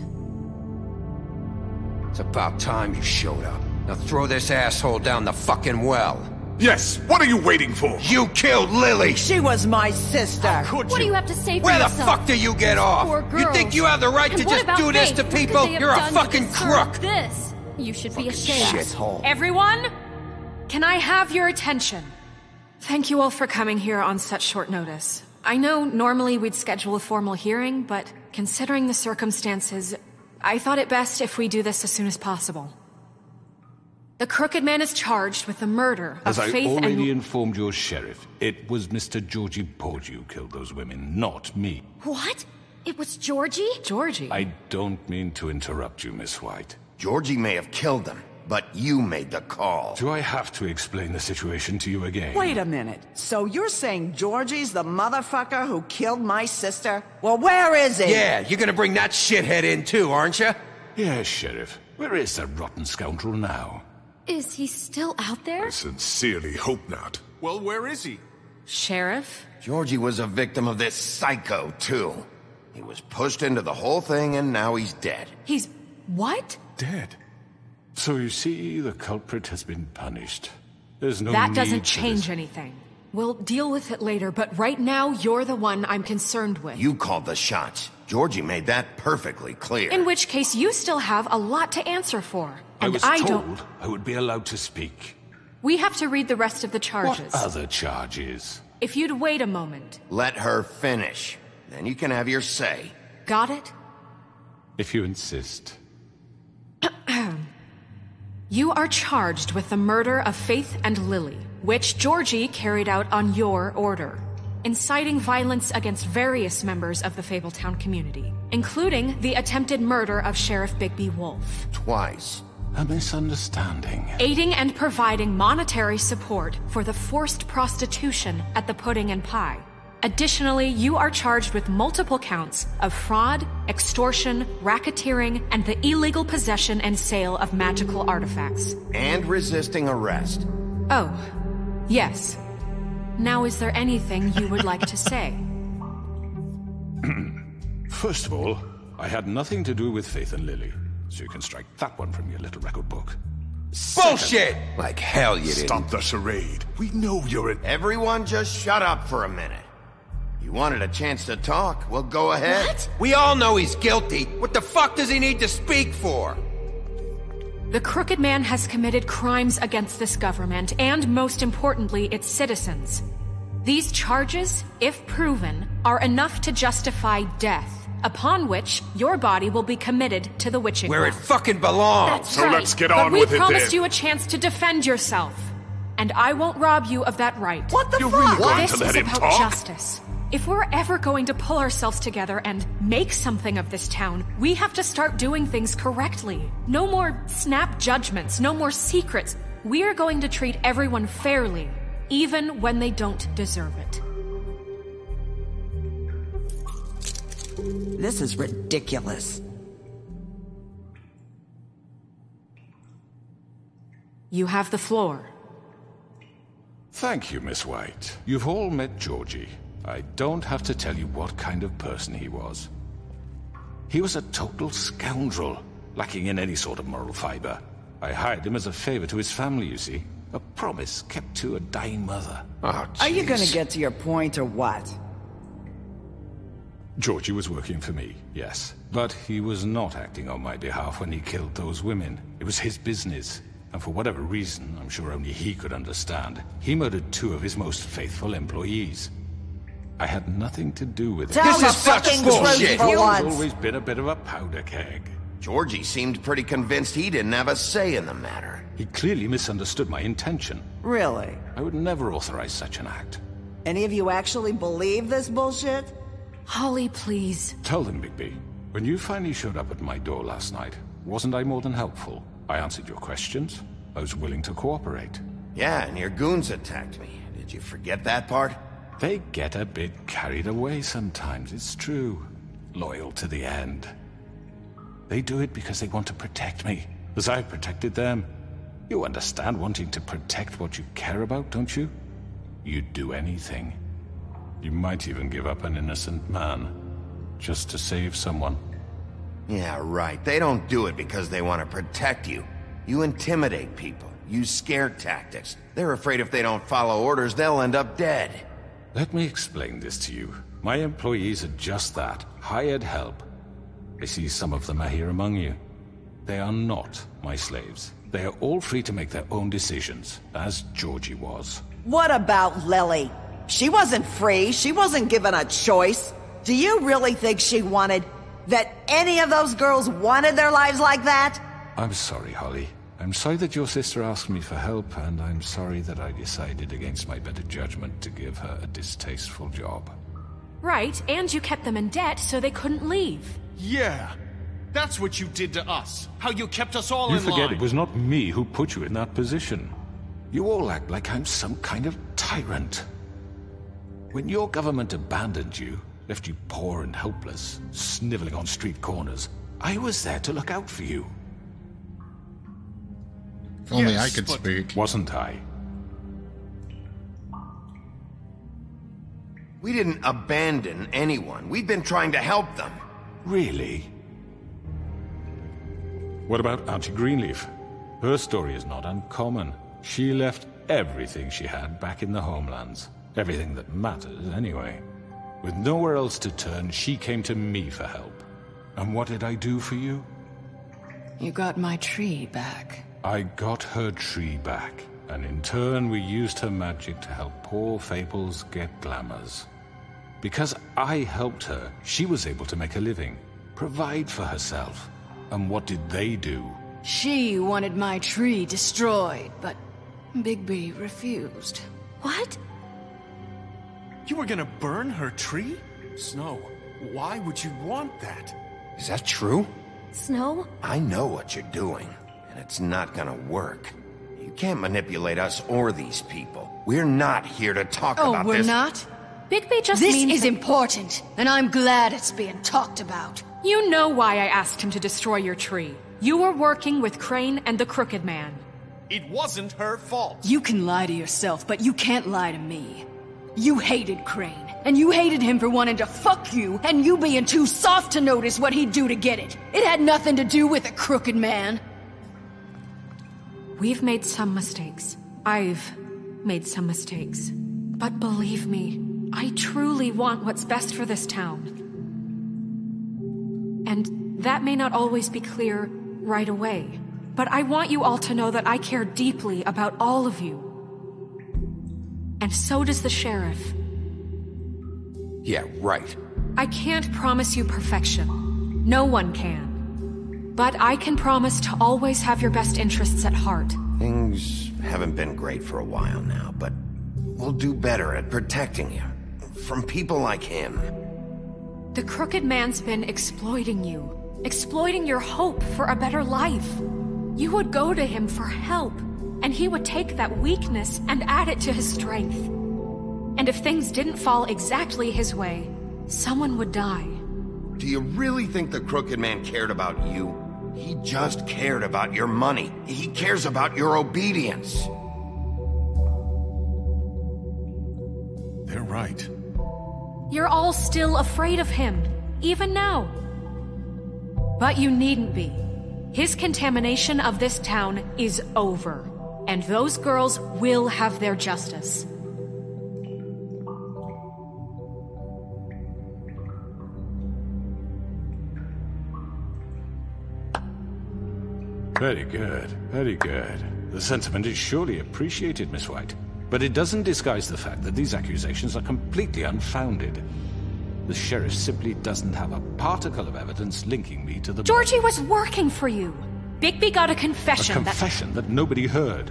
It's about time you showed up. Now throw this asshole down the fucking well. Yes, what are you waiting for? You killed Lily! She was my sister. could you? What do you have to say for Where the fuck do you get off? Poor You think you have the right And to just about do this Faith? to people? You're a fucking crook! This. You should be ashamed. shithole. Everyone, can I have your attention? Thank you all for coming here on such short notice. I know normally we'd schedule a formal hearing, but considering the circumstances, I thought it best if we do this as soon as possible. The Crooked Man is charged with the murder As of I Faith already and... informed your sheriff, it was Mr. Georgie Porgy who killed those women, not me. What? It was Georgie? Georgie? I don't mean to interrupt you, Miss White. Georgie may have killed them, but you made the call. Do I have to explain the situation to you again? Wait a minute. So you're saying Georgie's the motherfucker who killed my sister? Well, where is he? Yeah, you're gonna bring that shithead in too, aren't you? Yes, Sheriff. Where is the rotten scoundrel now? Is he still out there? I sincerely hope not. Well, where is he? Sheriff? Georgie was a victim of this psycho, too. He was pushed into the whole thing and now he's dead. He's... what? Dead. So you see, the culprit has been punished. There's no that need doesn't change this. anything. We'll deal with it later, but right now, you're the one I'm concerned with. You called the shots. Georgie made that perfectly clear. In which case, you still have a lot to answer for. I was I, told don't... I would be allowed to speak. We have to read the rest of the charges. What other charges? If you'd wait a moment. Let her finish. Then you can have your say. Got it? If you insist. You are charged with the murder of Faith and Lily, which Georgie carried out on your order, inciting violence against various members of the Fabletown community, including the attempted murder of Sheriff Bigby Wolf, Twice. A misunderstanding. aiding and providing monetary support for the forced prostitution at the Pudding and Pie. Additionally, you are charged with multiple counts of fraud, extortion, racketeering, and the illegal possession and sale of magical artifacts. And resisting arrest. Oh, yes. Now, is there anything you would like to say? First of all, I had nothing to do with Faith and Lily, so you can strike that one from your little record book. Bullshit! Like hell you didn't. Stop the charade. We know you're an... Everyone just shut up for a minute. You wanted a chance to talk, well go ahead. What? We all know he's guilty. What the fuck does he need to speak for? The Crooked Man has committed crimes against this government and, most importantly, its citizens. These charges, if proven, are enough to justify death, upon which your body will be committed to the witching Where it fucking belongs. That's So right. let's get but on we with it We promised you a chance to defend yourself, and I won't rob you of that right. What the You're fuck? really going this to let is him about talk? justice. If we're ever going to pull ourselves together and make something of this town, we have to start doing things correctly. No more snap judgments, no more secrets. We are going to treat everyone fairly, even when they don't deserve it. This is ridiculous. You have the floor. Thank you, Miss White. You've all met Georgie. I don't have to tell you what kind of person he was. He was a total scoundrel, lacking in any sort of moral fiber. I hired him as a favor to his family, you see. A promise kept to a dying mother. Oh, Are you gonna get to your point or what? Georgie was working for me, yes. But he was not acting on my behalf when he killed those women. It was his business. And for whatever reason, I'm sure only he could understand, he murdered two of his most faithful employees. I had nothing to do with it. Tell This is such bullshit. truth for He's always been a bit of a powder keg. Georgie seemed pretty convinced he didn't have a say in the matter. He clearly misunderstood my intention. Really? I would never authorize such an act. Any of you actually believe this bullshit? Holly, please. Tell them, Bigby. When you finally showed up at my door last night, wasn't I more than helpful? I answered your questions. I was willing to cooperate. Yeah, and your goons attacked me. Did you forget that part? They get a bit carried away sometimes, it's true. Loyal to the end. They do it because they want to protect me, as I've protected them. You understand wanting to protect what you care about, don't you? You'd do anything. You might even give up an innocent man. just to save someone. Yeah, right. They don't do it because they want to protect you. You intimidate people, use scare tactics. They're afraid if they don't follow orders, they'll end up dead. Let me explain this to you. My employees are just that hired help. I see some of them are here among you. They are not my slaves. They are all free to make their own decisions, as Georgie was. What about Lily? She wasn't free. She wasn't given a choice. Do you really think she wanted... that any of those girls wanted their lives like that? I'm sorry, Holly. I'm sorry that your sister asked me for help, and I'm sorry that I decided against my better judgment to give her a distasteful job. Right, and you kept them in debt so they couldn't leave. Yeah. That's what you did to us. How you kept us all You in forget line. it was not me who put you in that position. You all act like I'm some kind of tyrant. When your government abandoned you, left you poor and helpless, sniveling on street corners, I was there to look out for you. If only Yes, I could speak. Wasn't I? We didn't abandon anyone. We've been trying to help them. Really? What about Auntie Greenleaf? Her story is not uncommon. She left everything she had back in the homelands. Everything that matters, anyway. With nowhere else to turn, she came to me for help. And what did I do for you? You got my tree back. I got her tree back, and in turn we used her magic to help poor Fables get glamours. Because I helped her, she was able to make a living, provide for herself. And what did they do? She wanted my tree destroyed, but Bigby refused. What? You were gonna burn her tree? Snow, why would you want that? Is that true? Snow? I know what you're doing, and it's not gonna work. You can't manipulate us or these people. We're not here to talk Oh, about we're not? Bigby just This means is that- important, and I'm glad it's being talked about. You know why I asked him to destroy your tree. You were working with Crane and the Crooked Man. It wasn't her fault. You can lie to yourself, but you can't lie to me. You hated Crane, and you hated him for wanting to fuck you, and you being too soft to notice what he'd do to get it. It had nothing to do with a crooked man. We've made some mistakes. I've made some mistakes. But believe me, I truly want what's best for this town. And that may not always be clear right away. But I want you all to know that I care deeply about all of you. And so does the sheriff. Yeah, right. I can't promise you perfection. No one can. But I can promise to always have your best interests at heart. Things haven't been great for a while now, but we'll do better at protecting you. From people like him. The Crooked Man's been exploiting you, exploiting your hope for a better life. You would go to him for help, and he would take that weakness and add it to his strength. And if things didn't fall exactly his way, someone would die. Do you really think the Crooked Man cared about you? He just cared about your money. He cares about your obedience. They're right. You're all still afraid of him, even now. But you needn't be. His contamination of this town is over, and those girls will have their justice. Very good, very good. The sentiment is surely appreciated, Miss White. But it doesn't disguise the fact that these accusations are completely unfounded. The sheriff simply doesn't have a particle of evidence linking me to the Georgie was working for you. Bigby got a confession. A confession that nobody heard.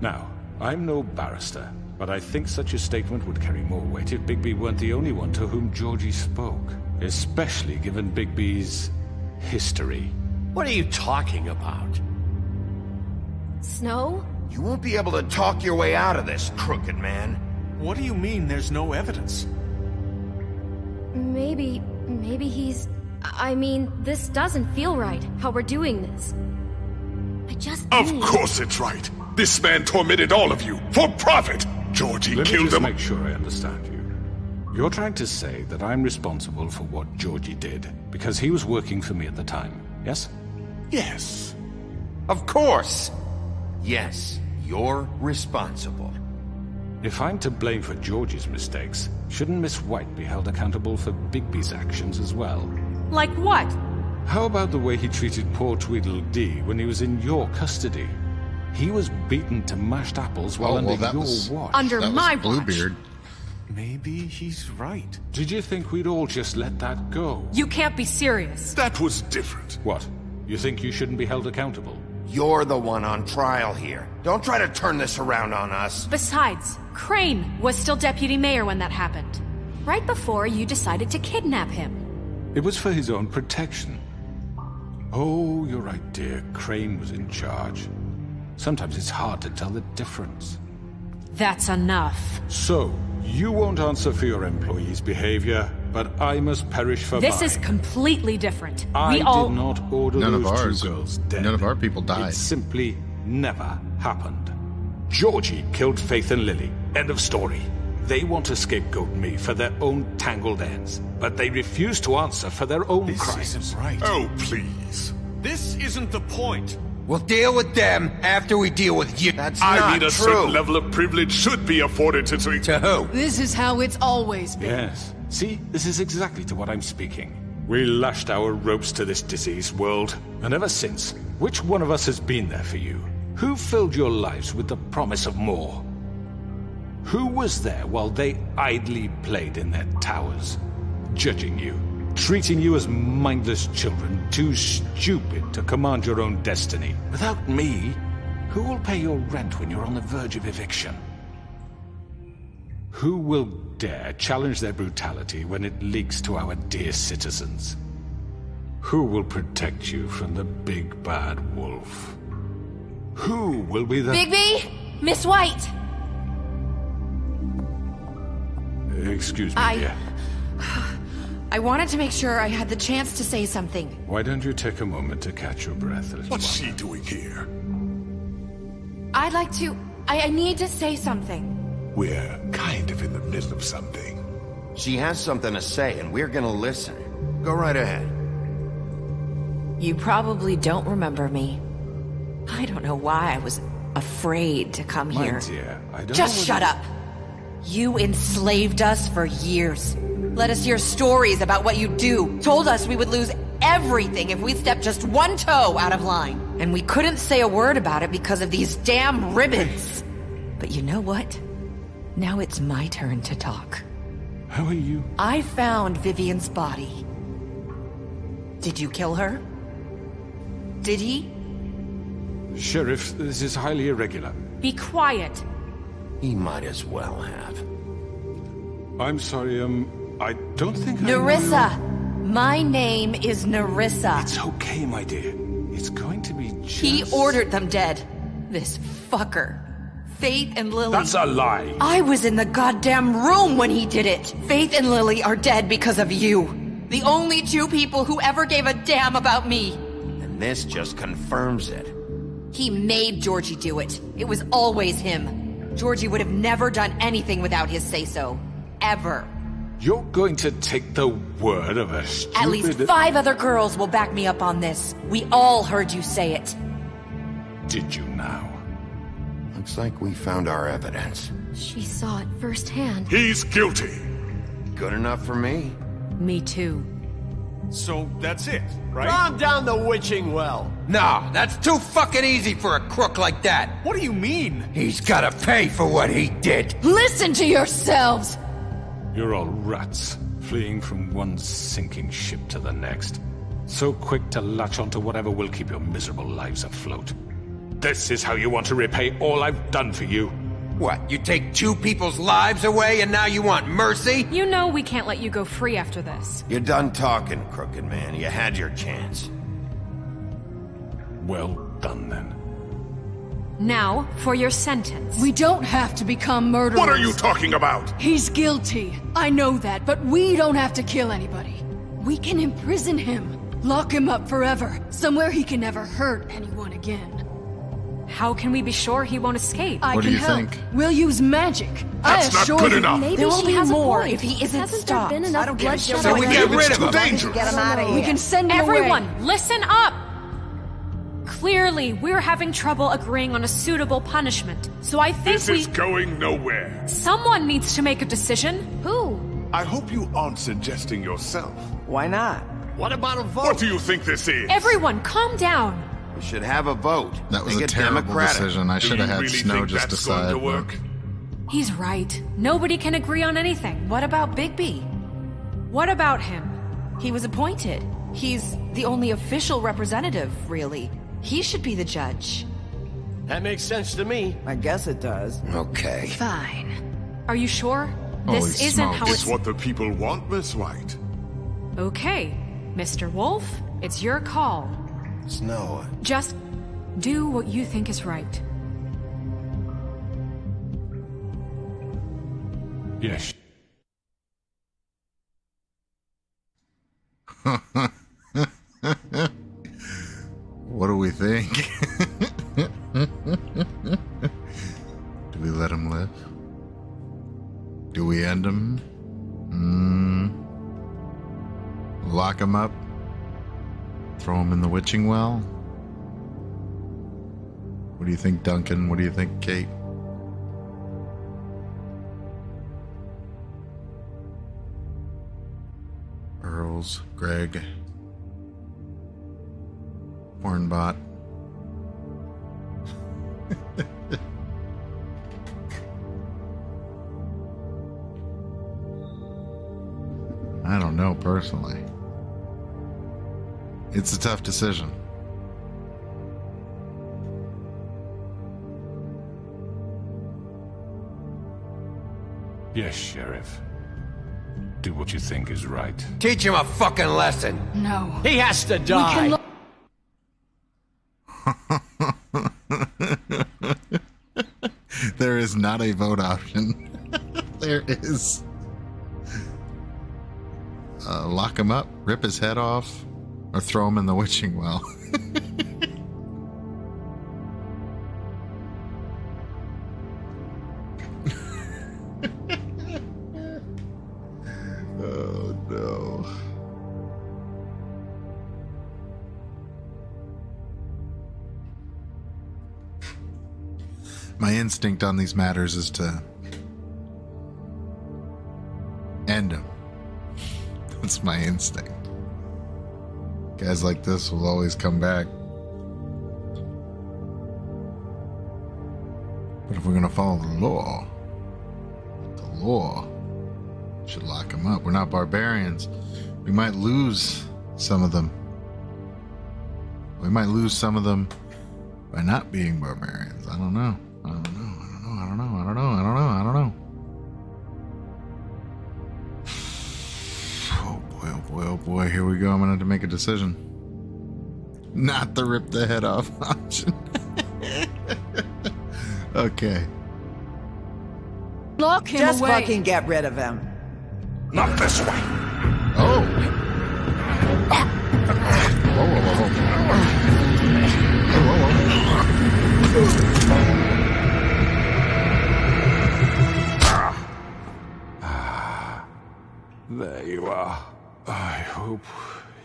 Now, I'm no barrister, but I think such a statement would carry more weight if Bigby weren't the only one to whom Georgie spoke. Especially given Bigby's history. What are you talking about? Snow? You won't be able to talk your way out of this, Crooked Man. What do you mean there's no evidence? Maybe, maybe he's. I mean, this doesn't feel right, how we're doing this. I just. Of need- course it's right. This man tormented all of you for profit. Georgie Let me killed just them. make sure I understand you. You're trying to say that I'm responsible for what Georgie did because he was working for me at the time, yes? Yes. Of course. Yes, you're responsible. If I'm to blame for George's mistakes, shouldn't Miss White be held accountable for Bigby's actions as well? Like what? How about the way he treated poor Tweedledee when he was in your custody? He was beaten to mashed apples while Oh, under well, that your was- watch. Under That was my watch. Bluebeard. Maybe he's right. Did you think we'd all just let that go? You can't be serious. That was different. What? You think you shouldn't be held accountable? You're the one on trial here. Don't try to turn this around on us. Besides, Crane was still deputy mayor when that happened. Right before you decided to kidnap him. It was for his own protection. Oh, you're right, dear. Crane was in charge. Sometimes it's hard to tell the difference. That's enough. So, you won't answer for your employees' behavior, but I must perish for This mine. is completely different. I we all did not order None of those ours- two girls dead. none of our people died. It simply never happened. Georgie killed Faith and Lily. End of story. They want to scapegoat me for their own tangled ends, but they refuse to answer for their own This crimes. isn't right. Oh, please. This isn't the point. We'll deal with them after we deal with you. That's I mean, a certain level of privilege should be afforded to To who? This is how it's always been. Yes. See, this is exactly to what I'm speaking. We lashed our ropes to this diseased world, and ever since, which one of us has been there for you? Who filled your lives with the promise of more? Who was there while they idly played in their towers, judging you, treating you as mindless children, too stupid to command your own destiny? Without me, who will pay your rent when you're on the verge of eviction? Who will dare challenge their brutality when it leaks to our dear citizens? Who will protect you from the big bad wolf? Who will be the... Bigby! Miss White! Excuse me, I- dear. I wanted to make sure I had the chance to say something. Why don't you take a moment to catch your breath little What's longer? she doing here? I'd like to. I, I need to say something. We're kind of in the middle of something. She has something to say, and we're gonna listen. Go right ahead. You probably don't remember me. I don't know why I was afraid to come My here. dear, I don't Just know shut up. You enslaved us for years. Let us hear stories about what you do. Told us we would lose everything if we stepped just one toe out of line. And we couldn't say a word about it because of these damn ribbons. But you know what? Now it's my turn to talk. How are you? I found Vivian's body. Did you kill her? Did he? Sheriff, this is highly irregular. Be quiet. He might as well have. I'm sorry, um, I don't think I... Nerissa! My name is Nerissa. It's okay, my dear. It's going to be just... He ordered them dead. This fucker. Faith and Lily. That's a lie. I was in the goddamn room when he did it. Faith and Lily are dead because of you. The only two people who ever gave a damn about me. And this just confirms it. He made Georgie do it. It was always him. Georgie would have never done anything without his say so. Ever. You're going to take the word of a stupid... At least five other girls will back me up on this. We all heard you say it. Did you now? Looks like we found our evidence. She saw it firsthand. He's guilty. Good enough for me. Me too. So that's it, right? Calm down the witching well. Nah, that's too fucking easy for a crook like that. What do you mean? He's gotta pay for what he did. Listen to yourselves! You're all rats, fleeing from one sinking ship to the next. So quick to latch onto whatever will keep your miserable lives afloat. This is how you want to repay all I've done for you. What, you take two people's lives away and now you want mercy? You know we can't let you go free after this. You're done talking, crooked man. You had your chance. Well done, then. Now, for your sentence. We don't have to become murderers. What are you talking about? He's guilty. I know that, but we don't have to kill anybody. We can imprison him. Lock him up forever. Somewhere he can never hurt anyone again. How can we be sure he won't escape? I What do can you help. think? We'll use magic. I That's not good you. enough. Maybe there will she be has more if he isn't Hasn't stopped. there been enough I don't give a bloodshed shit. So we get rid of him. Dangerous. Get him out of here. We can send him Everyone, away. listen up! Clearly, we're having trouble agreeing on a suitable punishment. So I think This we. is going nowhere. Someone needs to make a decision. Who? I hope you aren't suggesting yourself. Why not? What about a vote? What do you think this is? Everyone, calm down. We should have a vote. That was Make a it terrible democratic. decision. I should have had really Snow just decide. to work? He's right. Nobody can agree on anything. What about Bigby? What about him? He was appointed. He's the only official representative, really. He should be the judge. That makes sense to me. I guess it does. Okay. Fine. Are you sure? Holy this isn't how It's it's. what the people want, Miss White. Okay, Mr. Wolf, it's your call. Snow. Just do what you think is right. Yes. what do we think? do we let him live? Do we end him? Mm. Lock him up? Throw him in the witching well? What do you think, Duncan? What do you think, Kate? Earls, Greg, Hornbot. I don't know personally. It's a tough decision. Yes, Sheriff. Do what you think is right. Teach him a fucking lesson. No. He has to We die. can there is not a vote option. there is. Uh, lock him up, rip his head off, or throw him in the witching well. oh no. My instinct on these matters is to end him. That's my instinct. Guys like this will always come back. But if we're gonna follow the law, the law should lock them up. We're not barbarians. We might lose some of them. We might lose some of them by not being barbarians. I don't know. I don't know. Decision. Not the rip the head off option. okay. Lock him Just away. fucking get rid of him. Not this way.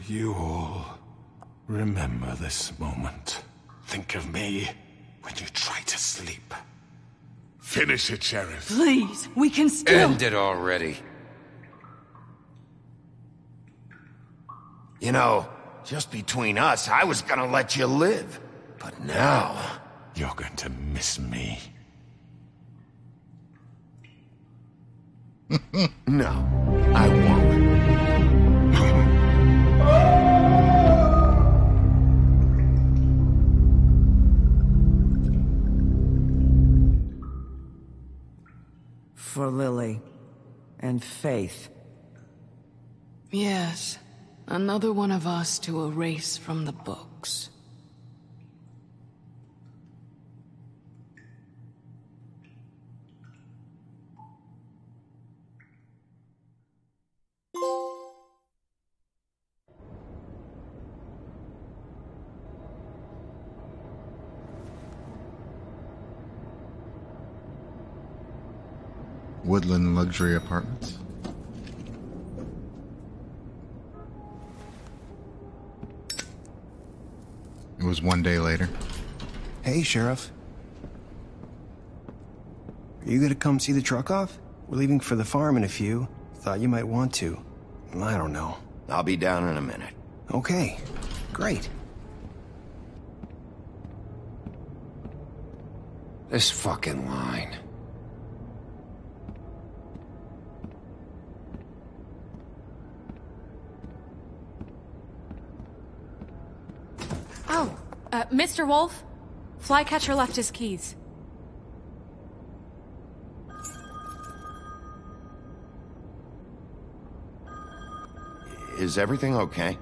You all remember this moment. Think of me when you try to sleep. Finish it, Sheriff. Please, we can still. End it already. You know, just between us, I was gonna let you live. But now... You're going to miss me. no, I won't. For Lily. And Faith. Yes, another one of us to erase from the books. Woodland Luxury Apartments. It was one day later. Hey, Sheriff. Are you gonna come see the truck off? We're leaving for the farm in a few. Thought you might want to. I don't know. I'll be down in a minute. Okay, great. This fucking line. Mr. Wolf? Flycatcher left his keys. Is everything okay?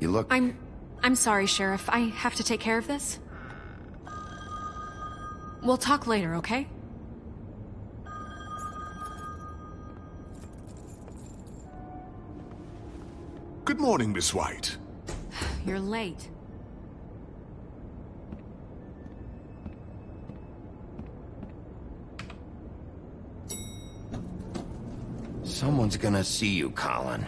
You look. I'm... I'm sorry, Sheriff. I have to take care of this. We'll talk later, okay? Good morning, Miss White. You're late. Someone's gonna see you, Colin.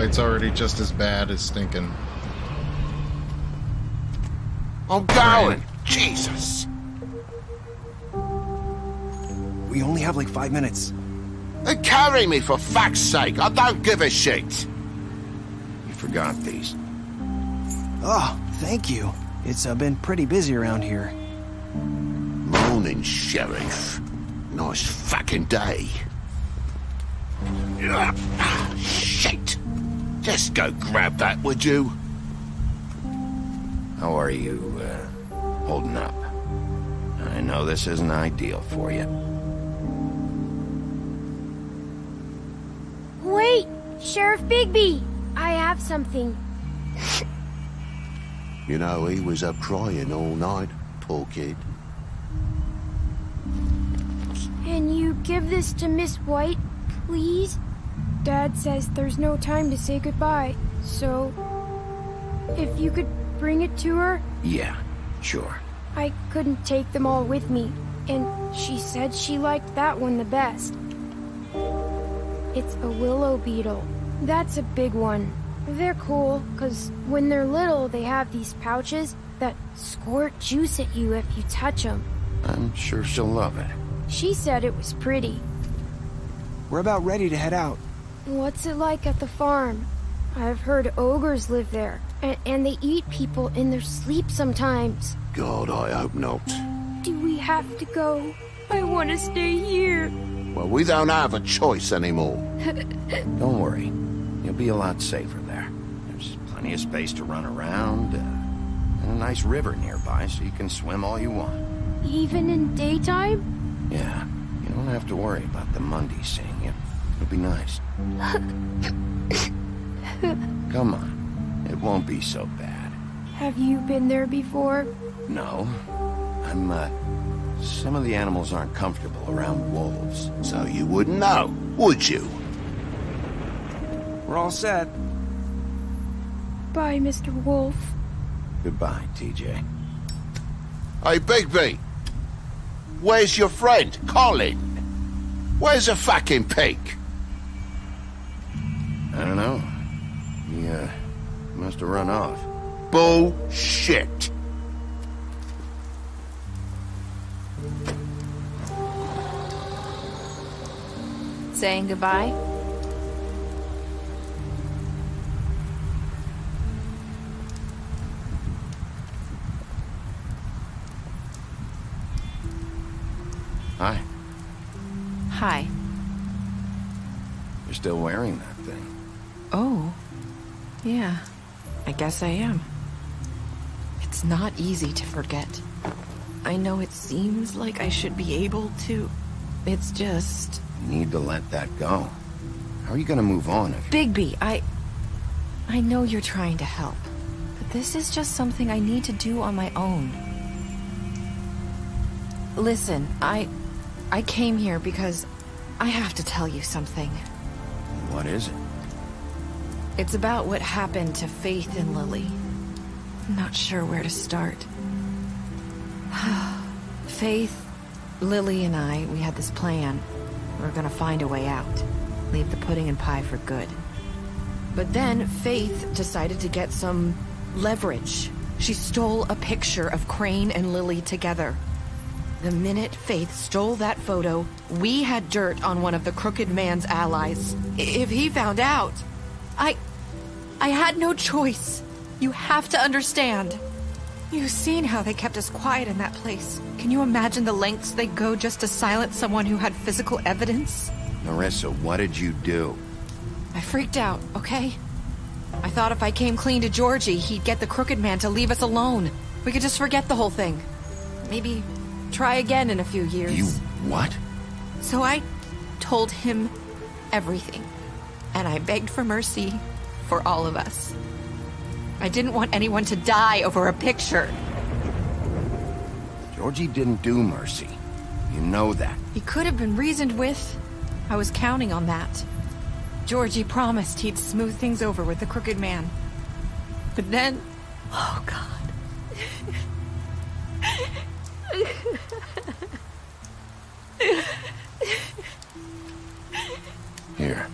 So Snow White's already just as bad as stinking. I'm going. Jesus. We only have like five minutes. Then carry me for fuck's sake. I don't give a shit. You forgot these. Oh, thank you. It's uh, been pretty busy around here. Morning, Sheriff. Nice fucking day. Ugh, Shit. Just go grab that, would you? How are you, uh, holding up? I know this isn't ideal for you. Wait! Sheriff Bigby! I have something. You know, he was up crying all night, poor kid. Can you give this to Miss White, please? Dad says there's no time to say goodbye, so... If you could bring it to her? Yeah, sure. I couldn't take them all with me, and she said she liked that one the best. It's a willow beetle. That's a big one. They're cool, because when they're little, they have these pouches that squirt juice at you if you touch them. I'm sure she'll love it. She said it was pretty. We're about ready to head out. What's it like at the farm? I've heard ogres live there, and, and they eat people in their sleep sometimes. God, I hope not. Do we have to go? I want to stay here. Well, we don't have a choice anymore. Don't worry. You'll be a lot safer there. There's plenty of space to run around, uh, and a nice river nearby so you can swim all you want. Even in daytime? Yeah, you don't have to worry about the Mundy seeing you. It'll be nice. Come on. It won't be so bad. Have you been there before? No. I'm, uh... Some of the animals aren't comfortable around wolves. So you wouldn't know, would you? We're all set. Bye, Mr. Wolf. Goodbye, TJ. Hey, Bigby. Where's your friend, Colin? Where's the fucking pig? I don't know. He, uh, must have run off. Bullshit. Saying goodbye? Hi. Hi. You're still wearing that. Oh. Yeah. I guess I am. It's not easy to forget. I know it seems like I should be able to, It's just... You need to let that go. How are you gonna move on if... Bigby, I... I know you're trying to help. But this is just something I need to do on my own. Listen, I... I came here because I have to tell you something. What is it? It's about what happened to Faith and Lily. I'm not sure where to start. Faith, Lily and I, we had this plan. We were gonna find a way out. Leave the pudding and pie for good. But then Faith decided to get some leverage. She stole a picture of Crane and Lily together. The minute Faith stole that photo, we had dirt on one of the Crooked Man's allies. If he found out, I... I had no choice. You have to understand. You've seen how they kept us quiet in that place. Can you imagine the lengths they go just to silence someone who had physical evidence? Nerissa, what did you do? I freaked out, okay? I thought if I came clean to Georgie, he'd get the Crooked Man to leave us alone. We could just forget the whole thing. Maybe try again in a few years. You what? So I told him everything. And I begged for mercy for all of us. I didn't want anyone to die over a picture. Georgie didn't do Mercy. You know that. He could have been reasoned with. I was counting on that. Georgie promised he'd smooth things over with the Crooked Man. But then... Oh, God. Here.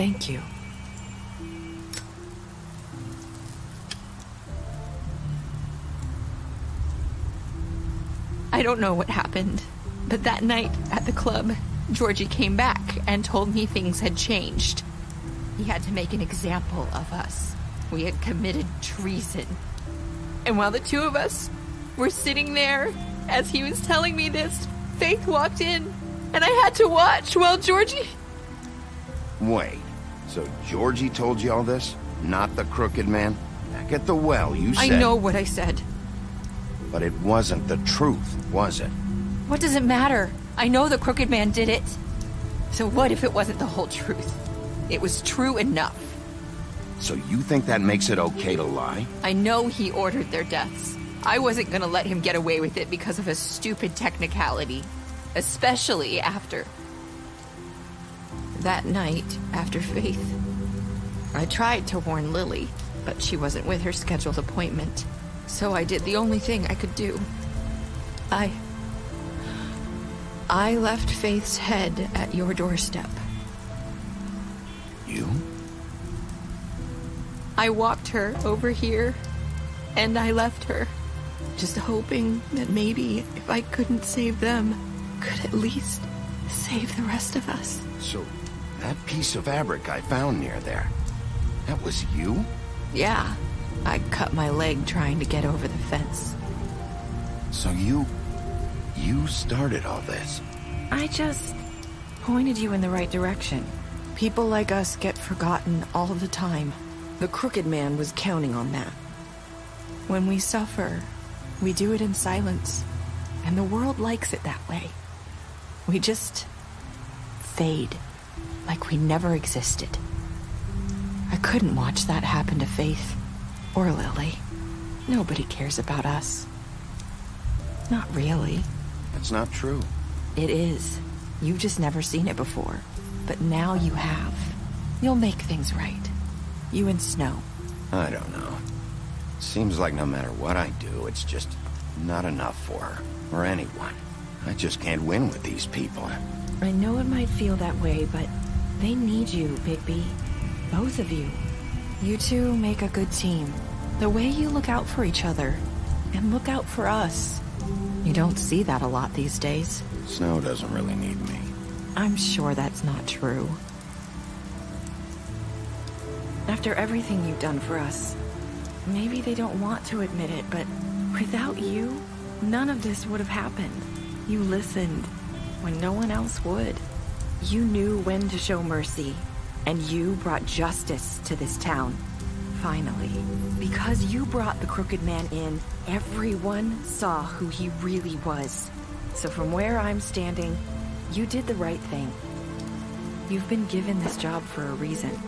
Thank you. I don't know what happened, but that night at the club, Georgie came back and told me things had changed. He had to make an example of us. We had committed treason. And while the two of us were sitting there, as he was telling me this, Faith walked in, and I had to watch while Georgie. Wait. So Georgie told you all this? Not the crooked man? Back at the well, you said... I know what I said. But it wasn't the truth, was it? What does it matter? I know the Crooked Man did it. So what if it wasn't the whole truth? It was true enough. So you think that makes it okay to lie? I know he ordered their deaths. I wasn't gonna let him get away with it because of a stupid technicality. Especially after. That night, after Faith, I tried to warn Lily, but she wasn't with her scheduled appointment. So I did the only thing I could do. I. I left Faith's head at your doorstep. You? I walked her over here, and I left her, just hoping that maybe if I couldn't save them, could at least save the rest of us. So, that piece of fabric I found near there, that was you? Yeah, I cut my leg trying to get over the fence. So you... you started all this? I just pointed you in the right direction. People like us get forgotten all the time. The Crooked Man was counting on that. When we suffer, we do it in silence. And the world likes it that way. We just fade, like we never existed. I couldn't watch that happen to Faith or Lily. Nobody cares about us. Not really. That's not true. It is. You've just never seen it before. But now you have. You'll make things right. You and Snow. I don't know. Seems like no matter what I do, it's just not enough for her. Or anyone. I just can't win with these people. I know it might feel that way, but they need you, Bigby. Both of you. You two make a good team. The way you look out for each other, and look out for us. You don't see that a lot these days. Snow doesn't really need me. I'm sure that's not true. After everything you've done for us, maybe they don't want to admit it, but without you, none of this would have happened. You listened when no one else would. You knew when to show mercy, and you brought justice to this town. Finally. Because you brought the Crooked Man in, everyone saw who he really was. So from where I'm standing, you did the right thing. You've been given this job for a reason.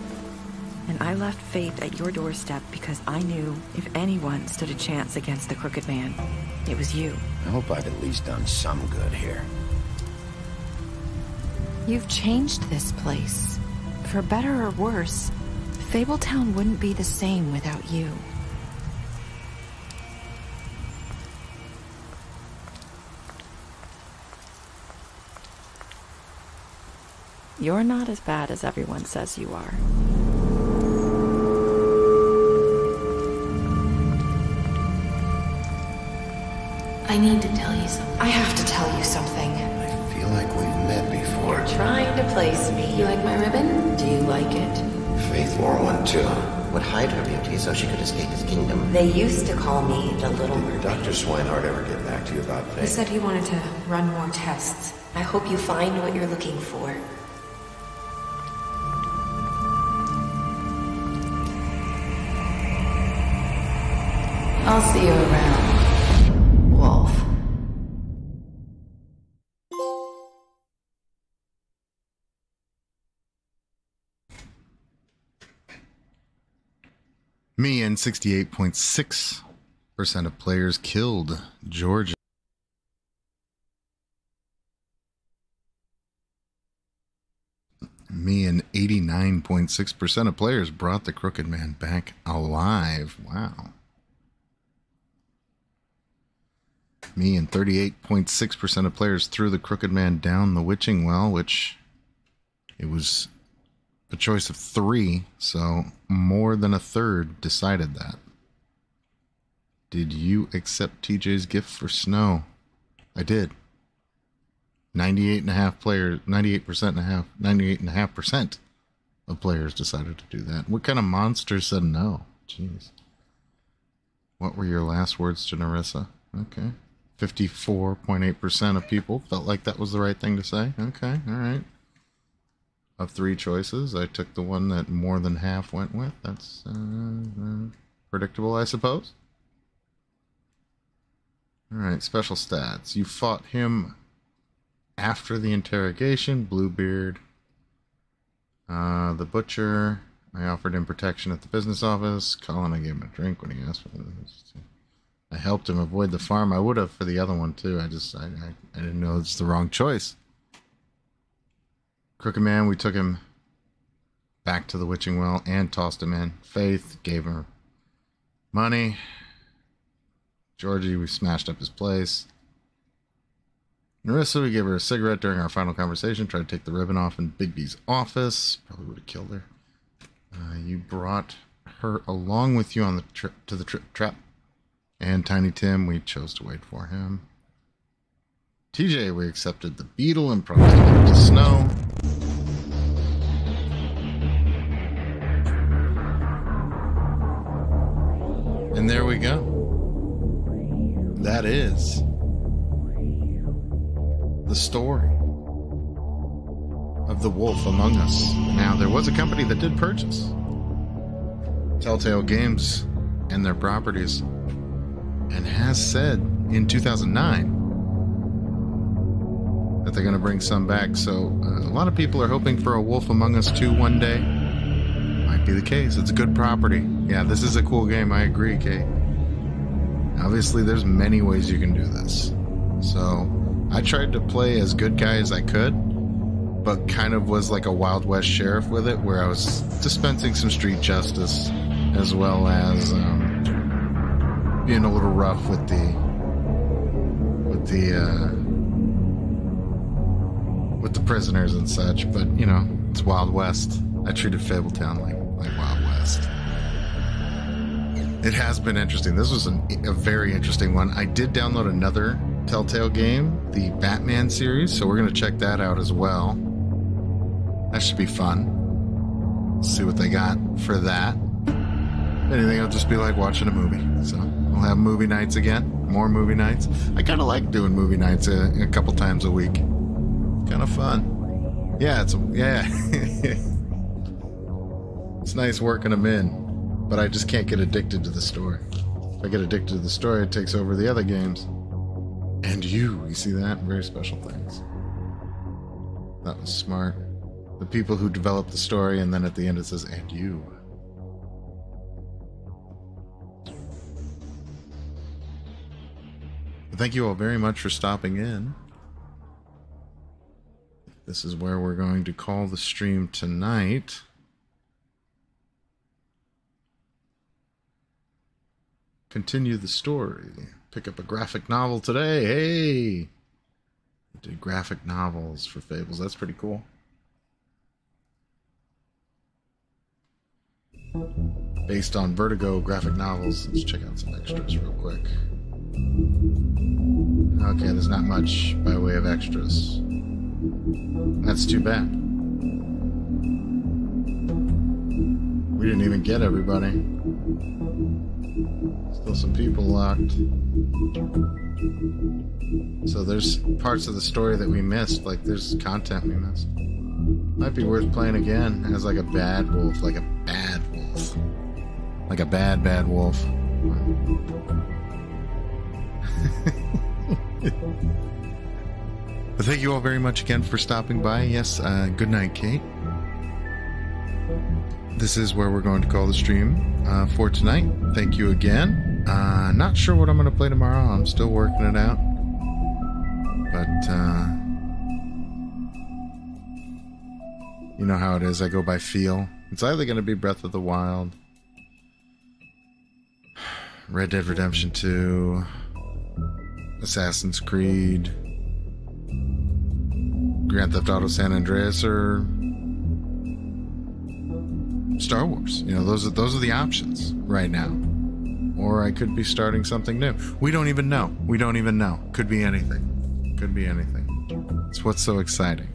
And I left Faith at your doorstep because I knew if anyone stood a chance against the Crooked Man, it was you. I hope I've at least done some good here. You've changed this place. For better or worse, Fabletown wouldn't be the same without you. You're not as bad as everyone says you are. I need to tell you something. I have to tell you something. I feel like we've met before. You're trying to place me. You like my ribbon? Do you like it? Faith wore one too. Would hide her beauty so she could escape his kingdom. They used to call me the Little Did Dr. Swineheart ever get back to you about Faith? He Faith? said he wanted to run more tests. I hope you find what you're looking for. I'll see you around, Me and 68.6% of players killed Georgie. Me and 89.6% of players brought the Crooked Man back alive. Wow. Me and 38.6% of players threw the Crooked Man down the Witching Well, which it was a choice of three, so more than a third decided that. Did you accept TJ's gift for snow? I did. 98 and a half players, 98% and a half, 98 and a half percent of players decided to do that. What kind of monster said no? Jeez. What were your last words to Nerissa? Okay. 54.8% of people felt like that was the right thing to say. Okay, all right. Of three choices, I took the one that more than half went with. That's uh, uh, predictable, I suppose. All right, special stats. You fought him after the interrogation, Bluebeard. Uh, the butcher. I offered him protection at the business office. Colin, I gave him a drink when he asked for this. I helped him avoid the farm. I would have for the other one too. I just I, I, I didn't know it's the wrong choice. Crooked Man, we took him back to the witching well and tossed him in. Faith gave her money. Georgie, we smashed up his place. Nerissa, we gave her a cigarette during our final conversation. Tried to take the ribbon off in Bigby's office. Probably would have killed her. Uh, you brought her along with you on the trip to the trip trap. And Tiny Tim, we chose to wait for him. TJ, we accepted the beetle and promised to Snow. And there we go. That is the story of the wolf among us. Now, there was a company that did purchase Telltale Games and their properties and has said in 2009 that they're going to bring some back. So uh, a lot of people are hoping for a Wolf Among Us 2 one day. Might be the case. It's a good property. Yeah, this is a cool game. I agree, Kate. Obviously, there's many ways you can do this. So I tried to play as good guy as I could, but kind of was like a Wild West sheriff with it, where I was dispensing some street justice as well as um, being a little rough with the with the uh, with the prisoners and such. But you know, it's Wild West. I treated Fabletown like like Wild West. It has been interesting. This was an, a very interesting one. I did download another Telltale game, the Batman series, so we're going to check that out as well. That should be fun. See what they got for that. Anything, it'll just be like watching a movie. So we'll have movie nights again, more movie nights. I kind of like doing movie nights a, a couple times a week. Kind of fun. Yeah, it's yeah. it's nice working them in but I just can't get addicted to the story. If I get addicted to the story, it takes over the other games. And you, you see that? Very special things. That was smart. The people who developed the story, and then at the end it says, and you. Thank you all very much for stopping in. This is where we're going to call the stream tonight. Continue the story. Pick up a graphic novel today. Hey! Did graphic novels for Fables. That's pretty cool. Based on Vertigo graphic novels. Let's check out some extras real quick. Okay, there's not much by way of extras. That's too bad. We didn't even get everybody. Still some people locked. So there's parts of the story that we missed, like there's content we missed. Might be worth playing again as like a bad wolf, like a bad wolf. Like a bad, bad wolf. thank you all very much again for stopping by. Yes, uh, good night, Kate. This is where we're going to call the stream uh, for tonight. Thank you again. Uh, not sure what I'm going to play tomorrow. I'm still working it out. But, uh, you know how it is. I go by feel. It's either going to be Breath of the Wild, Red Dead Redemption 2, Assassin's Creed, Grand Theft Auto San Andreas, or Star Wars. You know, those are those are the options right now. Or I could be starting something new. We don't even know. We don't even know. Could be anything. Could be anything. It's what's so exciting.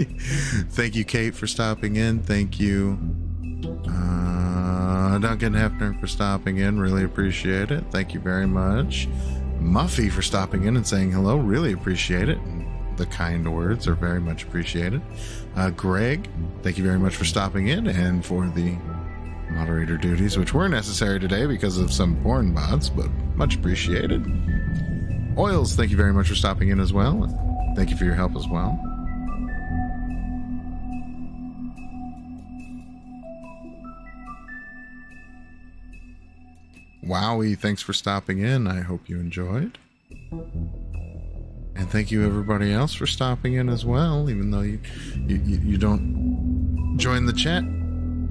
Thank you, Kate, for stopping in. Thank you, uh, Duncan Hefner, for stopping in. Really appreciate it. Thank you very much. Muffy for stopping in and saying hello. Really appreciate it. The kind words are very much appreciated. Uh, Greg, thank you very much for stopping in and for the moderator duties, which were necessary today because of some porn bots, but much appreciated. Oils, thank you very much for stopping in as well. Thank you for your help as well. Wowie, thanks for stopping in. I hope you enjoyed. And thank you everybody else for stopping in as well, even though you, you, you don't join the chat.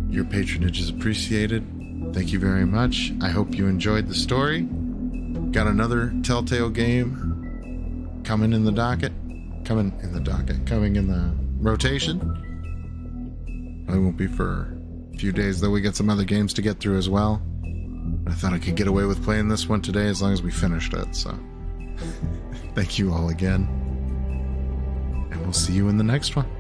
Your patronage is appreciated. Thank you very much. I hope you enjoyed the story. Got another Telltale game coming in the docket. Coming in the docket. Coming in the rotation. It won't be for a few days, though we got some other games to get through as well. I thought I could get away with playing this one today as long as we finished it, so. Thank you all again. And we'll see you in the next one.